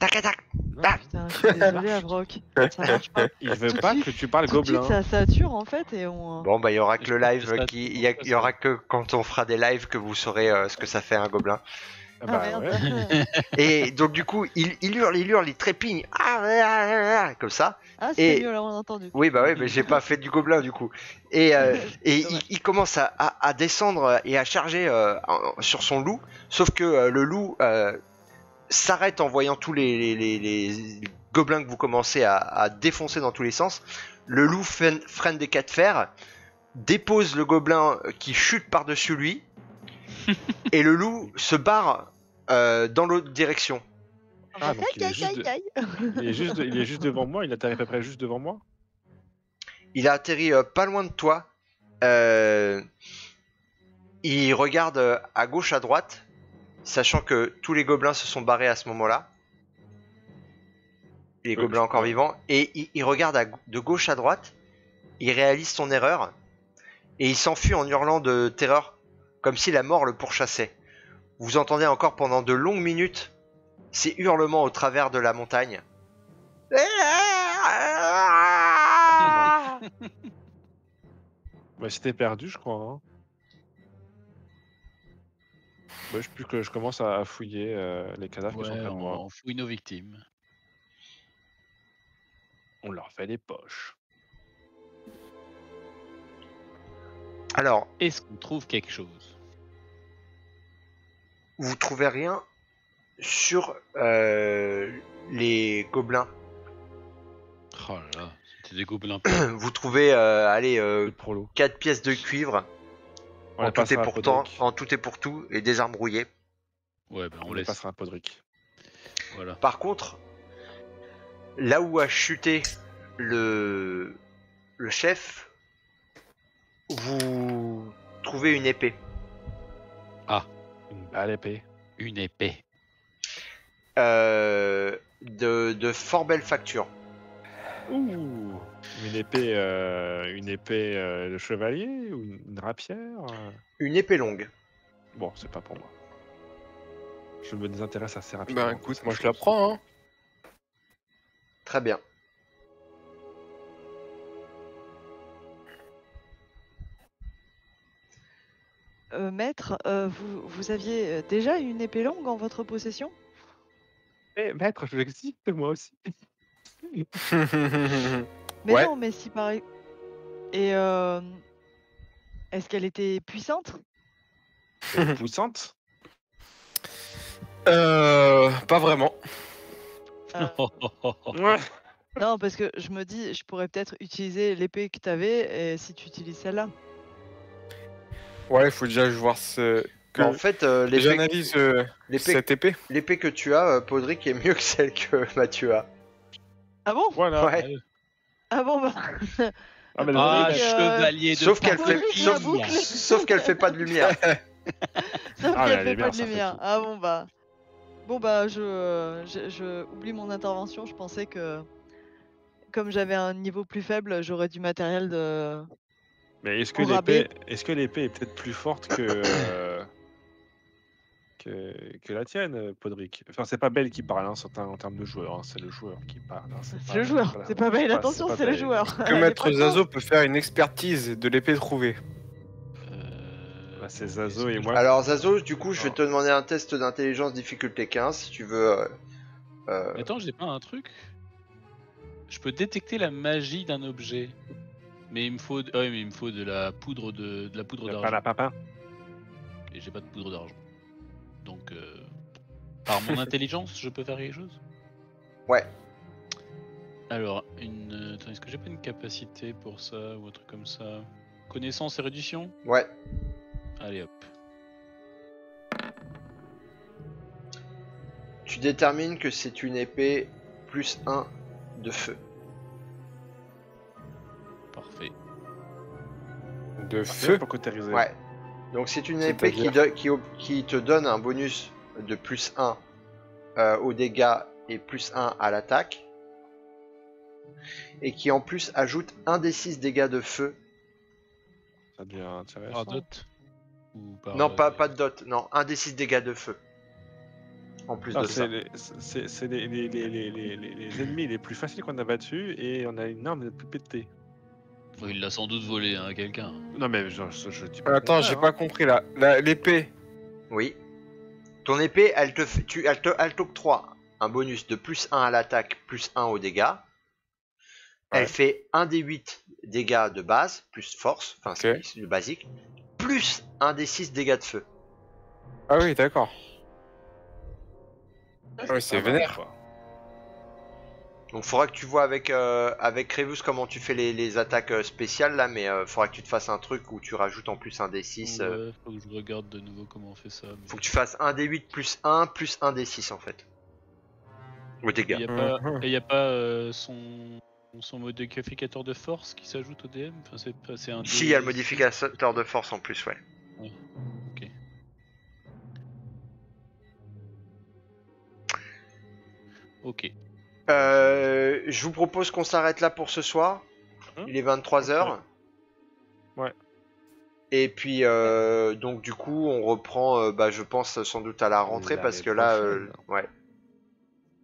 Ah, tac, tac, tac, tac, tac. Non, ah. Putain, je suis désolée, Avroc. Ça marche pas. il veut pas suite- que tu parles Tout de suite, gobelin. ça sature en fait et on. Bon, bah, il y aura que le live qui, il y, a- il y aura que quand on fera des lives que vous saurez euh, ce que ça fait un gobelin. Ah Ah, bah merde. ouais. Et donc, du coup, il, il hurle, il hurle, il trépigne. Ah, ah, ah, ah, comme ça. Ah, c'est Et- mieux là, on a entendu. Oui, bah oui, mais j'ai pas fait du gobelin du coup. Et, euh, et il, il commence à, à- à descendre et à charger euh, en- sur son loup, sauf que euh, le loup euh, s'arrête en voyant tous les, les- les- les gobelins que vous commencez à, à défoncer dans tous les sens. Le loup freine, des quatre fers, dépose le gobelin qui chute par-dessus lui, et le loup se barre euh, dans l'autre direction. Ah, donc il est juste aïe, de- aïe, aïe. Il est juste, de- il est juste devant moi, il atterrit à peu près juste devant moi. Il a atterri euh, pas loin de toi. Euh, il regarde euh, à gauche, à droite, sachant que tous les gobelins se sont barrés à ce moment-là. Les Oui, gobelins encore vivants. Et il, il regarde à de gauche à droite. Il réalise son erreur. Et il s'enfuit en hurlant de terreur, comme si la mort le pourchassait. Vous entendez encore pendant de longues minutes ces hurlements au travers de la montagne. Bah, c'était perdu, je crois. Hein. Bah, je plus que je commence à fouiller euh, les cadavres qui sont près de on, moi. on fouille nos victimes. On leur fait les poches. Alors, Est-ce qu'on trouve quelque chose? vous trouvez rien sur euh, les gobelins? Oh là là, c'était des gobelins. Vous trouvez, euh, allez, Le prolo. 4 pièces de cuivre en tout, et pour temps, Podrick. en tout et pour tout et des armes rouillées. Ouais, ben on On les laisse. passera à Podrick. Voilà. Par contre, là où a chuté le, le chef, vous trouvez une épée. Une balle épée. Une épée. euh, de, de fort belle facture. Ouh Une épée, euh, une épée euh, de chevalier ou une, une rapière euh? Une épée longue. Bon, c'est pas pour moi. Je me désintéresse assez rapidement. Bah écoute, moi je la prends. Hein. Très bien. Euh, maître, euh, vous, vous aviez déjà une épée longue en votre possession? Eh, maître, je l'existe moi aussi. Mais Ouais. non, mais si pareil. Et euh, est-ce qu'elle était puissante? Puissante? euh, pas vraiment. Euh, Ouais. Non, parce que je me dis, je pourrais peut-être utiliser l'épée que tu avais et si tu utilises celle-là. Ouais, il faut déjà voir ce. Que... En fait, euh, l'épée J'analyse euh, l'épée- cette épée. l'épée que tu as, Podrick, est mieux que celle que Mathieu a. Ah bon? Voilà. Ouais. Ah bon bah. Ah, mais le Ah, euh, chevalier de Sauf qu'elle fait, sauf, la boucle. sauf qu'elle fait pas de lumière. Sauf Ah, qu'elle elle fait est pas bien, de lumière. Ah bon bah. Bon bah je, je, je oublie mon intervention. Je pensais que comme j'avais un niveau plus faible, j'aurais du matériel de. Mais est-ce que l'épée, est-ce que l'épée est peut-être plus forte que euh, que, que la tienne, euh, Podrick Enfin, c'est pas Belle qui parle hein, en termes de joueur, hein, c'est le joueur qui parle. hein, C'est le joueur. C'est pas Belle. Attention, c'est le joueur. Que Maître. Zazo peut faire une expertise de l'épée trouvée. Euh, Bah, c'est Zazo et moi. Alors Zazo, du coup, je vais Ah. te demander un test d'intelligence difficulté 15 si tu veux. euh, euh, Attends, j'ai pas un truc Je peux détecter la magie d'un objet. Mais il me faut, ah ouais, mais il me faut de la poudre de, de la poudre a pas d'argent. la papin. Et j'ai pas de poudre d'argent. Donc, euh, par mon intelligence, je peux faire quelque chose Ouais. Alors, une. euh, Attends, est-ce que j'ai pas une capacité pour ça ou un truc comme ça? Connaissance et réduction Ouais. Allez hop. Tu détermines que c'est une épée plus 1 de feu. Parfait. De Feu? feu. pour cautériser. Ouais. Donc c'est une épée qui, te donne un bonus de plus 1 euh, aux dégâts et plus 1 à l'attaque. Et qui en plus ajoute un des 6 dégâts de feu. Ça devient intéressant. Par dot Ou par, non, pas, euh, pas de dot, non, un des 6 dégâts de feu. En plus Ah, de ça. les, c'est- les, les, les, les, les, les- les ennemis les plus faciles qu'on a battus et on a une arme la plus pétée. Il l'a sans doute volé hein, à quelqu'un. Non mais je, je, je dis pas. le Attends, j'ai pas compris là. La- L'épée. Oui. Ton épée, elle te fait, tu, elle te, elle t'octroie un bonus de plus 1 à l'attaque, plus 1 aux dégâts. Elle Ouais. fait 1 des 8 dégâts de base, plus force, enfin c'est Ok. c'est le basique, plus 1 des 6 dégâts de feu. Ah oui, d'accord. Ah oui, c'est vénère. quoi. Donc faudra que tu vois avec, euh, avec Revus comment tu fais les, les attaques euh, spéciales là, mais euh, faudra que tu te fasses un truc où tu rajoutes en plus un des 6. euh, Ouais, faut que je regarde de nouveau comment on fait ça. mais- faut que tu fasses 1 des 8 plus 1 plus 1 des 6 en fait. Aux Il dégâts. y a pas, Mhm. et y a pas euh, son, son modificateur de force qui s'ajoute au DM enfin, c'est, un dé- il y a le modificateur de force en plus, ouais. Ok. Ok. Euh, je vous propose qu'on s'arrête là pour ce soir. Mhm. Il est 23h. Ouais. Et puis, euh, donc du coup, on reprend, euh, bah, je pense, sans doute à la rentrée, parce que là, euh, ouais,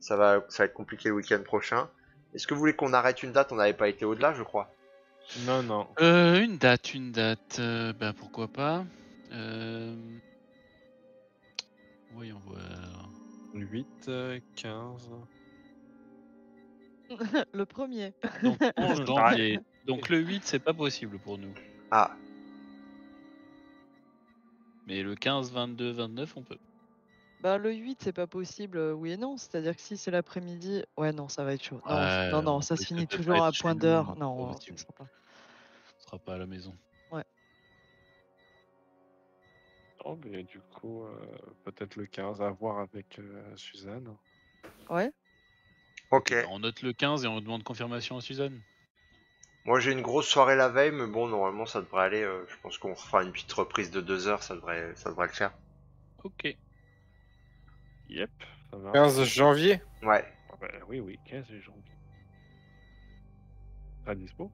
ça va, ça va être compliqué le week-end prochain. Est-ce que vous voulez qu'on arrête une date? On n'avait pas été au-delà, je crois. Non, non. Euh, une date, une date. euh, bah pourquoi pas. Euh... Voyons voir. 8, euh, 15. le premier. Donc, en janvier. Donc le 8, c'est pas possible pour nous. Ah, Mais le 15, 22, 29, on peut. Bah, le 8, c'est pas possible, euh, oui et non. C'est-à-dire que si c'est l'après-midi. Ouais, non, ça va être chaud. Non, Ouais, non, non, on ça peut se finit peut-être toujours pas à être chez point nous, d'heure. pas Non, possible. ce sera pas. On sera pas à la maison. Non, mais du coup, euh, peut-être le 15 à voir avec euh, Suzanne. Ouais. Ok. On note le 15 et on demande confirmation à Suzanne. Moi j'ai une grosse soirée la veille, mais bon, normalement ça devrait aller. euh, je pense qu'on fera une petite reprise de deux heures, ça devrait, ça devrait le faire. Ok. Yep, ça va. 15 janvier? Ouais. Ah bah, oui, oui, 15 janvier. Pas dispo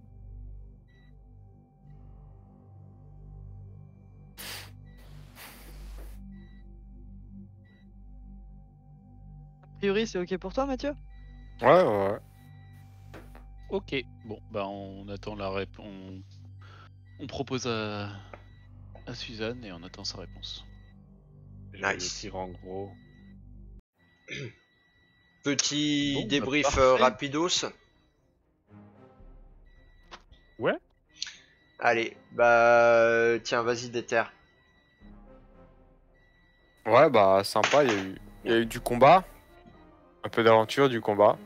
A priori, c'est ok pour toi, Mathieu? Ouais, ouais, ouais. Ok. Bon, bah on attend la réponse. On... on propose à... à Suzanne et on attend sa réponse. Nice. en gros. Petit Bon, bah, débrief euh, rapidos. Ouais. Allez, bah tiens, vas-y Déter. Ouais, bah sympa, il y, a eu- il y a eu du combat. Un peu d'aventure, du combat.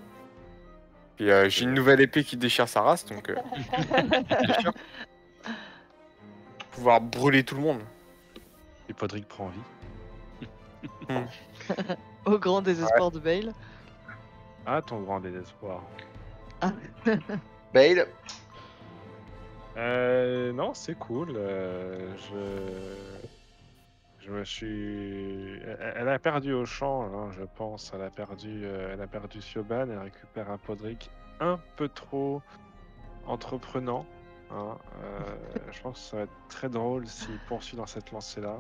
Euh, j'ai une nouvelle épée qui déchire sa race, donc. euh, déchire. Pouvoir brûler tout le monde. Et Podrick prend vie. Au grand désespoir de Bale. Ah, ton grand désespoir. Bale, Euh, non, c'est cool. euh, je... je me suis. Elle, elle a perdu au champ, hein, je pense. Elle a perdu, euh, elle a perdu Sioban. Elle récupère un Podrick un peu trop entreprenant. hein, euh, je pense que ça va être très drôle s'il poursuit dans cette lancée-là.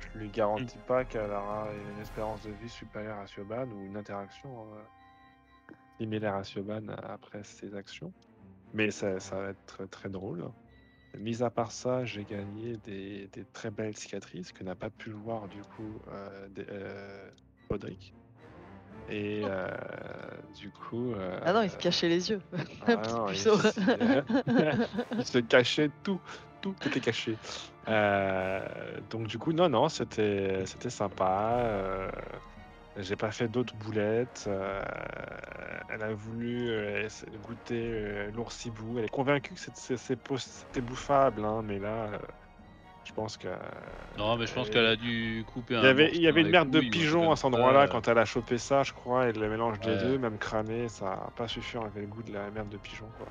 Je lui garantis pas qu'elle aura une espérance de vie supérieure à Sioban ou une interaction euh, similaire à Sioban après ses actions. Mais ça, ça va être très, très drôle. Mis à part ça, j'ai gagné des, des très belles cicatrices que n'a pas pu voir du coup euh, des- euh. Et euh, du coup. euh, Ah non, il se cachait les yeux. ah non, il, il se cachait tout, tout était caché. Euh, donc du coup, non, non, c'était, c'était sympa. J'ai pas fait d'autres boulettes. euh, elle a voulu euh, goûter euh, l'oursibou. Elle est convaincue que c'est- c'est- c'est pos- c'était bouffable, hein, mais là, euh, je pense que. Non, mais je pense qu'elle a dû couper un. Il y avait, il y avait une merde de pigeon à cet endroit-là quand elle a chopé ça, je crois, et le mélange des Ouais. deux, même cramé, ça a pas suffi enlever le goût de la merde de pigeon, quoi.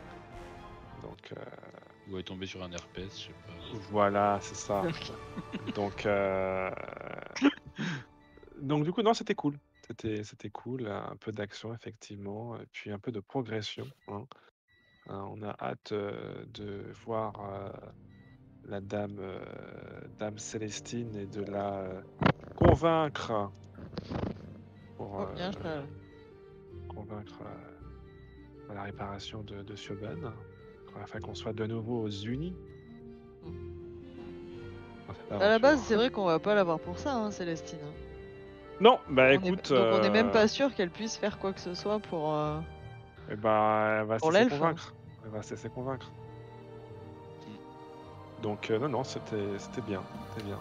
Donc euh, Ou est tombé sur un herpès, je sais pas. voilà, c'est ça. Donc euh, donc du coup non, c'était cool. C'était c'était cool, un peu d'action effectivement, et puis un peu de progression. hein. Hein, on a hâte euh, de voir euh, la dame euh, dame Célestine et de la euh, convaincre pour Oh, bien, euh, convaincre euh, à la réparation de, de Sioban, afin qu'on soit de nouveau aux unis. cette À la base, c'est vrai qu'on va pas l'avoir pour ça, hein, Célestine. Non, bah On est- écoute. Donc on n'est même euh, pas sûr qu'elle puisse faire quoi que ce soit pour. euh, Eh ben, elle va Pour l'elfe. convaincre. Elle va se laisser convaincre. Donc euh, non, non, c'était c'était bien, c'était bien.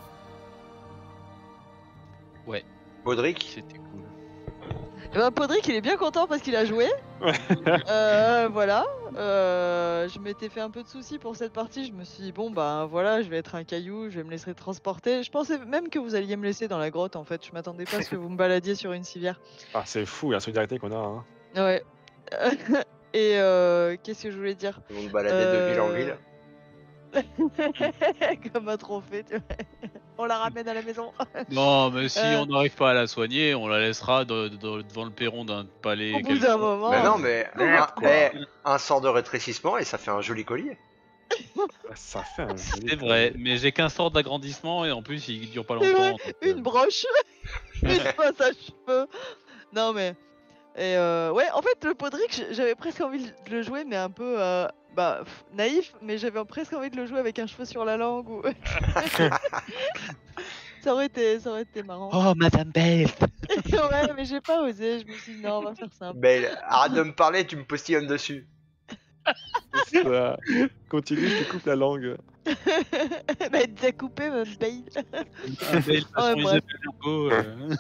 Podrick, C'était cool. Eh ben, Podrick, il est bien content parce qu'il a joué. Euh, voilà. Euh, je m'étais fait un peu de soucis pour cette partie. Je me suis dit, bon, bah voilà, je vais être un caillou, je vais me laisser transporter. Je pensais même que vous alliez me laisser dans la grotte en fait. Je m'attendais pas à ce que vous me baladiez sur une civière. Ah, c'est fou la solidarité qu'on a. Hein. Ouais. Et euh, qu'est-ce que je voulais dire? Ils vont te balader de ville en ville. Comme un trophée, tu vois. On la ramène à la maison. Non, mais si Euh. on n'arrive pas à la soigner, on la laissera de- de- devant le perron d'un palais. Au bout d'un moment. Mais non, mais merde, un, quoi. eh, un sort de rétrécissement et ça fait un joli collier. Ça fait un joli C'est vrai, mais j'ai qu'un sort d'agrandissement et en plus il dure pas C'est longtemps. donc, euh, Une broche, une pince à cheveux. Non mais. Et euh, ouais, en fait, le Podrick, j- j'avais presque envie de le jouer, mais un peu euh, bah, pff, naïf, mais j'avais presque envie de le jouer avec un cheveu sur la langue. Ou... ça, aurait été, ça aurait été marrant. Oh, Madame Belle ouais, mais j'ai pas osé, je me suis dit non, on va faire simple. Belle, arrête de me parler, tu me postillonnes dessus. Ça. Continue, je te coupe la langue. bah, t'as coupé, même Bale. Façon bref. Isabelle Hugo, euh,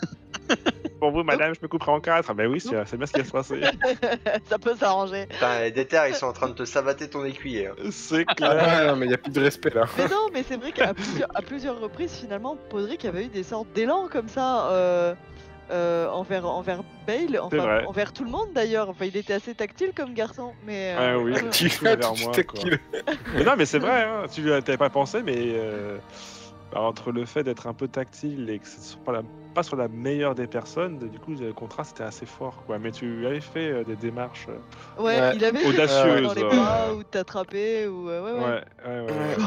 Pour vous, madame, je me couperai en quatre. Ah, bah oui, c'est bien ce qui va se passer. Ça peut s'arranger. Putain, les déterres, ils sont en train de te savater ton écuyer. hein. C'est Ah, clair. non, mais y a plus de respect là. Mais non, mais c'est vrai qu'à plusieurs, à plusieurs reprises, finalement, Podrick avait eu des sortes d'élan comme ça euh, euh, envers, envers Bale, enfin, envers tout le monde d'ailleurs. Enfin, il était assez tactile comme garçon, mais. Ouais, euh, oui. vas vers tu moi, quoi. Mais non, mais c'est vrai, hein, tu n'y avais pas pensé, mais euh, bah, entre le fait d'être un peu tactile et que ce soit pas, la- pas sur la meilleure des personnes, du coup, le contraste était assez fort. Quoi. Mais tu avais fait euh, des démarches. euh, Ouais, Ouais. il avait Audacieuse, dans les euh. bras ou t'attraper ou euh, ouais, ouais. Ouais, ouais, ouais. ouais.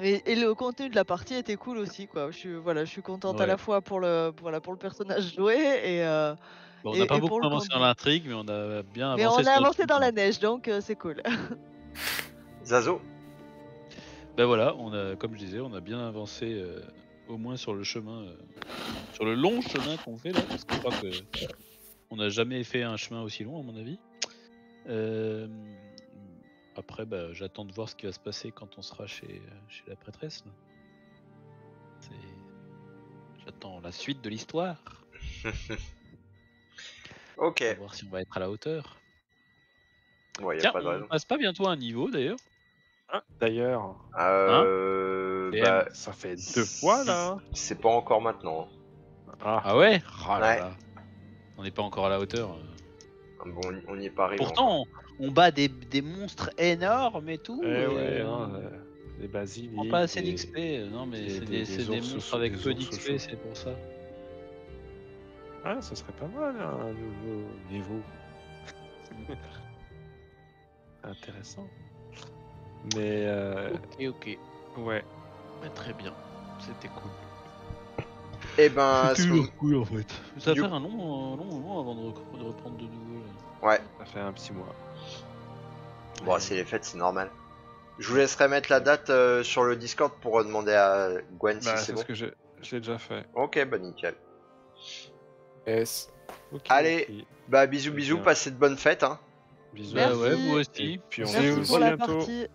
Et, et le contenu de la partie était cool aussi quoi. Je suis voilà, je suis contente à la fois pour le voilà pour le personnage joué et euh, bon, on Et- n'a pas beaucoup avancé dans l'intrigue, mais on a bien mais avancé. on sur a avancé dans la truc. neige donc euh, c'est cool. Zazo Ben voilà, on a, comme je disais, on a bien avancé euh, au moins sur le chemin, euh, sur le long chemin qu'on fait là, parce que je crois que on n'a jamais fait un chemin aussi long à mon avis. Euh, après, bah, j'attends de voir ce qui va se passer quand on sera chez, chez la prêtresse. là. C'est- J'attends la suite de l'histoire, Ok. pour voir si on va être à la hauteur. Ouais, y a Tiens, pas de on raison. passe pas bientôt à un niveau d'ailleurs Hein, D'ailleurs, Euh, DM. bah, ça fait deux fois là. hein. c'est pas encore maintenant. Ah, Ah ouais, Ah là Ouais. là. On n'est pas encore à la hauteur. euh. Bon, on- on n'y est pas arrivé. Pourtant, on, on bat des, des monstres énormes et tout. eh et, ouais, euh, hein, euh, les basiliques. prend pas assez des- d'XP. euh, Non, mais des- c'est des- des, des c'est des ours monstres avec des peu ours d'XP, c'est pour ça. Ah, ça serait pas mal un nouveau niveau. Intéressant. Mais euh, Ok, ok. ouais. Ouais, très bien. C'était cool. Eh ben, à ce moment- cool en fait. Ça va Du- faire un long, un long moment avant de, rec- de reprendre de nouveau. là. ouais. Ça fait un petit mois. Bon, c'est les fêtes, c'est normal. Je vous laisserai mettre la date euh, sur le Discord pour demander à Gwen Bah, si c'est c'est bon. ce que j'ai je l'ai déjà fait. Ok, bah nickel. Yes. Ok, Allez. Bah bisous Très bisous, bien. passez de bonnes fêtes. Hein. Bisous. Bah Merci. ouais, vous Et aussi. puis on se la bientôt. partie.